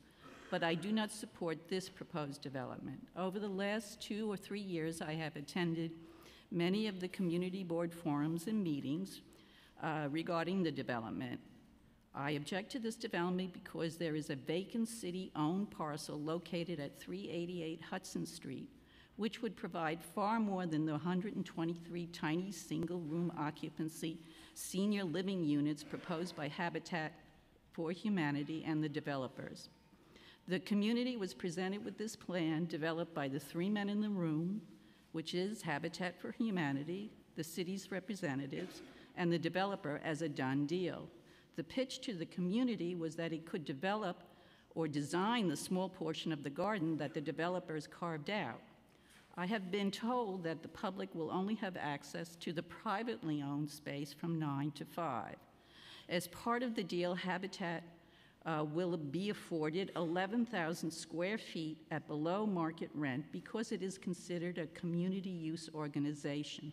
but I do not support this proposed development. Over the last two or three years, I have attended many of the community board forums and meetings uh, regarding the development. I object to this development because there is a vacant city-owned parcel located at 388 Hudson Street, which would provide far more than the 123 tiny single-room occupancy senior living units proposed by Habitat for Humanity and the developers. The community was presented with this plan developed by the three men in the room, which is Habitat for Humanity, the city's representatives, and the developer as a done deal. The pitch to the community was that it could develop or design the small portion of the garden that the developers carved out. I have been told that the public will only have access to the privately owned space from 9 to 5. As part of the deal, Habitat uh, will be afforded 11,000 square feet at below market rent because it is considered a community use organization,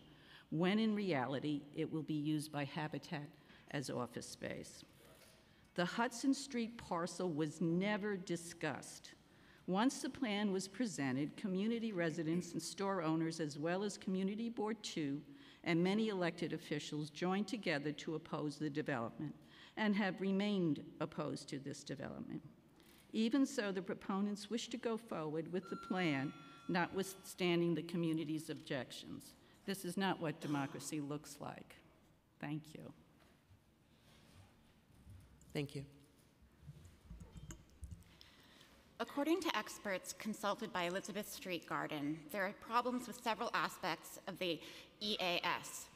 when in reality it will be used by Habitat as office space. The Hudson Street parcel was never discussed. Once the plan was presented, community residents and store owners, as well as Community Board 2 and many elected officials, joined together to oppose the development and have remained opposed to this development. Even so, the proponents wish to go forward with the plan, notwithstanding the community's objections. This is not what democracy looks like. Thank you. Thank you. According to experts consulted by Elizabeth Street Garden, there are problems with several aspects of the EAS.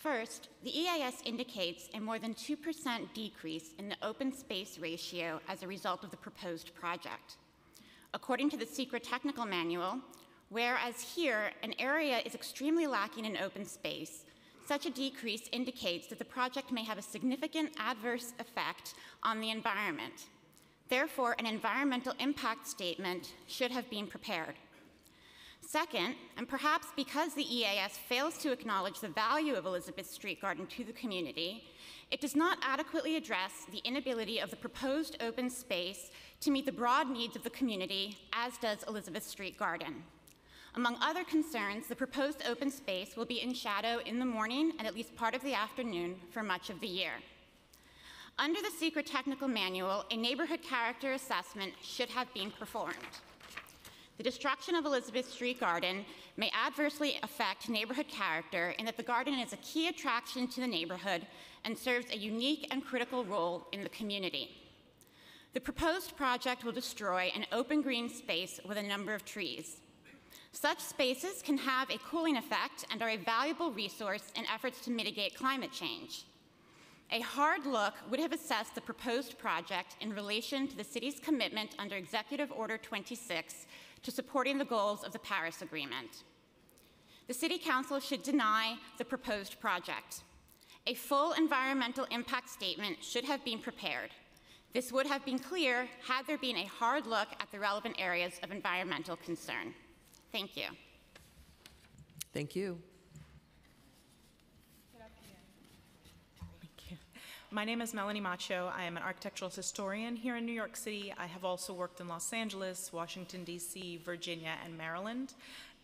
First, the EIS indicates a more than 2% decrease in the open space ratio as a result of the proposed project. According to the CEQR technical manual, whereas here an area is extremely lacking in open space, such a decrease indicates that the project may have a significant adverse effect on the environment. Therefore, an environmental impact statement should have been prepared. Second, and perhaps because the EAS fails to acknowledge the value of Elizabeth Street Garden to the community, it does not adequately address the inability of the proposed open space to meet the broad needs of the community, as does Elizabeth Street Garden. Among other concerns, the proposed open space will be in shadow in the morning and at least part of the afternoon for much of the year. Under the CEQR technical manual, a neighborhood character assessment should have been performed. The destruction of Elizabeth Street Garden may adversely affect neighborhood character in that the garden is a key attraction to the neighborhood and serves a unique and critical role in the community. The proposed project will destroy an open green space with a number of trees. Such spaces can have a cooling effect and are a valuable resource in efforts to mitigate climate change. A hard look would have assessed the proposed project in relation to the city's commitment under Executive Order 26 to supporting the goals of the Paris Agreement. The City Council should deny the proposed project. A full environmental impact statement should have been prepared. This would have been clear had there been a hard look at the relevant areas of environmental concern. Thank you. Thank you. My name is Melanie Macho. I am an architectural historian here in New York City. I have also worked in Los Angeles, Washington, D.C., Virginia, and Maryland.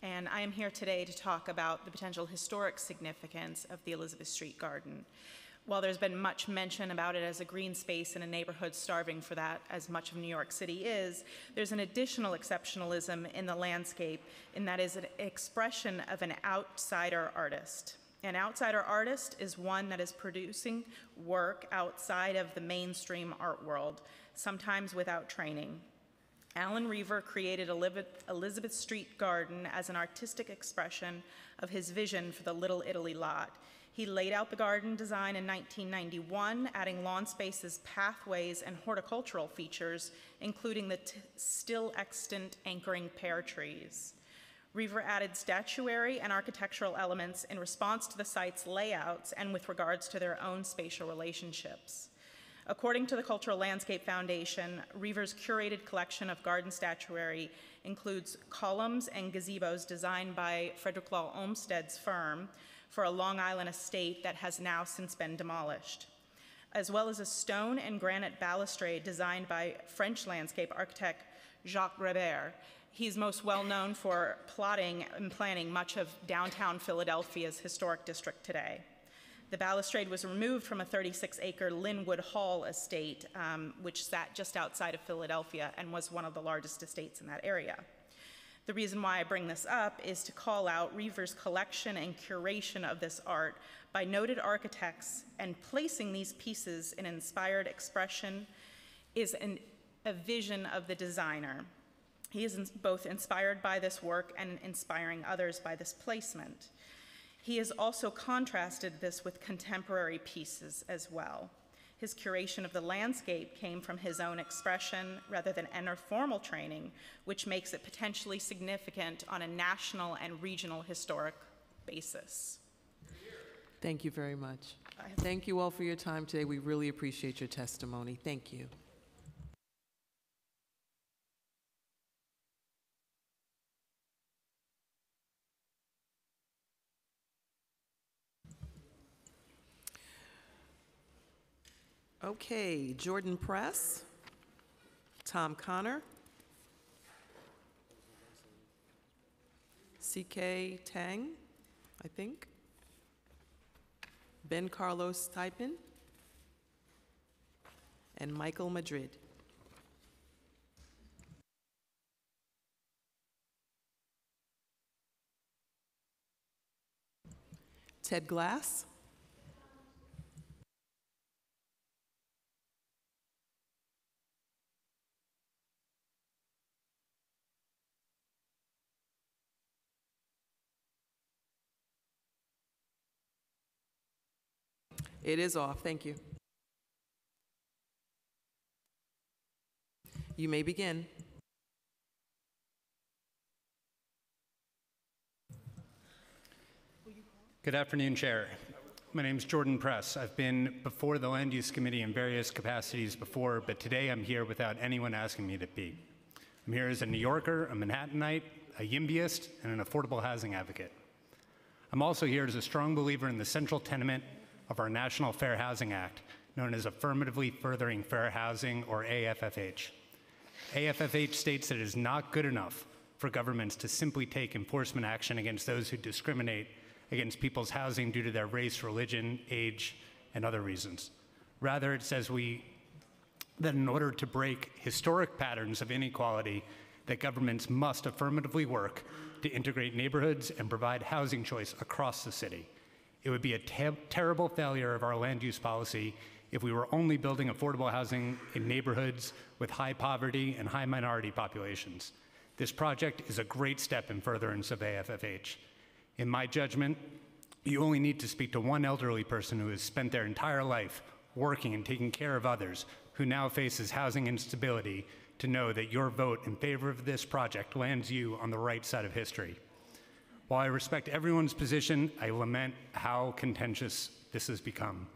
And I am here today to talk about the potential historic significance of the Elizabeth Street Garden. While there's been much mention about it as a green space in a neighborhood starving for that, as much of New York City is, there's an additional exceptionalism in the landscape, and that is an expression of an outsider artist. An outsider artist is one that is producing work outside of the mainstream art world, sometimes without training. Allan Reiver created Elizabeth Street Garden as an artistic expression of his vision for the Little Italy lot. He laid out the garden design in 1991, adding lawn spaces, pathways, and horticultural features, including the still extant anchoring pear trees. Reiver added statuary and architectural elements in response to the site's layouts and with regards to their own spatial relationships. According to the Cultural Landscape Foundation, Reiver's curated collection of garden statuary includes columns and gazebos designed by Frederick Law Olmsted's firm for a Long Island estate that has now since been demolished, as well as a stone and granite balustrade designed by French landscape architect Jacques Gréber He's most well known for plotting and planning much of downtown Philadelphia's historic district today. The balustrade was removed from a 36 acre Lynnewood Hall estate, um, which sat just outside of Philadelphia and was one of the largest estates in that area. The reason why I bring this up is to call out Reiver's collection and curation of this art by noted architects and placing these pieces in inspired expression is an, a vision of the designer. He is both inspired by this work and inspiring others by this placement. He has also contrasted this with contemporary pieces as well. His curation of the landscape came from his own expression rather than inner formal training, which makes it potentially significant on a national and regional historic basis. Thank you very much. Thank you all for your time today. We really appreciate your testimony. Thank you. Okay, Jordan Press, Tom Connor, CK Tang, I think, Ben Carlos Typin, and Michael Madrid. Ted Glass. It is off, thank you. You may begin. Good afternoon, Chair. My name is Jordan Press. I've been before the Land Use Committee in various capacities before, but today I'm here without anyone asking me to be. I'm here as a New Yorker, a Manhattanite, a YIMBYist, and an affordable housing advocate. I'm also here as a strong believer in the central tenement of our National Fair Housing Act, known as Affirmatively Furthering Fair Housing, or AFFH. AFFH states that it is not good enough for governments to simply take enforcement action against those who discriminate against people's housing due to their race, religion, age, and other reasons. Rather, it says we that in order to break historic patterns of inequality, that governments must affirmatively work to integrate neighborhoods and provide housing choice across the city. It would be a te- terrible failure of our land use policy if we were only building affordable housing in neighborhoods with high poverty and high minority populations. This project is a great step in furtherance of AFFH. In my judgment, you only need to speak to one elderly person who has spent their entire life working and taking care of others who now faces housing instability to know that your vote in favor of this project lands you on the right side of history. While I respect everyone's position, I lament how contentious this has become.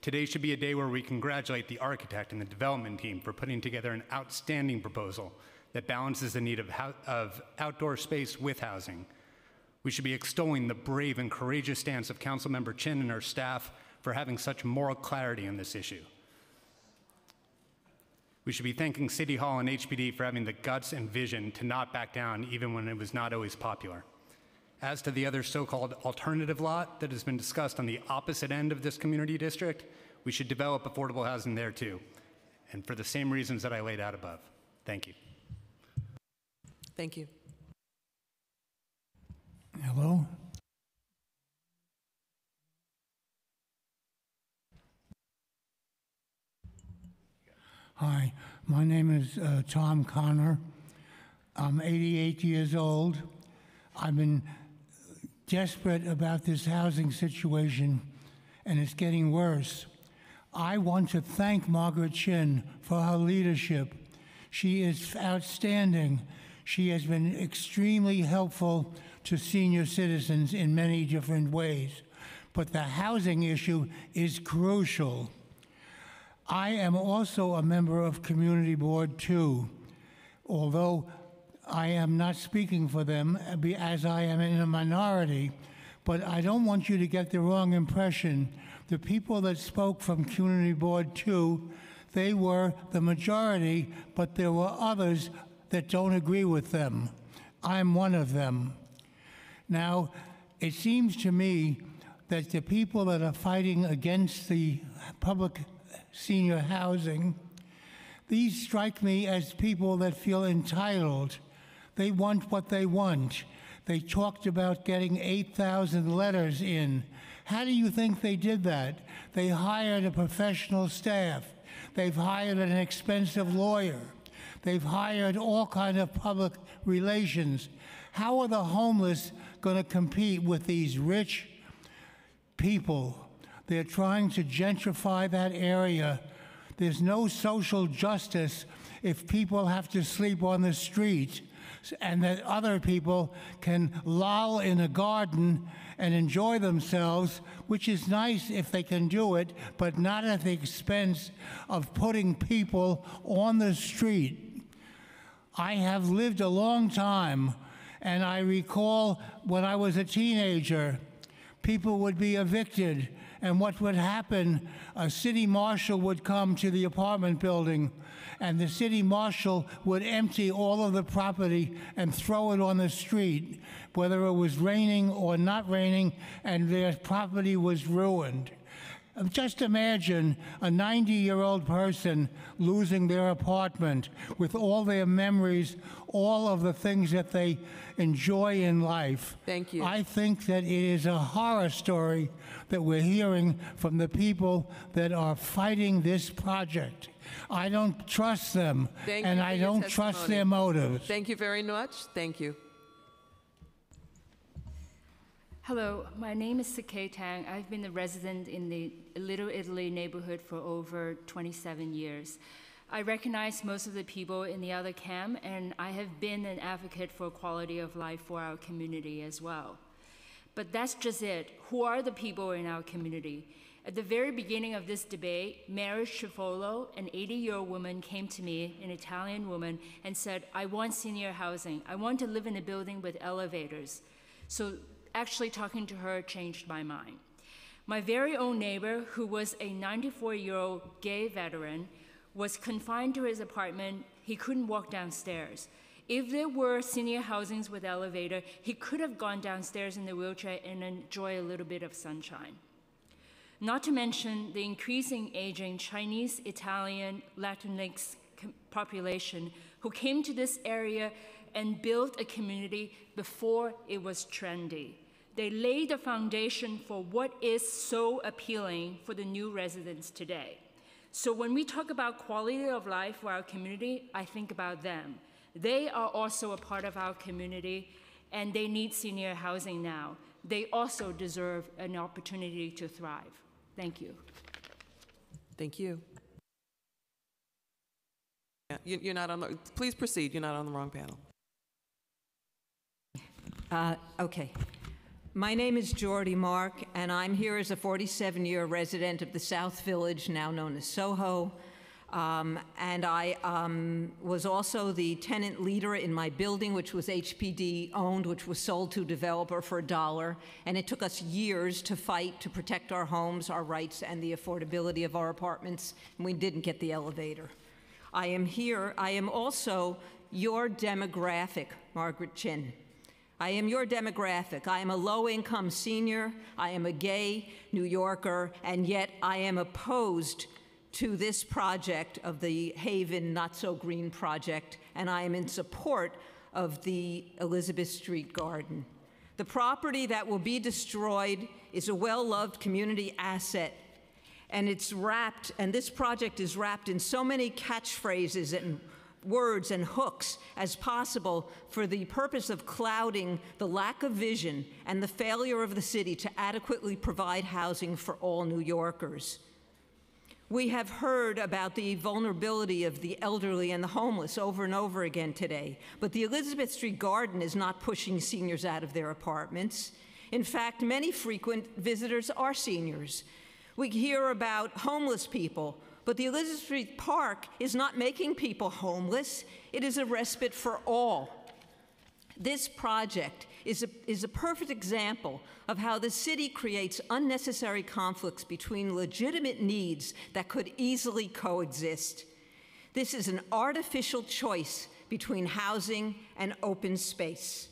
Today should be a day where we congratulate the architect and the development team for putting together an outstanding proposal that balances the need of, of outdoor space with housing. We should be extolling the brave and courageous stance of Councilmember Chin and her staff for having such moral clarity on this issue. We should be thanking City Hall and HPD for having the guts and vision to not back down even when it was not always popular. As to the other so-called alternative lot that has been discussed on the opposite end of this community district, we should develop affordable housing there too, and for the same reasons that I laid out above. Thank you. Thank you. Hello? Hi, my name is uh, Tom Connor. I'm 88 years old. I've been desperate about this housing situation, and it's getting worse. I want to thank Margaret Chin for her leadership. She is outstanding. She has been extremely helpful to senior citizens in many different ways. But the housing issue is crucial. I am also a member of Community Board 2, although I am not speaking for them uh, as I am in a minority. But I don't want you to get the wrong impression. The people that spoke from Community Board 2, they were the majority, but there were others that don't agree with them. I'm one of them. Now, it seems to me that the people that are fighting against the public senior housing, these strike me as people that feel entitled. They want what they want. They talked about getting 8,000 letters in. How do you think they did that? They hired a professional staff. They've hired an expensive lawyer. They've hired all kind of public relations. How are the homeless going to compete with these rich people? They're trying to gentrify that area. There's no social justice if people have to sleep on the street and that other people can loll in a garden and enjoy themselves, which is nice if they can do it, but not at the expense of putting people on the street. I have lived a long time, and I recall when I was a teenager, people would be evicted And what would happen, a city marshal would come to the apartment building, and the city marshal would empty all of the property and throw it on the street, whether it was raining or not raining, and their property was ruined. Um, just imagine a 90 year old person losing their apartment with all their memories, all of the things that they enjoy in life. Thank you. I think that it is a horror story that we're hearing from the people that are fighting this project. I don't trust them, Thank and you for I your don't trust testimony. their motives. Thank you very much. Thank you. Hello, my name is Sakay Tang. I've been a resident in the Little Italy neighborhood for over 27 years. I recognize most of the people in the other camp, and I have been an advocate for quality of life for our community as well. But that's just it. Who are the people in our community? At the very beginning of this debate, Mary Schifolo, an 80 year old woman, came to me, an Italian woman, and said, I want senior housing. I want to live in a building with elevators. So actually talking to her changed my mind. My very own neighbor, who was a 94 year old gay veteran, was confined to his apartment. He couldn't walk downstairs. If there were senior housings with elevator, he could have gone downstairs in the wheelchair and enjoy a little bit of sunshine. Not to mention the increasing aging Chinese, Italian, Latinx population who came to this area and built a community before it was trendy. They laid the foundation for what is so appealing for the new residents today. So when we talk about quality of life for our community, I think about them. They are also a part of our community and they need senior housing now. They also deserve an opportunity to thrive. Thank you. Thank you. Yeah, you- You're not on the, please proceed. You're not on the wrong panel. Uh, Okay. My name is Jordy Mark, and I'm here as a 47-year resident of the South Village, now known as Soho. Um, And I um, was also the tenant leader in my building, which was HPD-owned, which was sold to a developer for a dollar. And it took us years to fight to protect our homes, our rights, and the affordability of our apartments, and we didn't get the elevator. I am here, I am also your demographic, Margaret Chin. I am your demographic. I am a low income senior. I am a gay New Yorker, and yet I am opposed to this project of the Haven Not So Green project, and I am in support of the Elizabeth Street Garden. The property that will be destroyed is a well loved community asset and it's wrapped, and this project is wrapped in so many catchphrases and words and hooks as possible for the purpose of clouding the lack of vision and the failure of the city to adequately provide housing for all New Yorkers. We have heard about the vulnerability of the elderly and the homeless over and over again today, but the Elizabeth Street Garden is not pushing seniors out of their apartments. In fact, many frequent visitors are seniors. We hear about homeless people, but the Elizabeth Street Park is not making people homeless, it is a respite for all. This project is a, is a perfect example of how the city creates unnecessary conflicts between legitimate needs that could easily coexist. This is an artificial choice between housing and open space.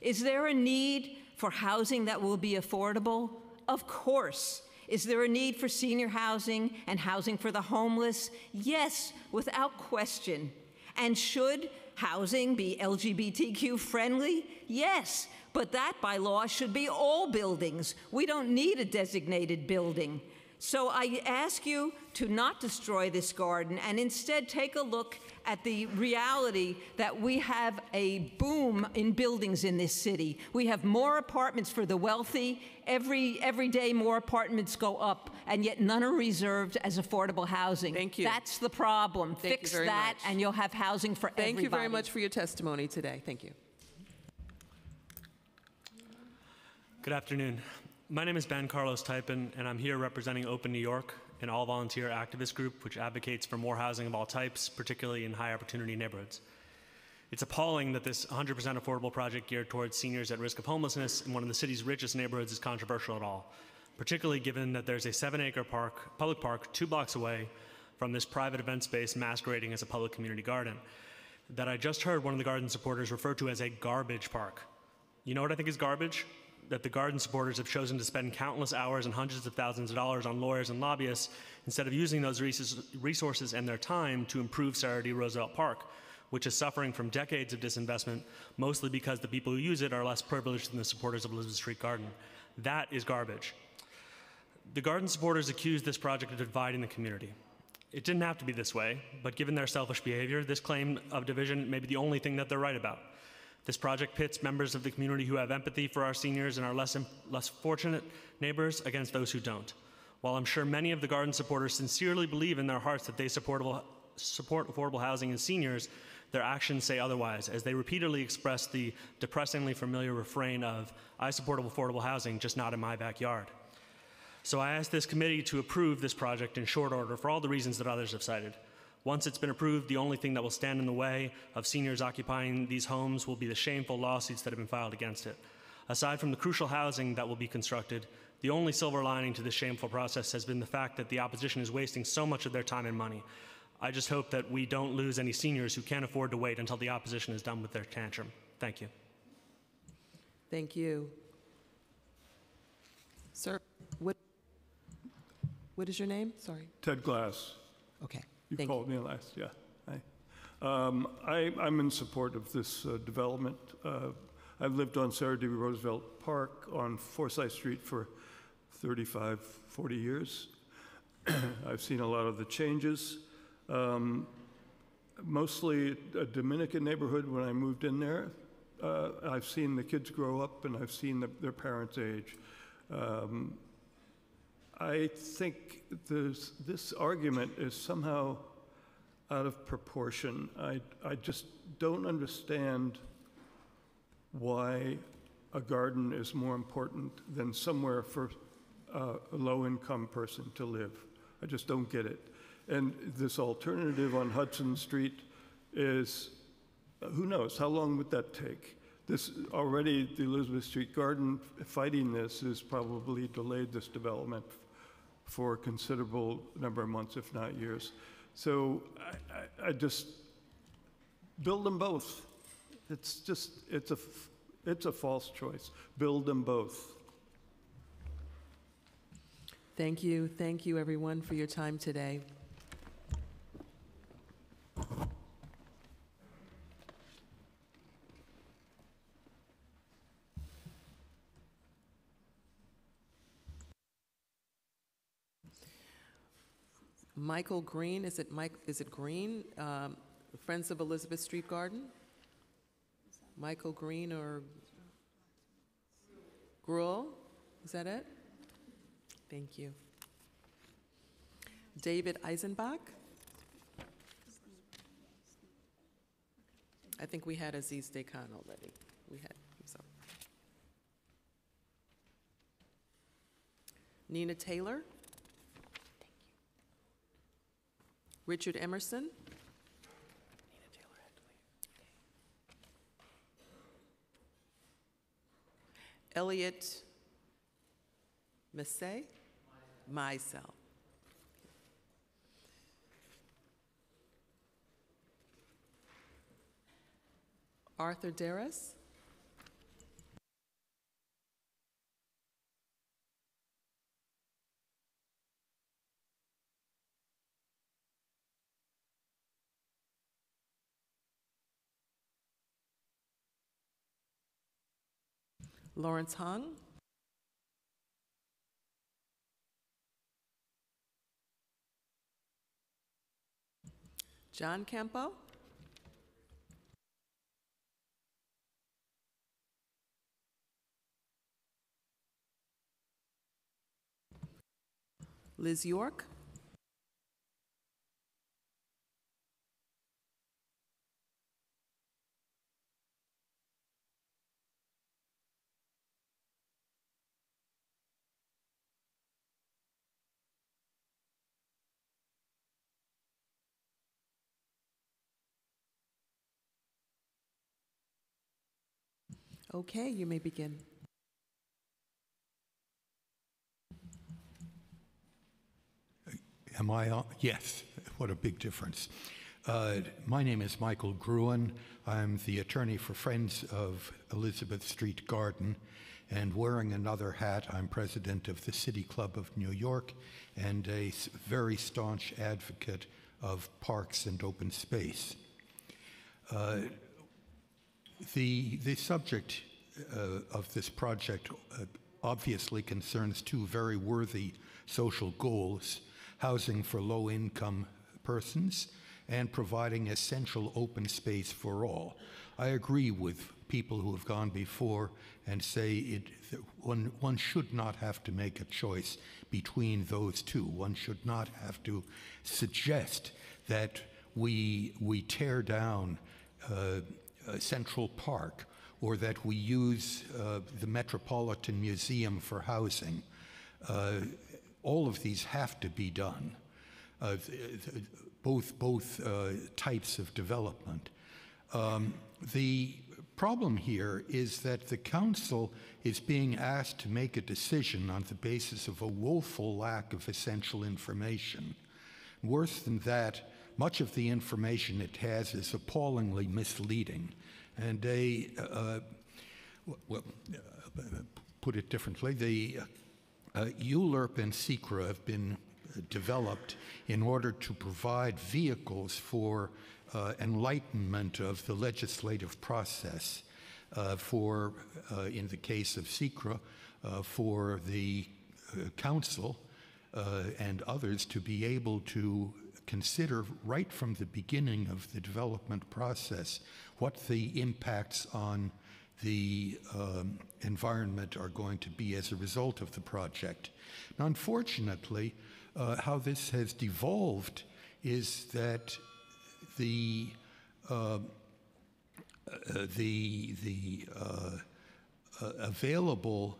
Is there a need for housing that will be affordable? Of course. Is there a need for senior housing and housing for the homeless? Yes, without question. And should housing be LGBTQ friendly? Yes, but that by law should be all buildings. We don't need a designated building. So I ask you to not destroy this garden and instead take a look at the reality that we have a boom in buildings in this city. We have more apartments for the wealthy. Every, every day, more apartments go up, and yet none are reserved as affordable housing. Thank you. That's the problem. Thank you Fix very that, much. and you'll have housing for Thank everybody. you very much for your testimony today. Thank you. Good afternoon. My name is Ben Carlos Typin, and I'm here representing Open New York, an all volunteer activist group which advocates for more housing of all types, particularly in high opportunity neighborhoods. It's appalling that this 100% affordable project geared towards seniors at risk of homelessness in one of the city's richest neighborhoods is controversial at all. particularly given that there's a seven acre park, public park two blocks away from this private event space masquerading as a public community garden that I just heard one of the garden supporters refer to as a garbage park. You know what I think is garbage? That the garden supporters have chosen to spend countless hours and hundreds of thousands of dollars on lawyers and lobbyists instead of using those resources and their time to improve Sara D. Roosevelt Park, which is suffering from decades of disinvestment, mostly because the people who use it are less privileged than the supporters of Elizabeth Street Garden. That is garbage. The garden supporters accuse this project of dividing the community. It didn't have to be this way, but given their selfish behavior, this claim of division may be the only thing that they're right about. This project pits members of the community who have empathy for our seniors and our less, less fortunate neighbors against those who don't. While I'm sure many of the garden supporters sincerely believe in their hearts that they support, support affordable housing and seniors, their actions say otherwise, as they repeatedly express the depressingly familiar refrain of, I support affordable housing, just not in my backyard. So I ask this committee to approve this project in short order for all the reasons that others have cited. Once it's been approved, the only thing that will stand in the way of seniors occupying these homes will be the shameful lawsuits that have been filed against it. Aside from the crucial housing that will be constructed, the only silver lining to this shameful process has been the fact that the opposition is wasting so much of their time and money. I just hope that we don't lose any seniors who can't afford to wait until the opposition is done with their tantrum. Thank you. Thank you. Sir, what what is your name? Sorry. Ted Glass. Okay. You Thank called me last, yeah. Hi. Um, I, I'm in support of this uh, development. Uh, I've lived on Sara D. Roosevelt Park on Forsyth Street for 35, 40 years. I've seen a lot of the changes. Um, mostly a Dominican neighborhood when I moved in there. Uh, I've seen the kids grow up and I've seen the, their parents age. Um, I think this, argument is somehow out of proportion. I, I just don't understand why a garden is more important than somewhere for a low income person to live. I just don't get it. And this alternative on Hudson Street is, who knows, how long would that take? This already, the Elizabeth Street Garden fighting this has probably delayed this development for a considerable number of months, if not years. So I, I, I just build them both. It's just, it's a, it's a false choice. Build them both. Thank you. Thank you, everyone, for your time today. Michael Green, is it Mike, is it Green? Um, Friends of Elizabeth Street Garden? Michael Green or Gruel? Is that it? Thank you. David Eisenbach? I think we had Aziz Dehkan already. We had, so. Nina Taylor? Richard Emerson. Elliot Massey? Myself. Arthur Darris? Lawrence Hung. John Campo. Liz York. Okay, you may begin. am I on? Yes, what a big difference. Uh, my name is Michael Gruen. I'm the attorney for Friends of Elizabeth Street Garden. And wearing another hat, I'm president of the City Club of New York and a very staunch advocate of parks and open space. Uh, the, the subject uh, of this project uh, obviously concerns two very worthy social goals housing for low income persons and providing essential open space for all. I agree with people who have gone before and say it, one, one should not have to make a choice between those two. One should not have to suggest that we, we tear down uh, Central Park or that we use uh, the Metropolitan Museum for housing. Uh, all of these have to be done, uh, both, both uh, types of development. Um, the problem here is that the council is being asked to make a decision on the basis of a woeful lack of essential information. Worse than that, much of the information it has is appallingly misleading and they, uh, well, uh, put it differently, the uh, ULURP and CEQR have been developed in order to provide vehicles for uh, enlightenment of the legislative process. Uh, for, uh, in the case of CEQR, for the council and others to be able to consider right from the beginning of the development process what the impacts on the um, environment are going to be as a result of the project. Now, unfortunately, uh, how this has devolved is that the uh, uh, the the uh, uh, available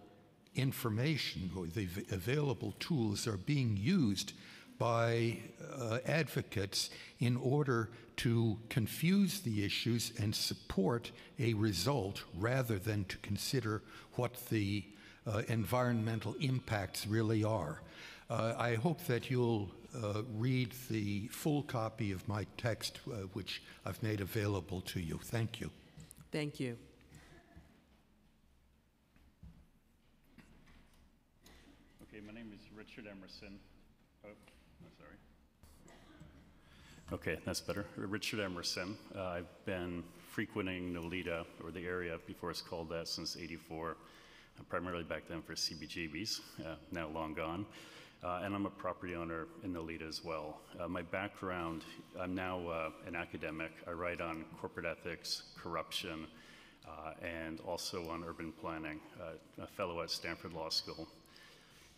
information or the available tools are being used by uh, advocates in order to confuse the issues and support a result rather than to consider what the uh, environmental impacts really are. Uh, I hope that you'll uh, read the full copy of my text, uh, which I've made available to you. Thank you. Thank you. Okay, my name is Richard Emerson. Oh. Okay, that's better. Richard Emerson. Uh, I've been frequenting Nolita, or the area before it's called that, since 84, uh, primarily back then for CBGBs, uh, now long gone. Uh, and I'm a property owner in Nolita as well. Uh, my background, I'm now uh, an academic. I write on corporate ethics, corruption, and also on urban planning, a fellow at Stanford Law School.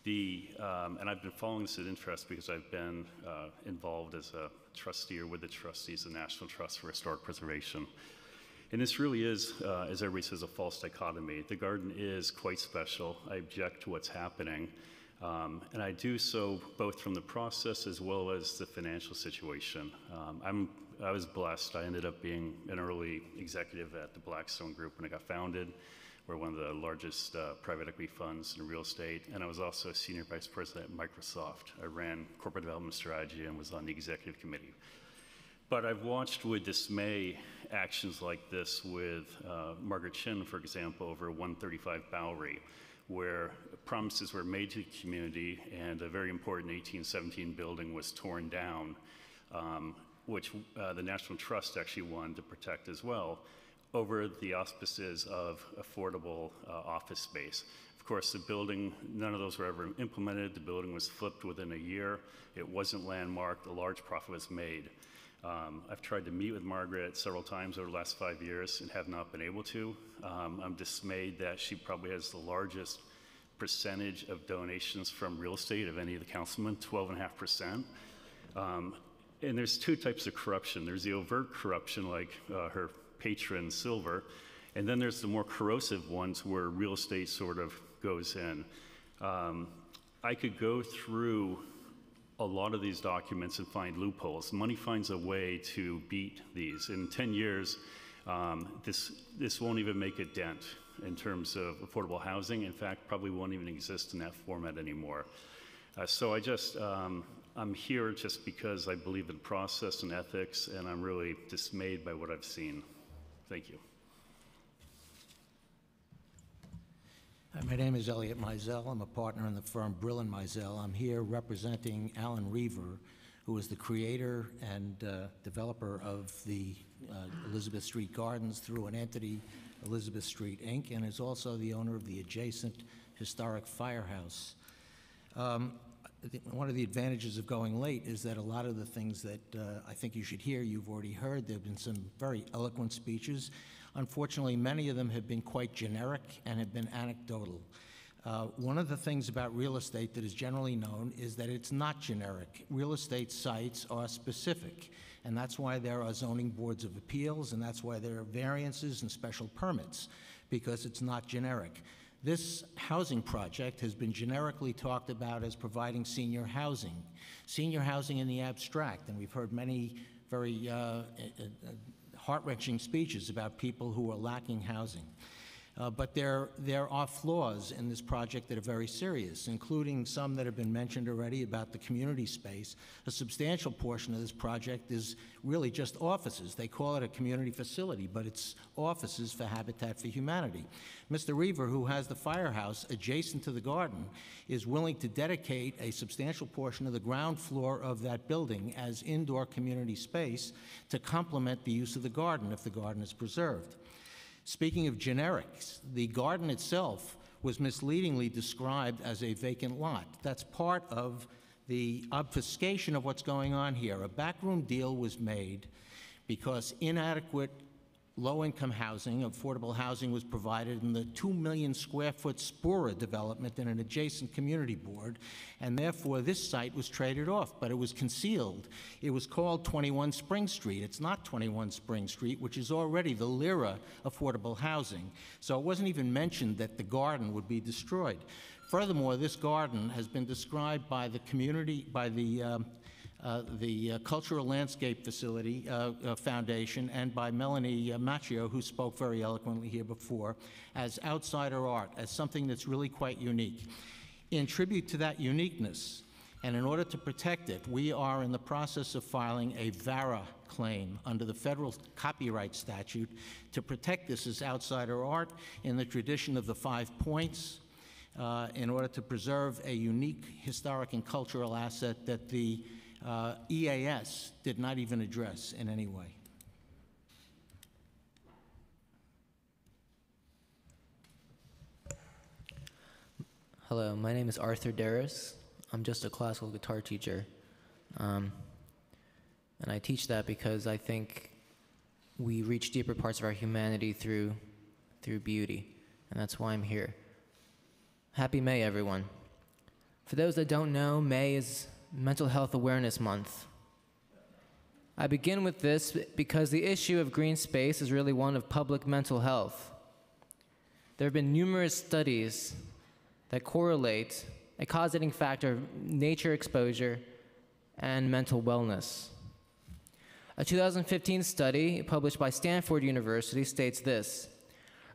The, um, and I've been following this with interest because I've been involved as a trustee or with the trustees of the National Trust for Historic Preservation. And this really is, uh, as everybody says, a false dichotomy. The garden is quite special. I object to what's happening. Um, and I do so both from the process as well as the financial situation. Um, I'm, I was blessed. I ended up being an early executive at the Blackstone Group when it got founded. We're one of the largest uh, private equity funds in real estate, and I was also a senior vice president at Microsoft. I ran corporate development strategy and was on the executive committee. But I've watched with dismay actions like this with uh, Margaret Chin, for example, over 135 Bowery, where promises were made to the community and a very important 1817 building was torn down, um, which uh, the National Trust actually wanted to protect as well over the auspices of affordable uh, office space. Of course, the building, none of those were ever implemented. The building was flipped within a year. It wasn't landmarked. A large profit was made. Um, I've tried to meet with Margaret several times over the last five years and have not been able to. Um, I'm dismayed that she probably has the largest percentage of donations from real estate of any of the councilmen, 12.5%. Um, and there's two types of corruption. There's the overt corruption, like uh, her patron silver. And then there's the more corrosive ones where real estate sort of goes in. Um, I could go through a lot of these documents and find loopholes. Money finds a way to beat these. In 10 years, um, this, this won't even make a dent in terms of affordable housing. In fact, probably won't even exist in that format anymore. Uh, so I just, um, I'm here just because I believe in process and ethics, and I'm really dismayed by what I've seen. Thank you. Hi, my name is Elliot Meisel. I'm a partner in the firm Brill Meisel. I'm here representing Allan Reiver, who is the creator and uh, developer of the uh, Elizabeth Street Gardens through an entity, Elizabeth Street Inc., and is also the owner of the adjacent historic firehouse. Um, One of the advantages of going late is that a lot of the things that uh, I think you should hear, you've already heard. There have been some very eloquent speeches. Unfortunately, many of them have been quite generic and have been anecdotal. Uh, one of the things about real estate that is generally known is that it's not generic. Real estate sites are specific, and that's why there are zoning boards of appeals, and that's why there are variances and special permits, because it's not generic. This housing project has been generically talked about as providing senior housing, senior housing in the abstract, and we've heard many very uh, uh, uh heart-wrenching speeches about people who are lacking housing. Uh, but there, there are flaws in this project that are very serious, including some that have been mentioned already about the community space. A substantial portion of this project is really just offices. They call it a community facility, but it's offices for Habitat for Humanity. Mr. Reiver, who has the firehouse adjacent to the garden, is willing to dedicate a substantial portion of the ground floor of that building as indoor community space to complement the use of the garden if the garden is preserved. Speaking of generics, the garden itself was misleadingly described as a vacant lot. That's part of the obfuscation of what's going on here. A backroom deal was made because inadequate low-income housing, affordable housing was provided in the 2 million square foot SPURA development in an adjacent community board, and therefore this site was traded off, but it was concealed. It was called 21 Spring Street. It's not 21 Spring Street, which is already the LIRA affordable housing. So it wasn't even mentioned that the garden would be destroyed. Furthermore, this garden has been described by the community, by the um, the uh, Cultural Landscape Facility uh, uh Foundation and by Melanie uh, Macchio, who spoke very eloquently here before, as outsider art, as something that's really quite unique. In tribute to that uniqueness, and in order to protect it, we are in the process of filing a VARA claim under the federal copyright statute to protect this as outsider art in the tradition of the five points, uh, in order to preserve a unique historic and cultural asset that the uh, EAS did not even address in any way. Hello, my name is Arthur Darris. I'm just a classical guitar teacher. Um, and I teach that because I think we reach deeper parts of our humanity through, through beauty. And that's why I'm here. Happy May, everyone. For those that don't know, May is Mental Health Awareness Month. I begin with this because the issue of green space is really one of public mental health. There have been numerous studies that correlate a causating factor of nature exposure and mental wellness. A 2015 study published by Stanford University states this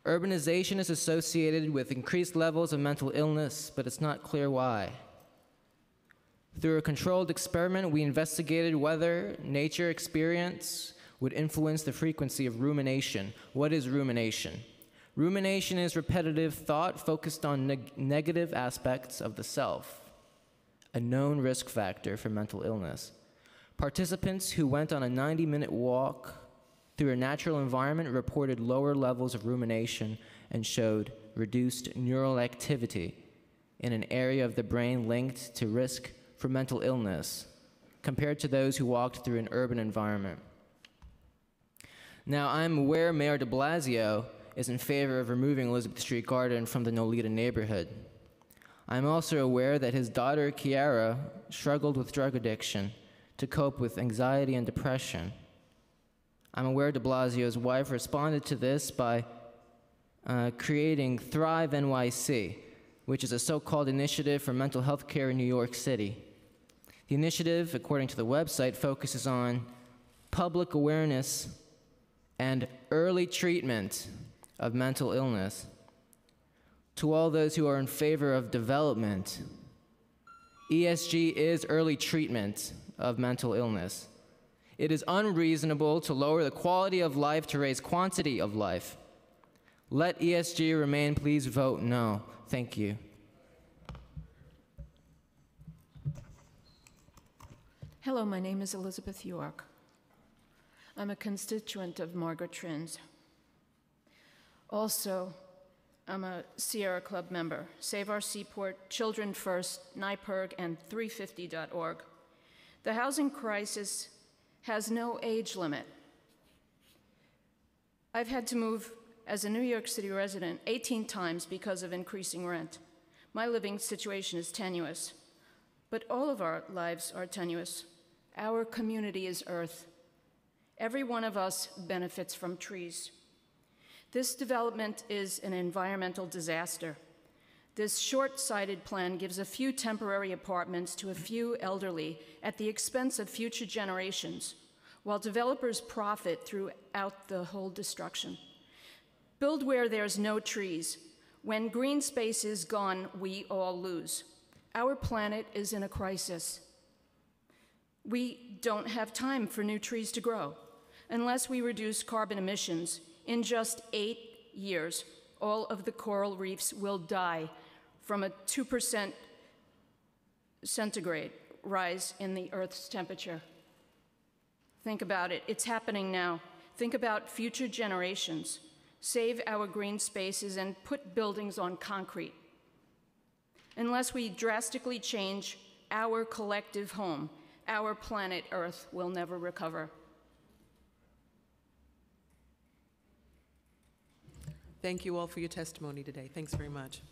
Urbanization is associated with increased levels of mental illness, but it's not clear why. Through a controlled experiment, we investigated whether nature experience would influence the frequency of rumination. What is rumination? Rumination is repetitive thought focused on neg negative aspects of the self, a known risk factor for mental illness. Participants who went on a 90 minute walk through a natural environment reported lower levels of rumination and showed reduced neural activity in an area of the brain linked to risk for mental illness compared to those who walked through an urban environment. Now, I'm aware Mayor de Blasio is in favor of removing Elizabeth Street Garden from the Nolita neighborhood. I'm also aware that his daughter, Chiara, struggled with drug addiction to cope with anxiety and depression. I'm aware de Blasio's wife responded to this by uh, creating Thrive NYC, which is a so called initiative for mental health care in New York City. The initiative, according to the website, focuses on public awareness and early treatment of mental illness. To all those who are in favor of development, ESG is early treatment of mental illness. It is unreasonable to lower the quality of life to raise quantity of life. Let ESG remain. Please vote no. Thank you. Hello, my name is Elizabeth York. I'm a constituent of Margaret Chin's. Also, I'm a Sierra Club member, Save Our Seaport, Children First, NYPIRG, and 350.org. The housing crisis has no age limit. I've had to move as a New York City resident 18 times because of increasing rent. My living situation is tenuous, but all of our lives are tenuous. Our community is Earth. Every one of us benefits from trees. This development is an environmental disaster. This short sighted plan gives a few temporary apartments to a few elderly at the expense of future generations, while developers profit throughout the whole destruction. Build where there's no trees. When green space is gone, we all lose. Our planet is in a crisis. We don't have time for new trees to grow. Unless we reduce carbon emissions, in just eight years, all of the coral reefs will die from a 2% centigrade rise in the Earth's temperature. Think about it. It's happening now. Think about future generations. Save our green spaces and put buildings on concrete. Unless we drastically change our collective home, our planet Earth will never recover. Thank you all for your testimony today. Thanks very much.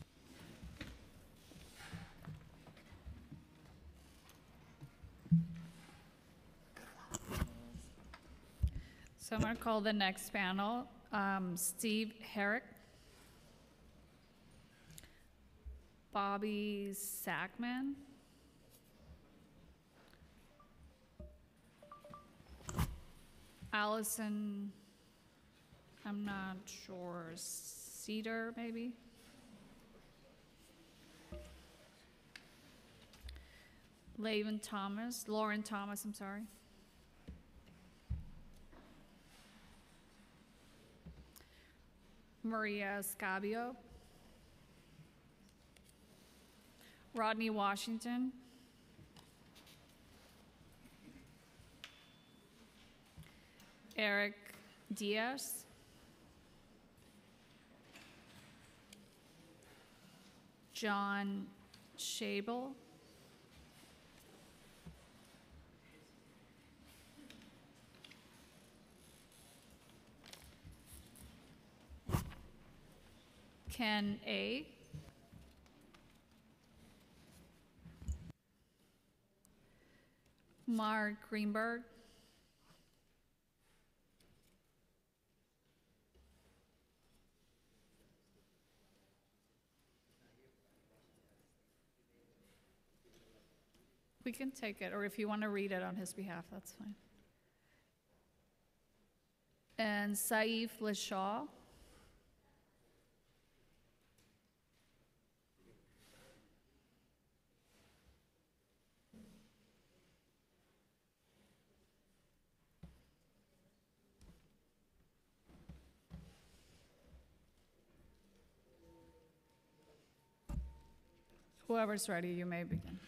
So I'm going to call the next panel um, Steve Herrick, Bobby Sackman, Allison, I'm not sure, Cedar maybe? Lavin Thomas, Lauren Thomas, I'm sorry. Maria Scabio. Rodney Washington. Eric Diaz. John Shable. Ken A. Mark Greenberg. We can take it, or if you want to read it on his behalf, that's fine. And Saif Lashaw. Whoever's ready, you may begin.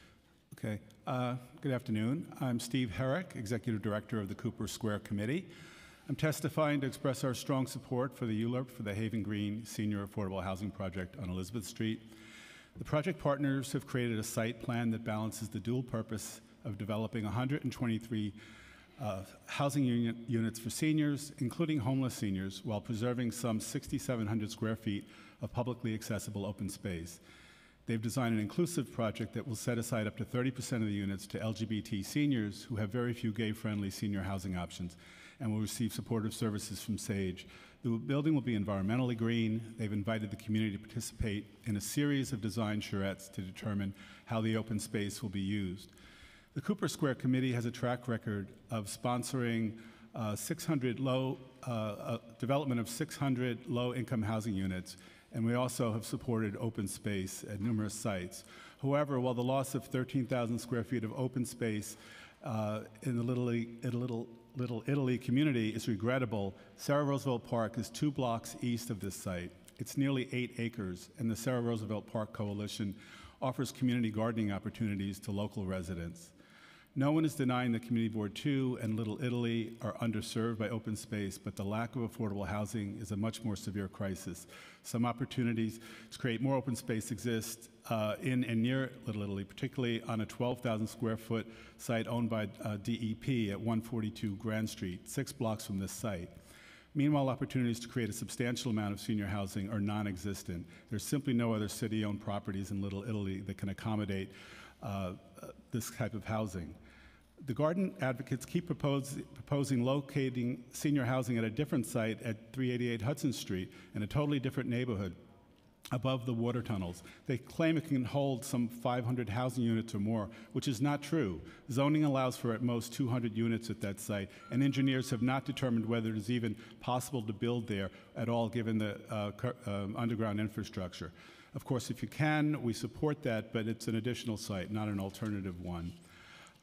Okay. Uh, good afternoon. I'm Steve Herrick, Executive Director of the Cooper Square Committee. I'm testifying to express our strong support for the ULURP for the Haven Green Senior Affordable Housing Project on Elizabeth Street. The project partners have created a site plan that balances the dual purpose of developing 123 uh, housing unit, units for seniors, including homeless seniors, while preserving some 6,700 square feet of publicly accessible open space. They've designed an inclusive project that will set aside up to 30% of the units to LGBT seniors who have very few gay friendly senior housing options and will receive supportive services from SAGE. The building will be environmentally green. They've invited the community to participate in a series of design charrettes to determine how the open space will be used. The Cooper Square Committee has a track record of sponsoring uh, 600 low, uh, uh, development of 600 low income housing units and we also have supported open space at numerous sites. However, while the loss of 13,000 square feet of open space uh, in the Little, Little, Little Italy community is regrettable, Sara Roosevelt Park is two blocks east of this site. It's nearly eight acres, and the Sara Roosevelt Park Coalition offers community gardening opportunities to local residents. No one is denying that Community Board 2 and Little Italy are underserved by open space, but the lack of affordable housing is a much more severe crisis. Some opportunities to create more open space exist uh, in and near Little Italy, particularly on a 12,000 square foot site owned by uh, DEP at 142 Grand Street, six blocks from this site. Meanwhile, opportunities to create a substantial amount of senior housing are non existent. There's simply no other city owned properties in Little Italy that can accommodate uh, uh, this type of housing. The garden advocates keep propose, proposing locating senior housing at a different site at 388 Hudson Street in a totally different neighborhood above the water tunnels. They claim it can hold some 500 housing units or more, which is not true. Zoning allows for at most 200 units at that site, and engineers have not determined whether it is even possible to build there at all given the uh, um, underground infrastructure. Of course, if you can, we support that, but it's an additional site, not an alternative one.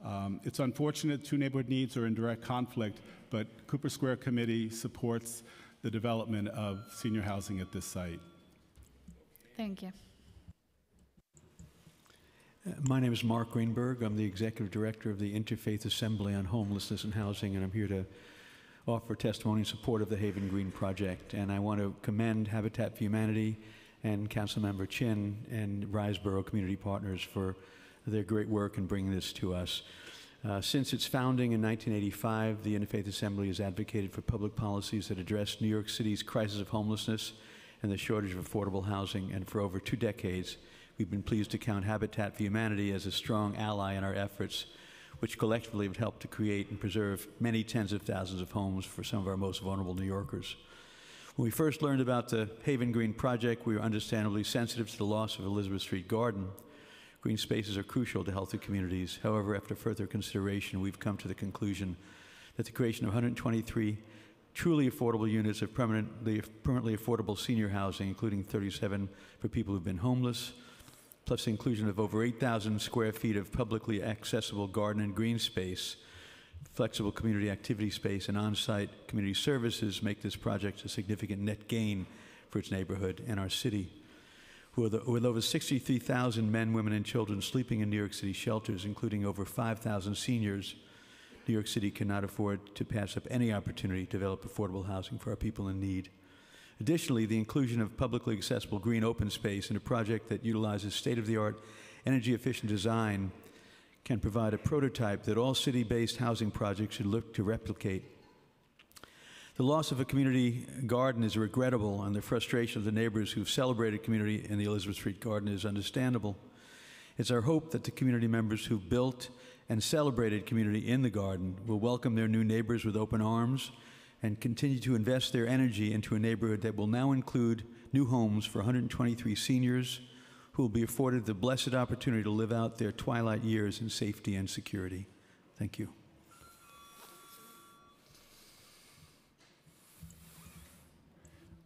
Um, it's unfortunate two neighborhood needs are in direct conflict, but Cooper Square Committee supports the development of senior housing at this site. Thank you. Uh, My name is Mark Greenberg. I'm the Executive Director of the Interfaith Assembly on Homelessness and Housing, and I'm here to offer testimony in support of the Haven Green Project. And I want to commend Habitat for Humanity and Councilmember Chin and Riseboro Community Partners for their great work in bringing this to us. Uh, since its founding in 1985, the Interfaith Assembly has advocated for public policies that address New York City's crisis of homelessness and the shortage of affordable housing. And for over two decades, we've been pleased to count Habitat for Humanity as a strong ally in our efforts, which collectively have helped to create and preserve many tens of thousands of homes for some of our most vulnerable New Yorkers. When we first learned about the Haven Green Project, we were understandably sensitive to the loss of Elizabeth Street Garden. Green spaces are crucial to healthy communities. However, after further consideration, we've come to the conclusion that the creation of 123 truly affordable units of permanently, permanently affordable senior housing, including 37 for people who've been homeless, plus the inclusion of over 8,000 square feet of publicly accessible garden and green space, flexible community activity space, and on site community services make this project a significant net gain for its neighborhood and our city. With, with over 63,000 men, women, and children sleeping in New York City shelters, including over 5,000 seniors, New York City cannot afford to pass up any opportunity to develop affordable housing for our people in need. Additionally, the inclusion of publicly accessible green open space in a project that utilizes state of the art, energy efficient design can provide a prototype that all city based housing projects should look to replicate. The loss of a community garden is regrettable, and the frustration of the neighbors who've celebrated community in the Elizabeth Street Garden is understandable. It's our hope that the community members who built and celebrated community in the garden will welcome their new neighbors with open arms and continue to invest their energy into a neighborhood that will now include new homes for 123 seniors who will be afforded the blessed opportunity to live out their twilight years in safety and security. Thank you.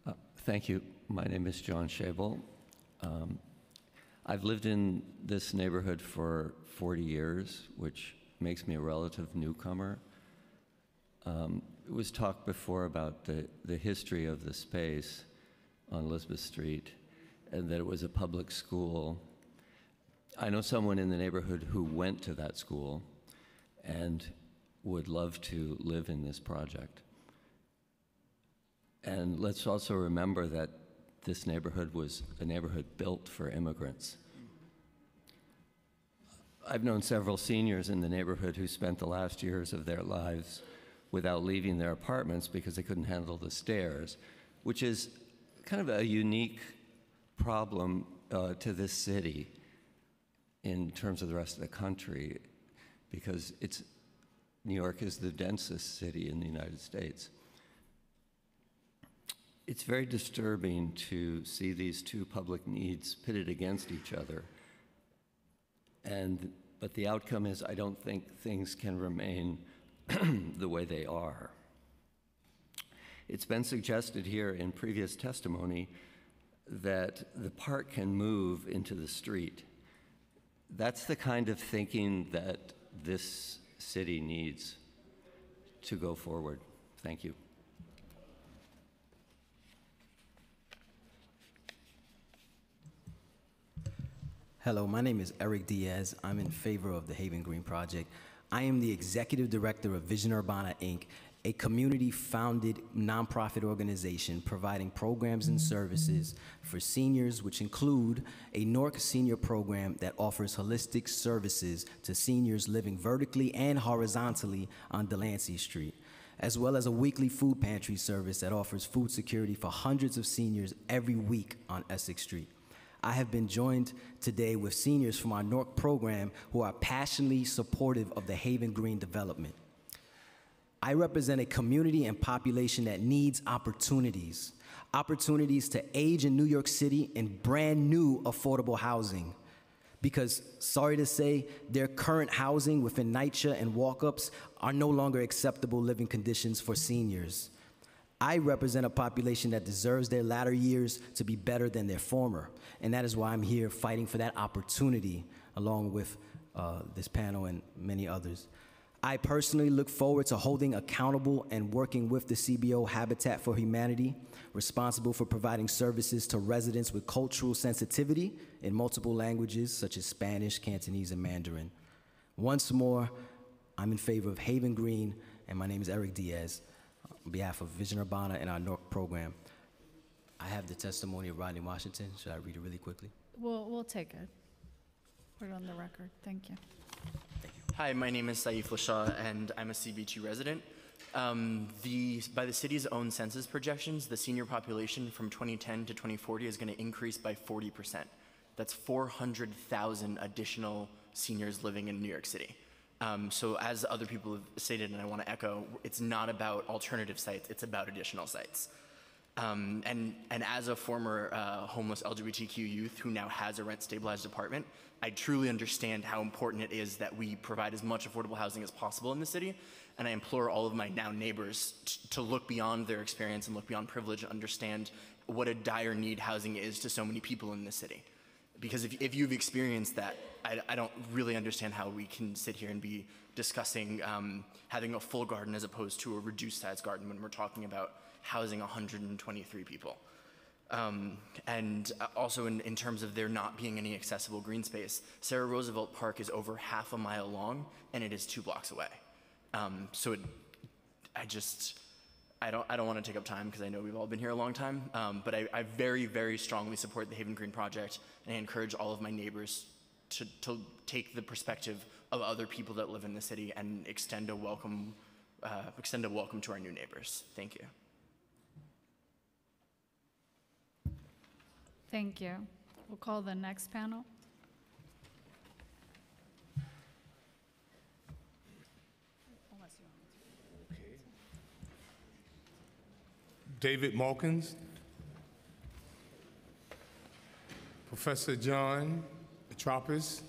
Uh, Thank you. My name is John Schabel. Um, I've lived in this neighborhood for 40 years, which makes me a relative newcomer. Um, It was talked before about the, the history of the space on Elizabeth Street and that it was a public school. I know someone in the neighborhood who went to that school and would love to live in this project. And let's also remember that this neighborhood was a neighborhood built for immigrants. I've known several seniors in the neighborhood who spent the last years of their lives without leaving their apartments because they couldn't handle the stairs, which is kind of a unique problem uh, to this city in terms of the rest of the country because it's New York is the densest city in the United States. It's very disturbing to see these two public needs pitted against each other. And but the outcome is I don't think things can remain the way they are. It's been suggested here in previous testimony that the park can move into the street. that's the kind of thinking that this city needs to go forward. Thank you. Hello, my name is Eric Diaz. I'm in favor of the Haven Green Project. I am the executive director of Vision Urbana, Inc., a community founded nonprofit organization providing programs and services for seniors, which include a NORC senior program that offers holistic services to seniors living vertically and horizontally on Delancey Street, as well as a weekly food pantry service that offers food security for hundreds of seniors every week on Essex Street. I have been joined today with seniors from our NORC program who are passionately supportive of the Haven Green development. I represent a community and population that needs opportunities, opportunities to age in New York City in brand new affordable housing. Because, sorry to say, their current housing within NYCHA and walk ups are no longer acceptable living conditions for seniors. I represent a population that deserves their latter years to be better than their former. And that is why I'm here fighting for that opportunity, along with uh, this panel and many others. I personally look forward to holding accountable and working with the CBO Habitat for Humanity, responsible for providing services to residents with cultural sensitivity in multiple languages such as Spanish, Cantonese, and Mandarin. Once more, I'm in favor of Haven Green, and my name is Eric Diaz on behalf of Vision Urbana and our NORC program. I have the testimony of Rodney Washington. Should I read it really quickly? We'll, we'll take it. Put it on the record. Thank you. Thank you. Hi, my name is Saif Lashaw, and I'm a CB2 resident. Um, the, by the city's own census projections, the senior population from 2010 to 2040 is going to increase by 40%. That's 400,000 additional seniors living in New York City. Um, so, as other people have stated, and I want to echo, it's not about alternative sites, it's about additional sites. Um, and, and as a former uh, homeless LGBTQ youth who now has a rent stabilized apartment, I truly understand how important it is that we provide as much affordable housing as possible in the city. And I implore all of my now neighbors to look beyond their experience and look beyond privilege and understand what a dire need housing is to so many people in this city. Because if, if you've experienced that, I, I don't really understand how we can sit here and be discussing um, having a full garden as opposed to a reduced size garden when we're talking about housing 123 people. Um, and uh, also in, in terms of there not being any accessible green space, Sara Roosevelt Park is over half a mile long and it is two blocks away. Um, so it, I just, I don't, I don't want to take up time because I know we've all been here a long time, um, but I, I very, very strongly support the Haven Green Project and I encourage all of my neighbors to, to take the perspective of other people that live in the city and extend a welcome, uh, extend a welcome to our new neighbors. Thank you. Thank you. We'll call the next panel. David Mulkins, Professor John Petropoulos,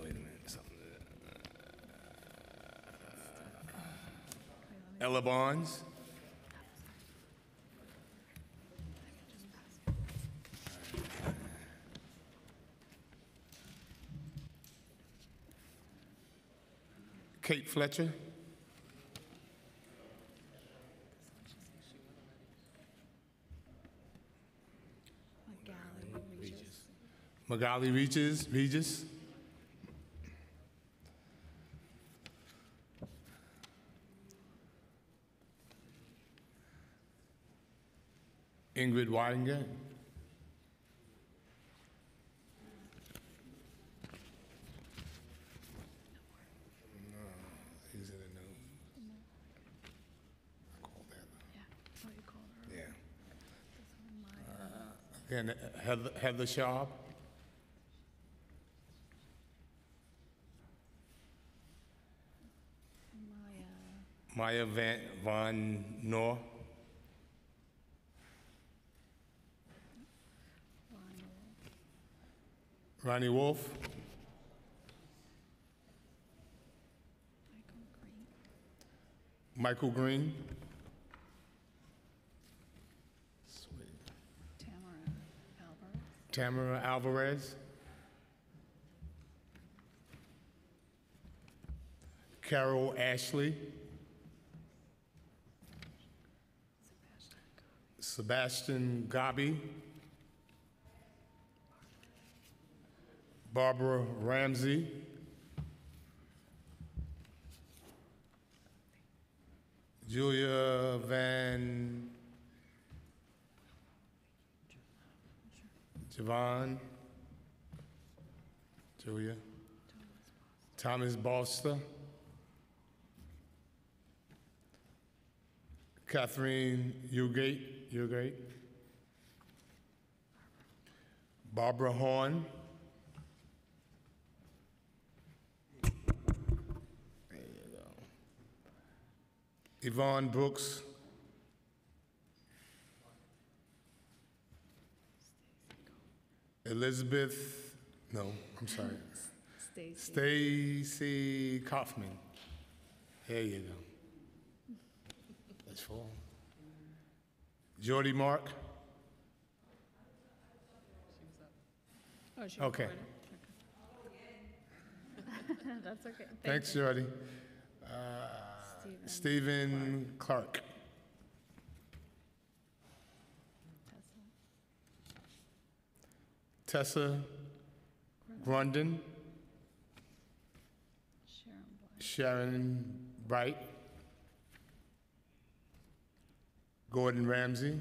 wait a minute, something. Ella Bonds, Kate Fletcher. Magali Regis, Regis. Ingrid Weidinger. He's in the news. I called that. Yeah. Uh, Again, Heather, Heather Sharp. Maya Van, Von Noor. Ronnie Wolf. Michael Green. Tamara Tamara Alvarez. Carol Ashley. Sebastian Gabi. Barbara Ramsey. Julia Van Javon. Julia. Thomas Boster. Catherine Ugate, Ugate. Barbara Horn. There you go. Yvonne Brooks. Elizabeth, no, I'm sorry. Stacy Kaufman. There you go. That's four. Jordy Mark. Oh, she Okay. recorded. That's okay. Thank Thanks, you. Jordy. Uh, Stephen Clark. Tessa Grundon. Sharon Bright. Gordon Ramsay.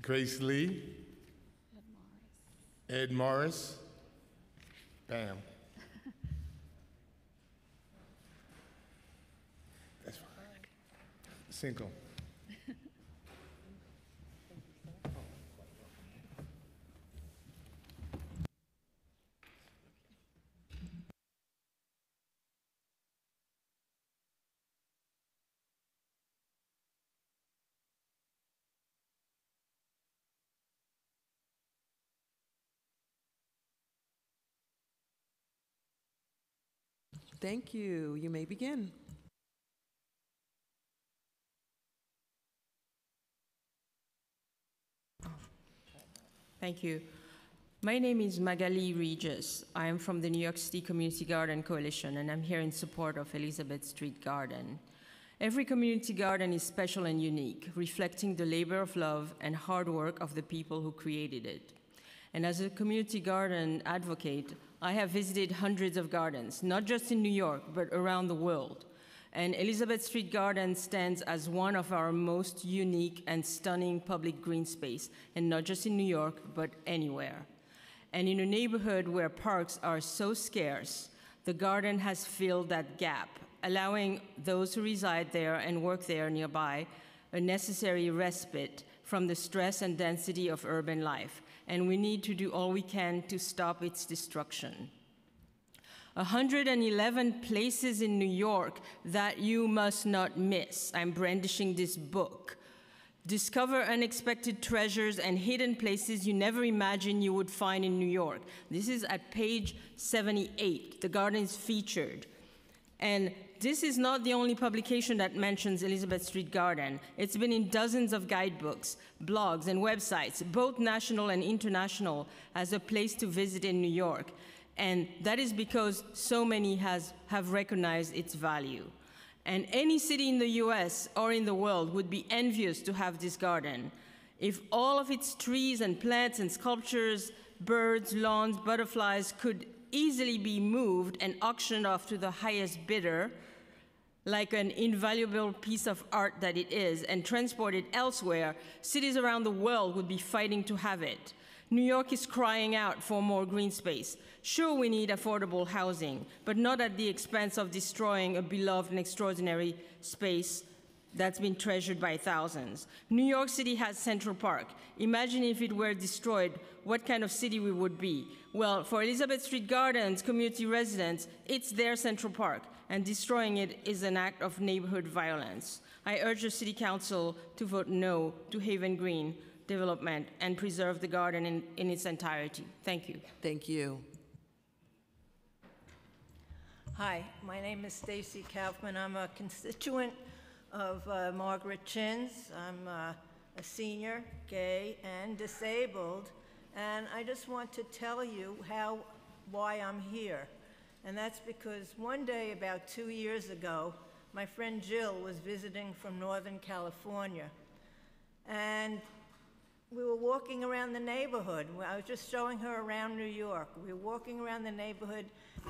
Grace Lee. Ed Morris. Bam. That's fine. Cinco. Thank you. You may begin. Thank you. My name is Magali Regis. I am from the New York City Community Garden Coalition, and I'm here in support of Elizabeth Street Garden. Every community garden is special and unique, reflecting the labor of love and hard work of the people who created it. And as a community garden advocate, I have visited hundreds of gardens, not just in New York, but around the world. And Elizabeth Street Garden stands as one of our most unique and stunning public green space, and not just in New York, but anywhere. And in a neighborhood where parks are so scarce, the garden has filled that gap, allowing those who reside there and work there nearby a necessary respite from the stress and density of urban life. And we need to do all we can to stop its destruction. 111 places in New York that you must not miss. I'm brandishing this book. Discover unexpected treasures and hidden places you never imagined you would find in New York. This is at page 78. The garden is featured. And this is not the only publication that mentions Elizabeth Street Garden. It's been in dozens of guidebooks, blogs, and websites, both national and international, as a place to visit in New York. And that is because so many has, have recognized its value. And any city in the US or in the world would be envious to have this garden. If all of its trees and plants and sculptures, birds, lawns, butterflies could easily be moved and auctioned off to the highest bidder, like an invaluable piece of art that it is, and transported elsewhere, cities around the world would be fighting to have it. New York is crying out for more green space. Sure, we need affordable housing, but not at the expense of destroying a beloved and extraordinary space that's been treasured by thousands. New York City has Central Park. Imagine if it were destroyed, what kind of city we would be. Well, for Elizabeth Street Gardens community residents, it's their Central Park, and destroying it is an act of neighborhood violence. I urge the City Council to vote no to Haven Green development and preserve the garden in, in its entirety. Thank you. Thank you. Hi, my name is Stacy Kaufman. I'm a constituent of uh, Margaret Chin's. I'm uh, a senior, gay, and disabled, And I just want to tell you how, why I'm here. And that's because one day, about two years ago, my friend Jill was visiting from Northern California. And we were walking around the neighborhood. I was just showing her around New York. We were walking around the neighborhood,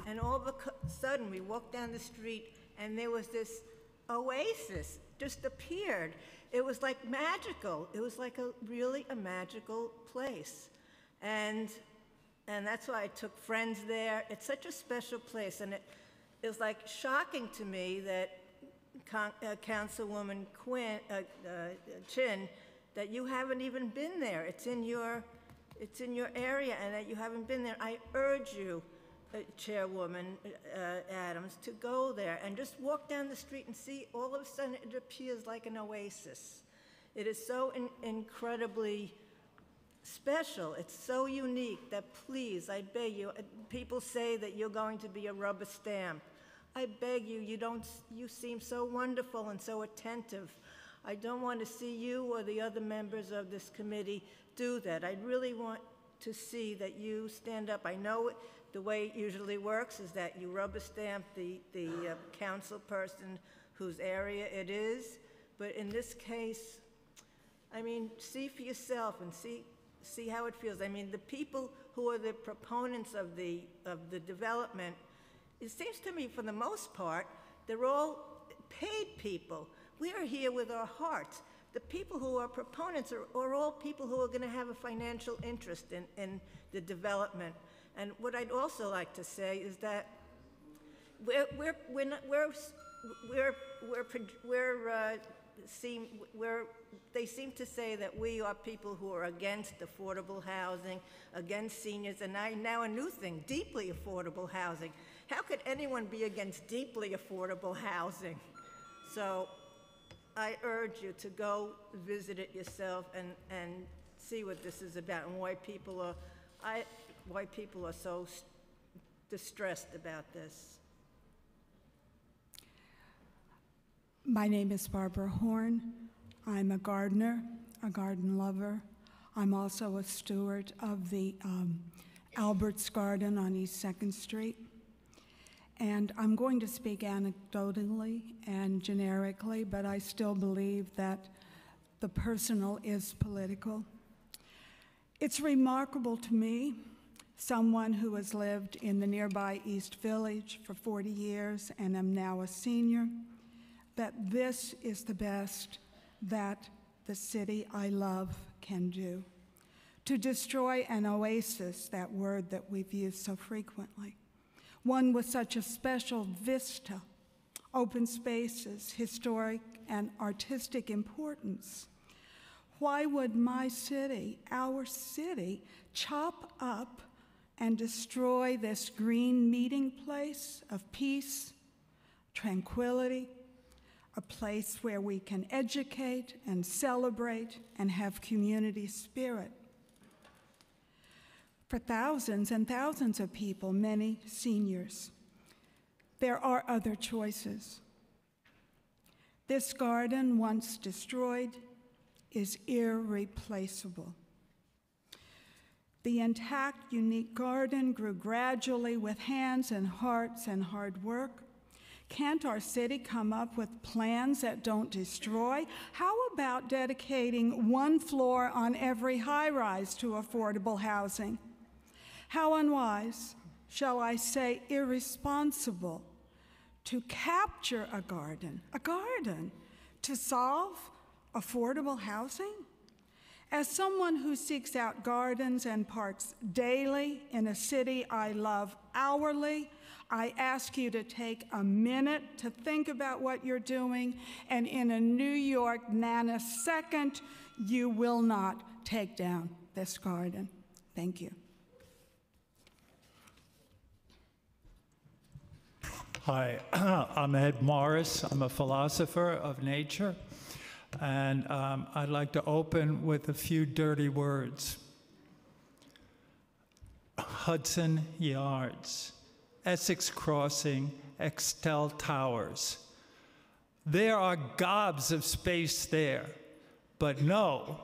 and all of a sudden, we walked down the street, and there was this oasis just appeared. It was like magical. It was like a really a magical place, and and that's why I took friends there. It's such a special place, and it, was like shocking to me that Con- uh, Councilwoman Quinn, uh, uh, Chin, that you haven't even been there. It's in your, it's in your area, and that you haven't been there. I urge you, uh, Chairwoman uh, Adams, to go there and just walk down the street and see. All of a sudden, it appears like an oasis. It is so in- incredibly special. It's so unique that please, I beg you, uh, people say that you're going to be a rubber stamp. I beg you, you don't, you seem so wonderful and so attentive. I don't want to see you or the other members of this committee do that. I really want to see that you stand up. I know the way it usually works is that you rubber stamp the, the uh, council person whose area it is, but in this case, I mean, see for yourself and see, see how it feels. I mean, the people who are the proponents of the, of the development, it seems to me, for the most part, they're all paid people. We are here with our hearts. The people who are proponents are, are all people who are going to have a financial interest in, in the development. And what I'd also like to say is that we're, we're, we're, not, we're, we're, we're, we're, uh, seem, we're, they seem to say that we are people who are against affordable housing, against seniors, and I, now a new thing, deeply affordable housing. How could anyone be against deeply affordable housing? So I urge you to go visit it yourself and, and see what this is about and why people are, I, why people are so distressed about this. My name is Barbara Horn. I'm a gardener, a garden lover. I'm also a steward of the um, Albert's Garden on East Second Street. And I'm going to speak anecdotally and generically, but I still believe that the personal is political. It's remarkable to me, someone who has lived in the nearby East Village for 40 years and am now a senior, that this is the best that the city I love can do. To destroy an oasis, that word that we've used so frequently, one with such a special vista, open spaces, historic and artistic importance. Why would my city, our city, chop up and destroy this green meeting place of peace, tranquility, a place where we can educate and celebrate and have community spirit? For thousands and thousands of people, many seniors, there are other choices. This garden, once destroyed, is irreplaceable. The intact, unique garden grew gradually with hands and hearts and hard work. Can't our city come up with plans that don't destroy? How about dedicating one floor on every high rise to affordable housing? How unwise, shall I say irresponsible, to capture a garden, a garden, to solve affordable housing? As someone who seeks out gardens and parks daily in a city I love hourly, I ask you to take a minute to think about what you're doing, and in a New York nanosecond, you will not take down this garden. Thank you. Hi, I'm Ed Morris. I'm a philosopher of nature. And um, I'd like to open with a few dirty words Hudson Yards, Essex Crossing, Extell Towers. There are gobs of space there. But no,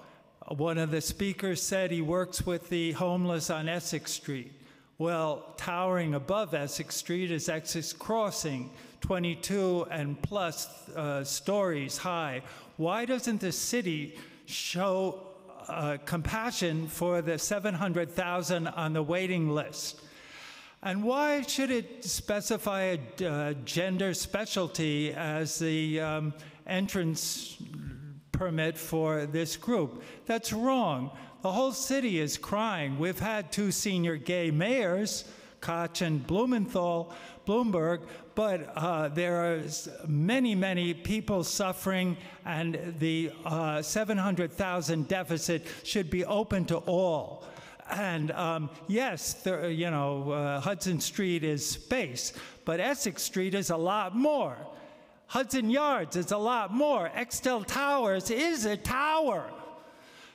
One of the speakers said he works with the homeless on Essex Street. Well, towering above Essex Street is Essex Crossing, 22 and plus uh, stories high. Why doesn't the city show uh, compassion for the 700,000 on the waiting list? And why should it specify a uh, gender specialty as the um, entrance permit for this group? That's wrong. The whole city is crying. We've had two senior gay mayors, Koch and Blumenthal, Bloomberg, but uh, there are many, many people suffering, and the uh, 700,000 deficit should be open to all. And um, yes, there, you know, uh, Hudson Street is space, but Essex Street is a lot more. Hudson Yards is a lot more. Extell Towers is a tower.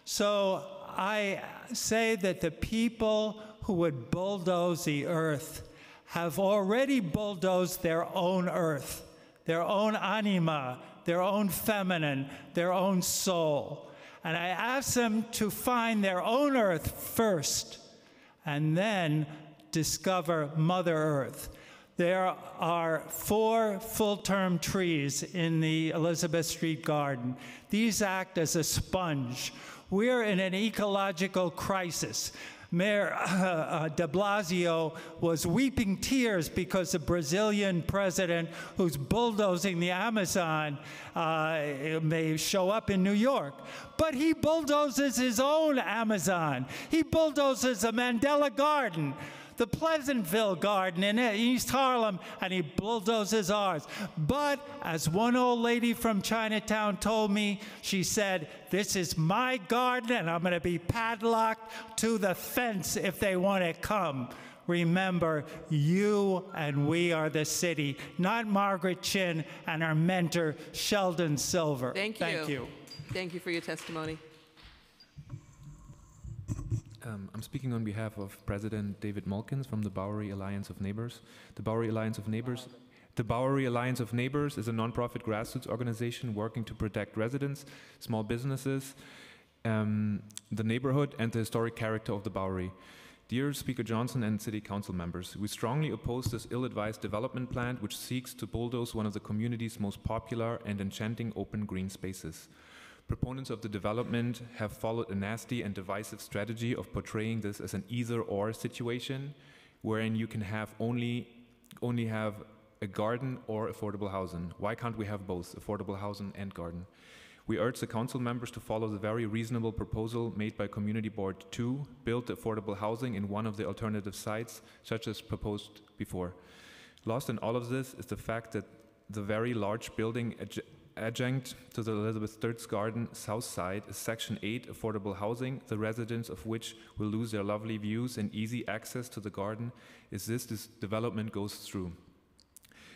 So I say that the people who would bulldoze the earth have already bulldozed their own earth, their own anima, their own feminine, their own soul. And I ask them to find their own earth first and then discover Mother Earth. There are four full term trees in the Elizabeth Street Garden. These act as a sponge. We're in an ecological crisis. Mayor uh, de Blasio was weeping tears because the Brazilian president, who's bulldozing the Amazon, uh, may show up in New York. But he bulldozes his own Amazon. He bulldozes the Mandela Garden the Pleasant Village Garden in East Harlem, and he bulldozes ours. But as one old lady from Chinatown told me, she said, This is my garden, and I'm going to be padlocked to the fence if they want to come. Remember, you and we are the city, not Margaret Chin and our mentor, Sheldon Silver. Thank you. Thank you. Thank you for your testimony. Um, I'm speaking on behalf of President David Mulkins from the Bowery Alliance of Neighbors. The Bowery Alliance of Neighbors. The Bowery Alliance of Neighbors is a nonprofit grassroots organization working to protect residents, small businesses, um, the neighborhood, and the historic character of the Bowery. Dear Speaker Johnson and City Council members, we strongly oppose this ill advised development plan which seeks to bulldoze one of the community's most popular and enchanting open green spaces. Proponents of the development have followed a nasty and divisive strategy of portraying this as an either-or situation, wherein you can have only only have a garden or affordable housing. Why can't we have both, affordable housing and garden? We urge the council members to follow the very reasonable proposal made by Community Board 2, build affordable housing in one of the alternative sites, such as proposed before. Lost in all of this is the fact that the very large building adjunct to the Elizabeth III's Garden south side is Section 8 affordable housing, the residents of which will lose their lovely views and easy access to the garden as this, this development goes through.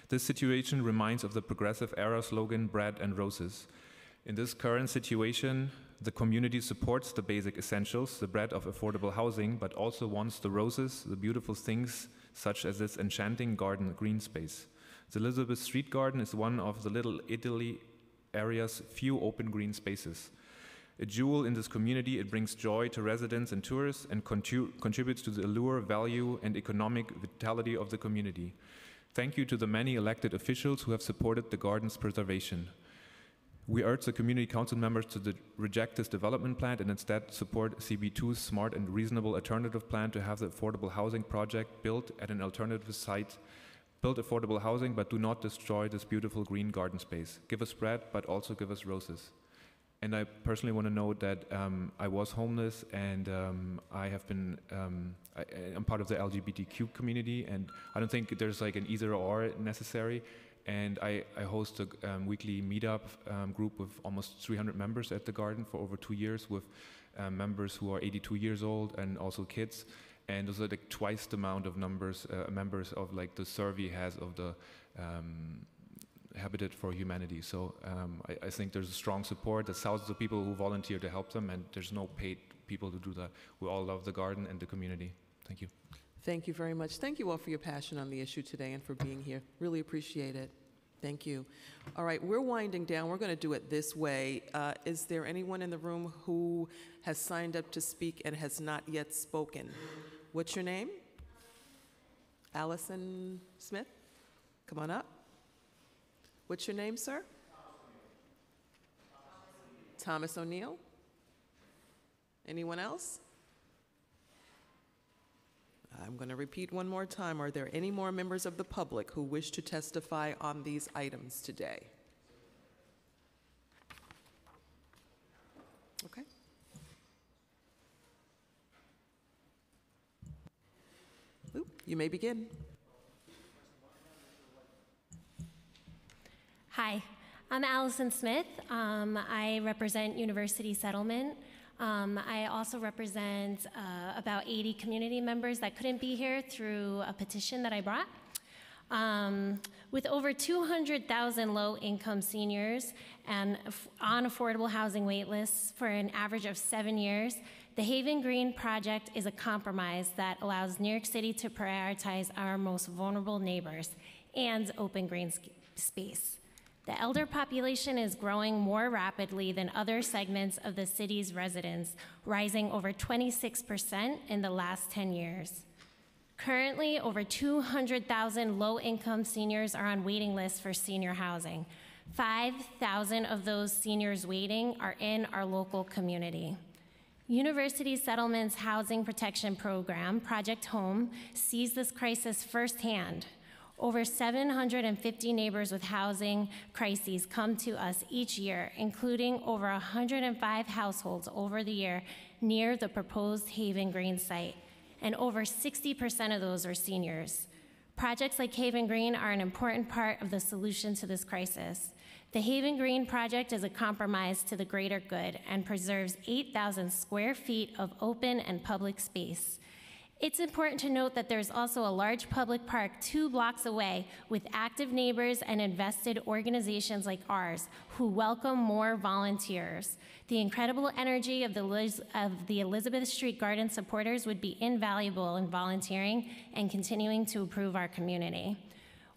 This situation reminds of the progressive era slogan bread and roses. In this current situation, the community supports the basic essentials, the bread of affordable housing, but also wants the roses, the beautiful things such as this enchanting garden green space. The Elizabeth Street Garden is one of the Little Italy area's few open green spaces. A jewel in this community, it brings joy to residents and tourists and contributes to the allure, value, and economic vitality of the community. Thank you to the many elected officials who have supported the garden's preservation. We urge the community council members to reject this development plan and instead support CB2's smart and reasonable alternative plan to have the affordable housing project built at an alternative site. Build affordable housing, but do not destroy this beautiful green garden space. Give us bread, but also give us roses. And I personally want to note that um, I was homeless and um, I have been, um, I, I'm part of the LGBTQ community, and I don't think there's like an either or necessary. And I, I host a um, weekly meetup um, group with almost 300 members at the garden for over two years with um, members who are 82 years old and also kids. And those are like twice the amount of numbers, uh, members of like the survey has of the um, Habitat for Humanity. So um, I, I think there's a strong support. There's thousands of people who volunteer to help them, and there's no paid people to do that. We all love the garden and the community. Thank you. Thank you very much. Thank you all for your passion on the issue today and for being here. Really appreciate it. thank you. All right, we're winding down. We're going to do it this way. Uh, Is there anyone in the room who has signed up to speak and has not yet spoken? What's your name? Allison Smith? Come on up. What's your name, sir? Thomas O'Neill? Anyone else? I'm going to repeat one more time. Are there any more members of the public who wish to testify on these items today? Okay. Oop, You may begin. Hi, I'm Allison Smith. Um, I represent University Settlement. Um, I also represent uh, about 80 community members that couldn't be here through a petition that I brought. Um, with over 200,000 low income seniors and on affordable housing wait lists for an average of seven years, the Haven Green project is a compromise that allows New York City to prioritize our most vulnerable neighbors and open green space. The elder population is growing more rapidly than other segments of the city's residents, rising over 26% in the last 10 years. Currently, over 200,000 low income seniors are on waiting lists for senior housing. 5,000 of those seniors waiting are in our local community. University Settlements Housing Protection Program, Project Home, sees this crisis firsthand. Over 750 neighbors with housing crises come to us each year, including over 105 households over the year near the proposed Haven Green site, and over 60% of those are seniors. Projects like Haven Green are an important part of the solution to this crisis. The Haven Green project is a compromise to the greater good and preserves 8,000 square feet of open and public space. It's important to note that there's also a large public park two blocks away with active neighbors and invested organizations like ours who welcome more volunteers. The incredible energy of the, of the Elizabeth Street Garden supporters would be invaluable in volunteering and continuing to improve our community.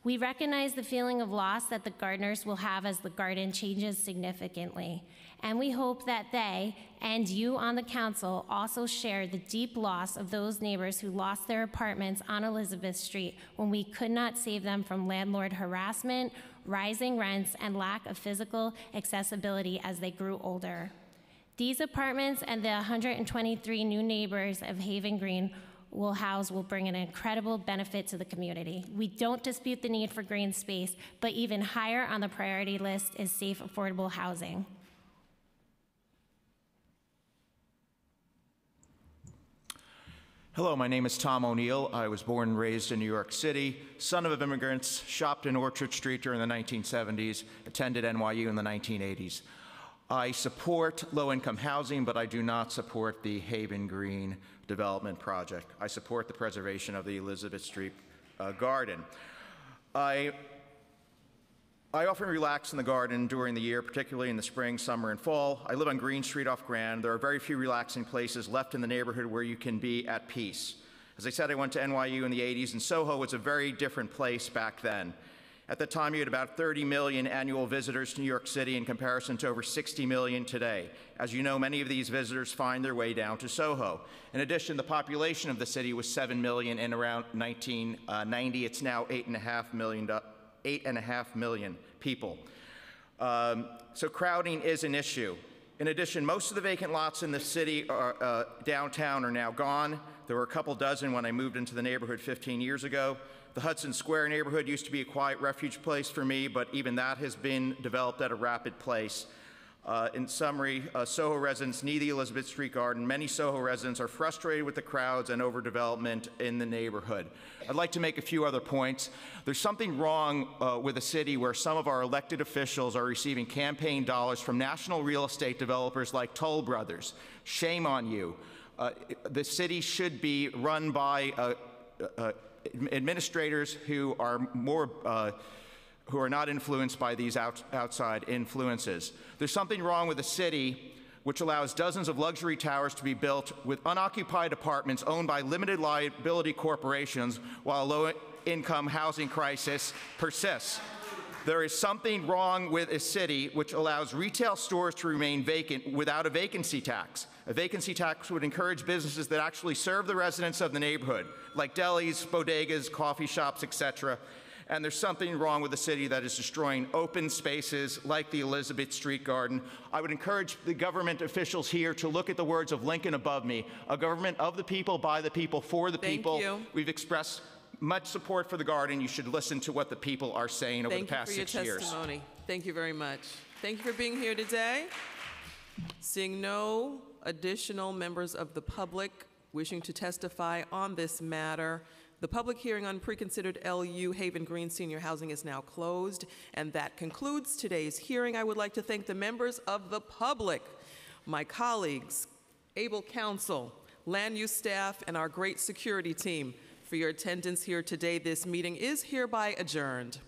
We recognize the feeling of loss that the gardeners will have as the garden changes significantly. And we hope that they and you on the council also share the deep loss of those neighbors who lost their apartments on Elizabeth Street when we could not save them from landlord harassment, rising rents, and lack of physical accessibility as they grew older. These apartments and the 123 new neighbors of Haven Green will house will bring an incredible benefit to the community. We don't dispute the need for green space, but even higher on the priority list is safe, affordable housing. Hello, my name is Tom O'Neill. I was born and raised in New York City, son of immigrants, shopped in Orchard Street during the 1970s, attended NYU in the 1980s. I support low income housing, but I do not support the Haven Green Development Project. I support the preservation of the Elizabeth Street uh, Garden. I I often relax in the garden during the year, particularly in the spring, summer, and fall. I live on Green Street off Grand. There are very few relaxing places left in the neighborhood where you can be at peace. As I said, I went to NYU in the 80s, and Soho was a very different place back then. At the time, you had about 30 million annual visitors to New York City in comparison to over 60 million today. As you know, many of these visitors find their way down to Soho. In addition, the population of the city was 7 million in around 1990. It's now 8.5 million people. Um, so crowding is an issue. In addition, most of the vacant lots in the city are, uh, downtown are now gone. There were a couple dozen when I moved into the neighborhood 15 years ago. The Hudson Square neighborhood used to be a quiet refuge place for me, but even that has been developed at a rapid pace. Uh, in summary, uh, Soho residents need the Elizabeth Street Garden. Many Soho residents are frustrated with the crowds and overdevelopment in the neighborhood. I'd like to make a few other points. There's something wrong uh, with a city where some of our elected officials are receiving campaign dollars from national real estate developers like Toll Brothers. Shame on you. Uh, the city should be run by uh, uh, administrators who are more who are not influenced by these out, outside influences. There's something wrong with a city which allows dozens of luxury towers to be built with unoccupied apartments owned by limited liability corporations while a low income housing crisis persists. There is something wrong with a city which allows retail stores to remain vacant without a vacancy tax. A vacancy tax would encourage businesses that actually serve the residents of the neighborhood, like delis, bodegas, coffee shops, etc. And there's something wrong with a city that is destroying open spaces like the Elizabeth Street Garden. I would encourage the government officials here to look at the words of Lincoln above me, a government of the people, by the people, for the Thank people. you. We've expressed much support for the garden. You should listen to what the people are saying over Thank the past you for six your years. testimony. Thank you very much. Thank you for being here today. Seeing no additional members of the public wishing to testify on this matter, the public hearing on preconsidered LU Haven Green Senior Housing is now closed, and that concludes today's hearing. I would like to thank the members of the public, my colleagues, able counsel, land use staff, and our great security team for your attendance here today. This meeting is hereby adjourned.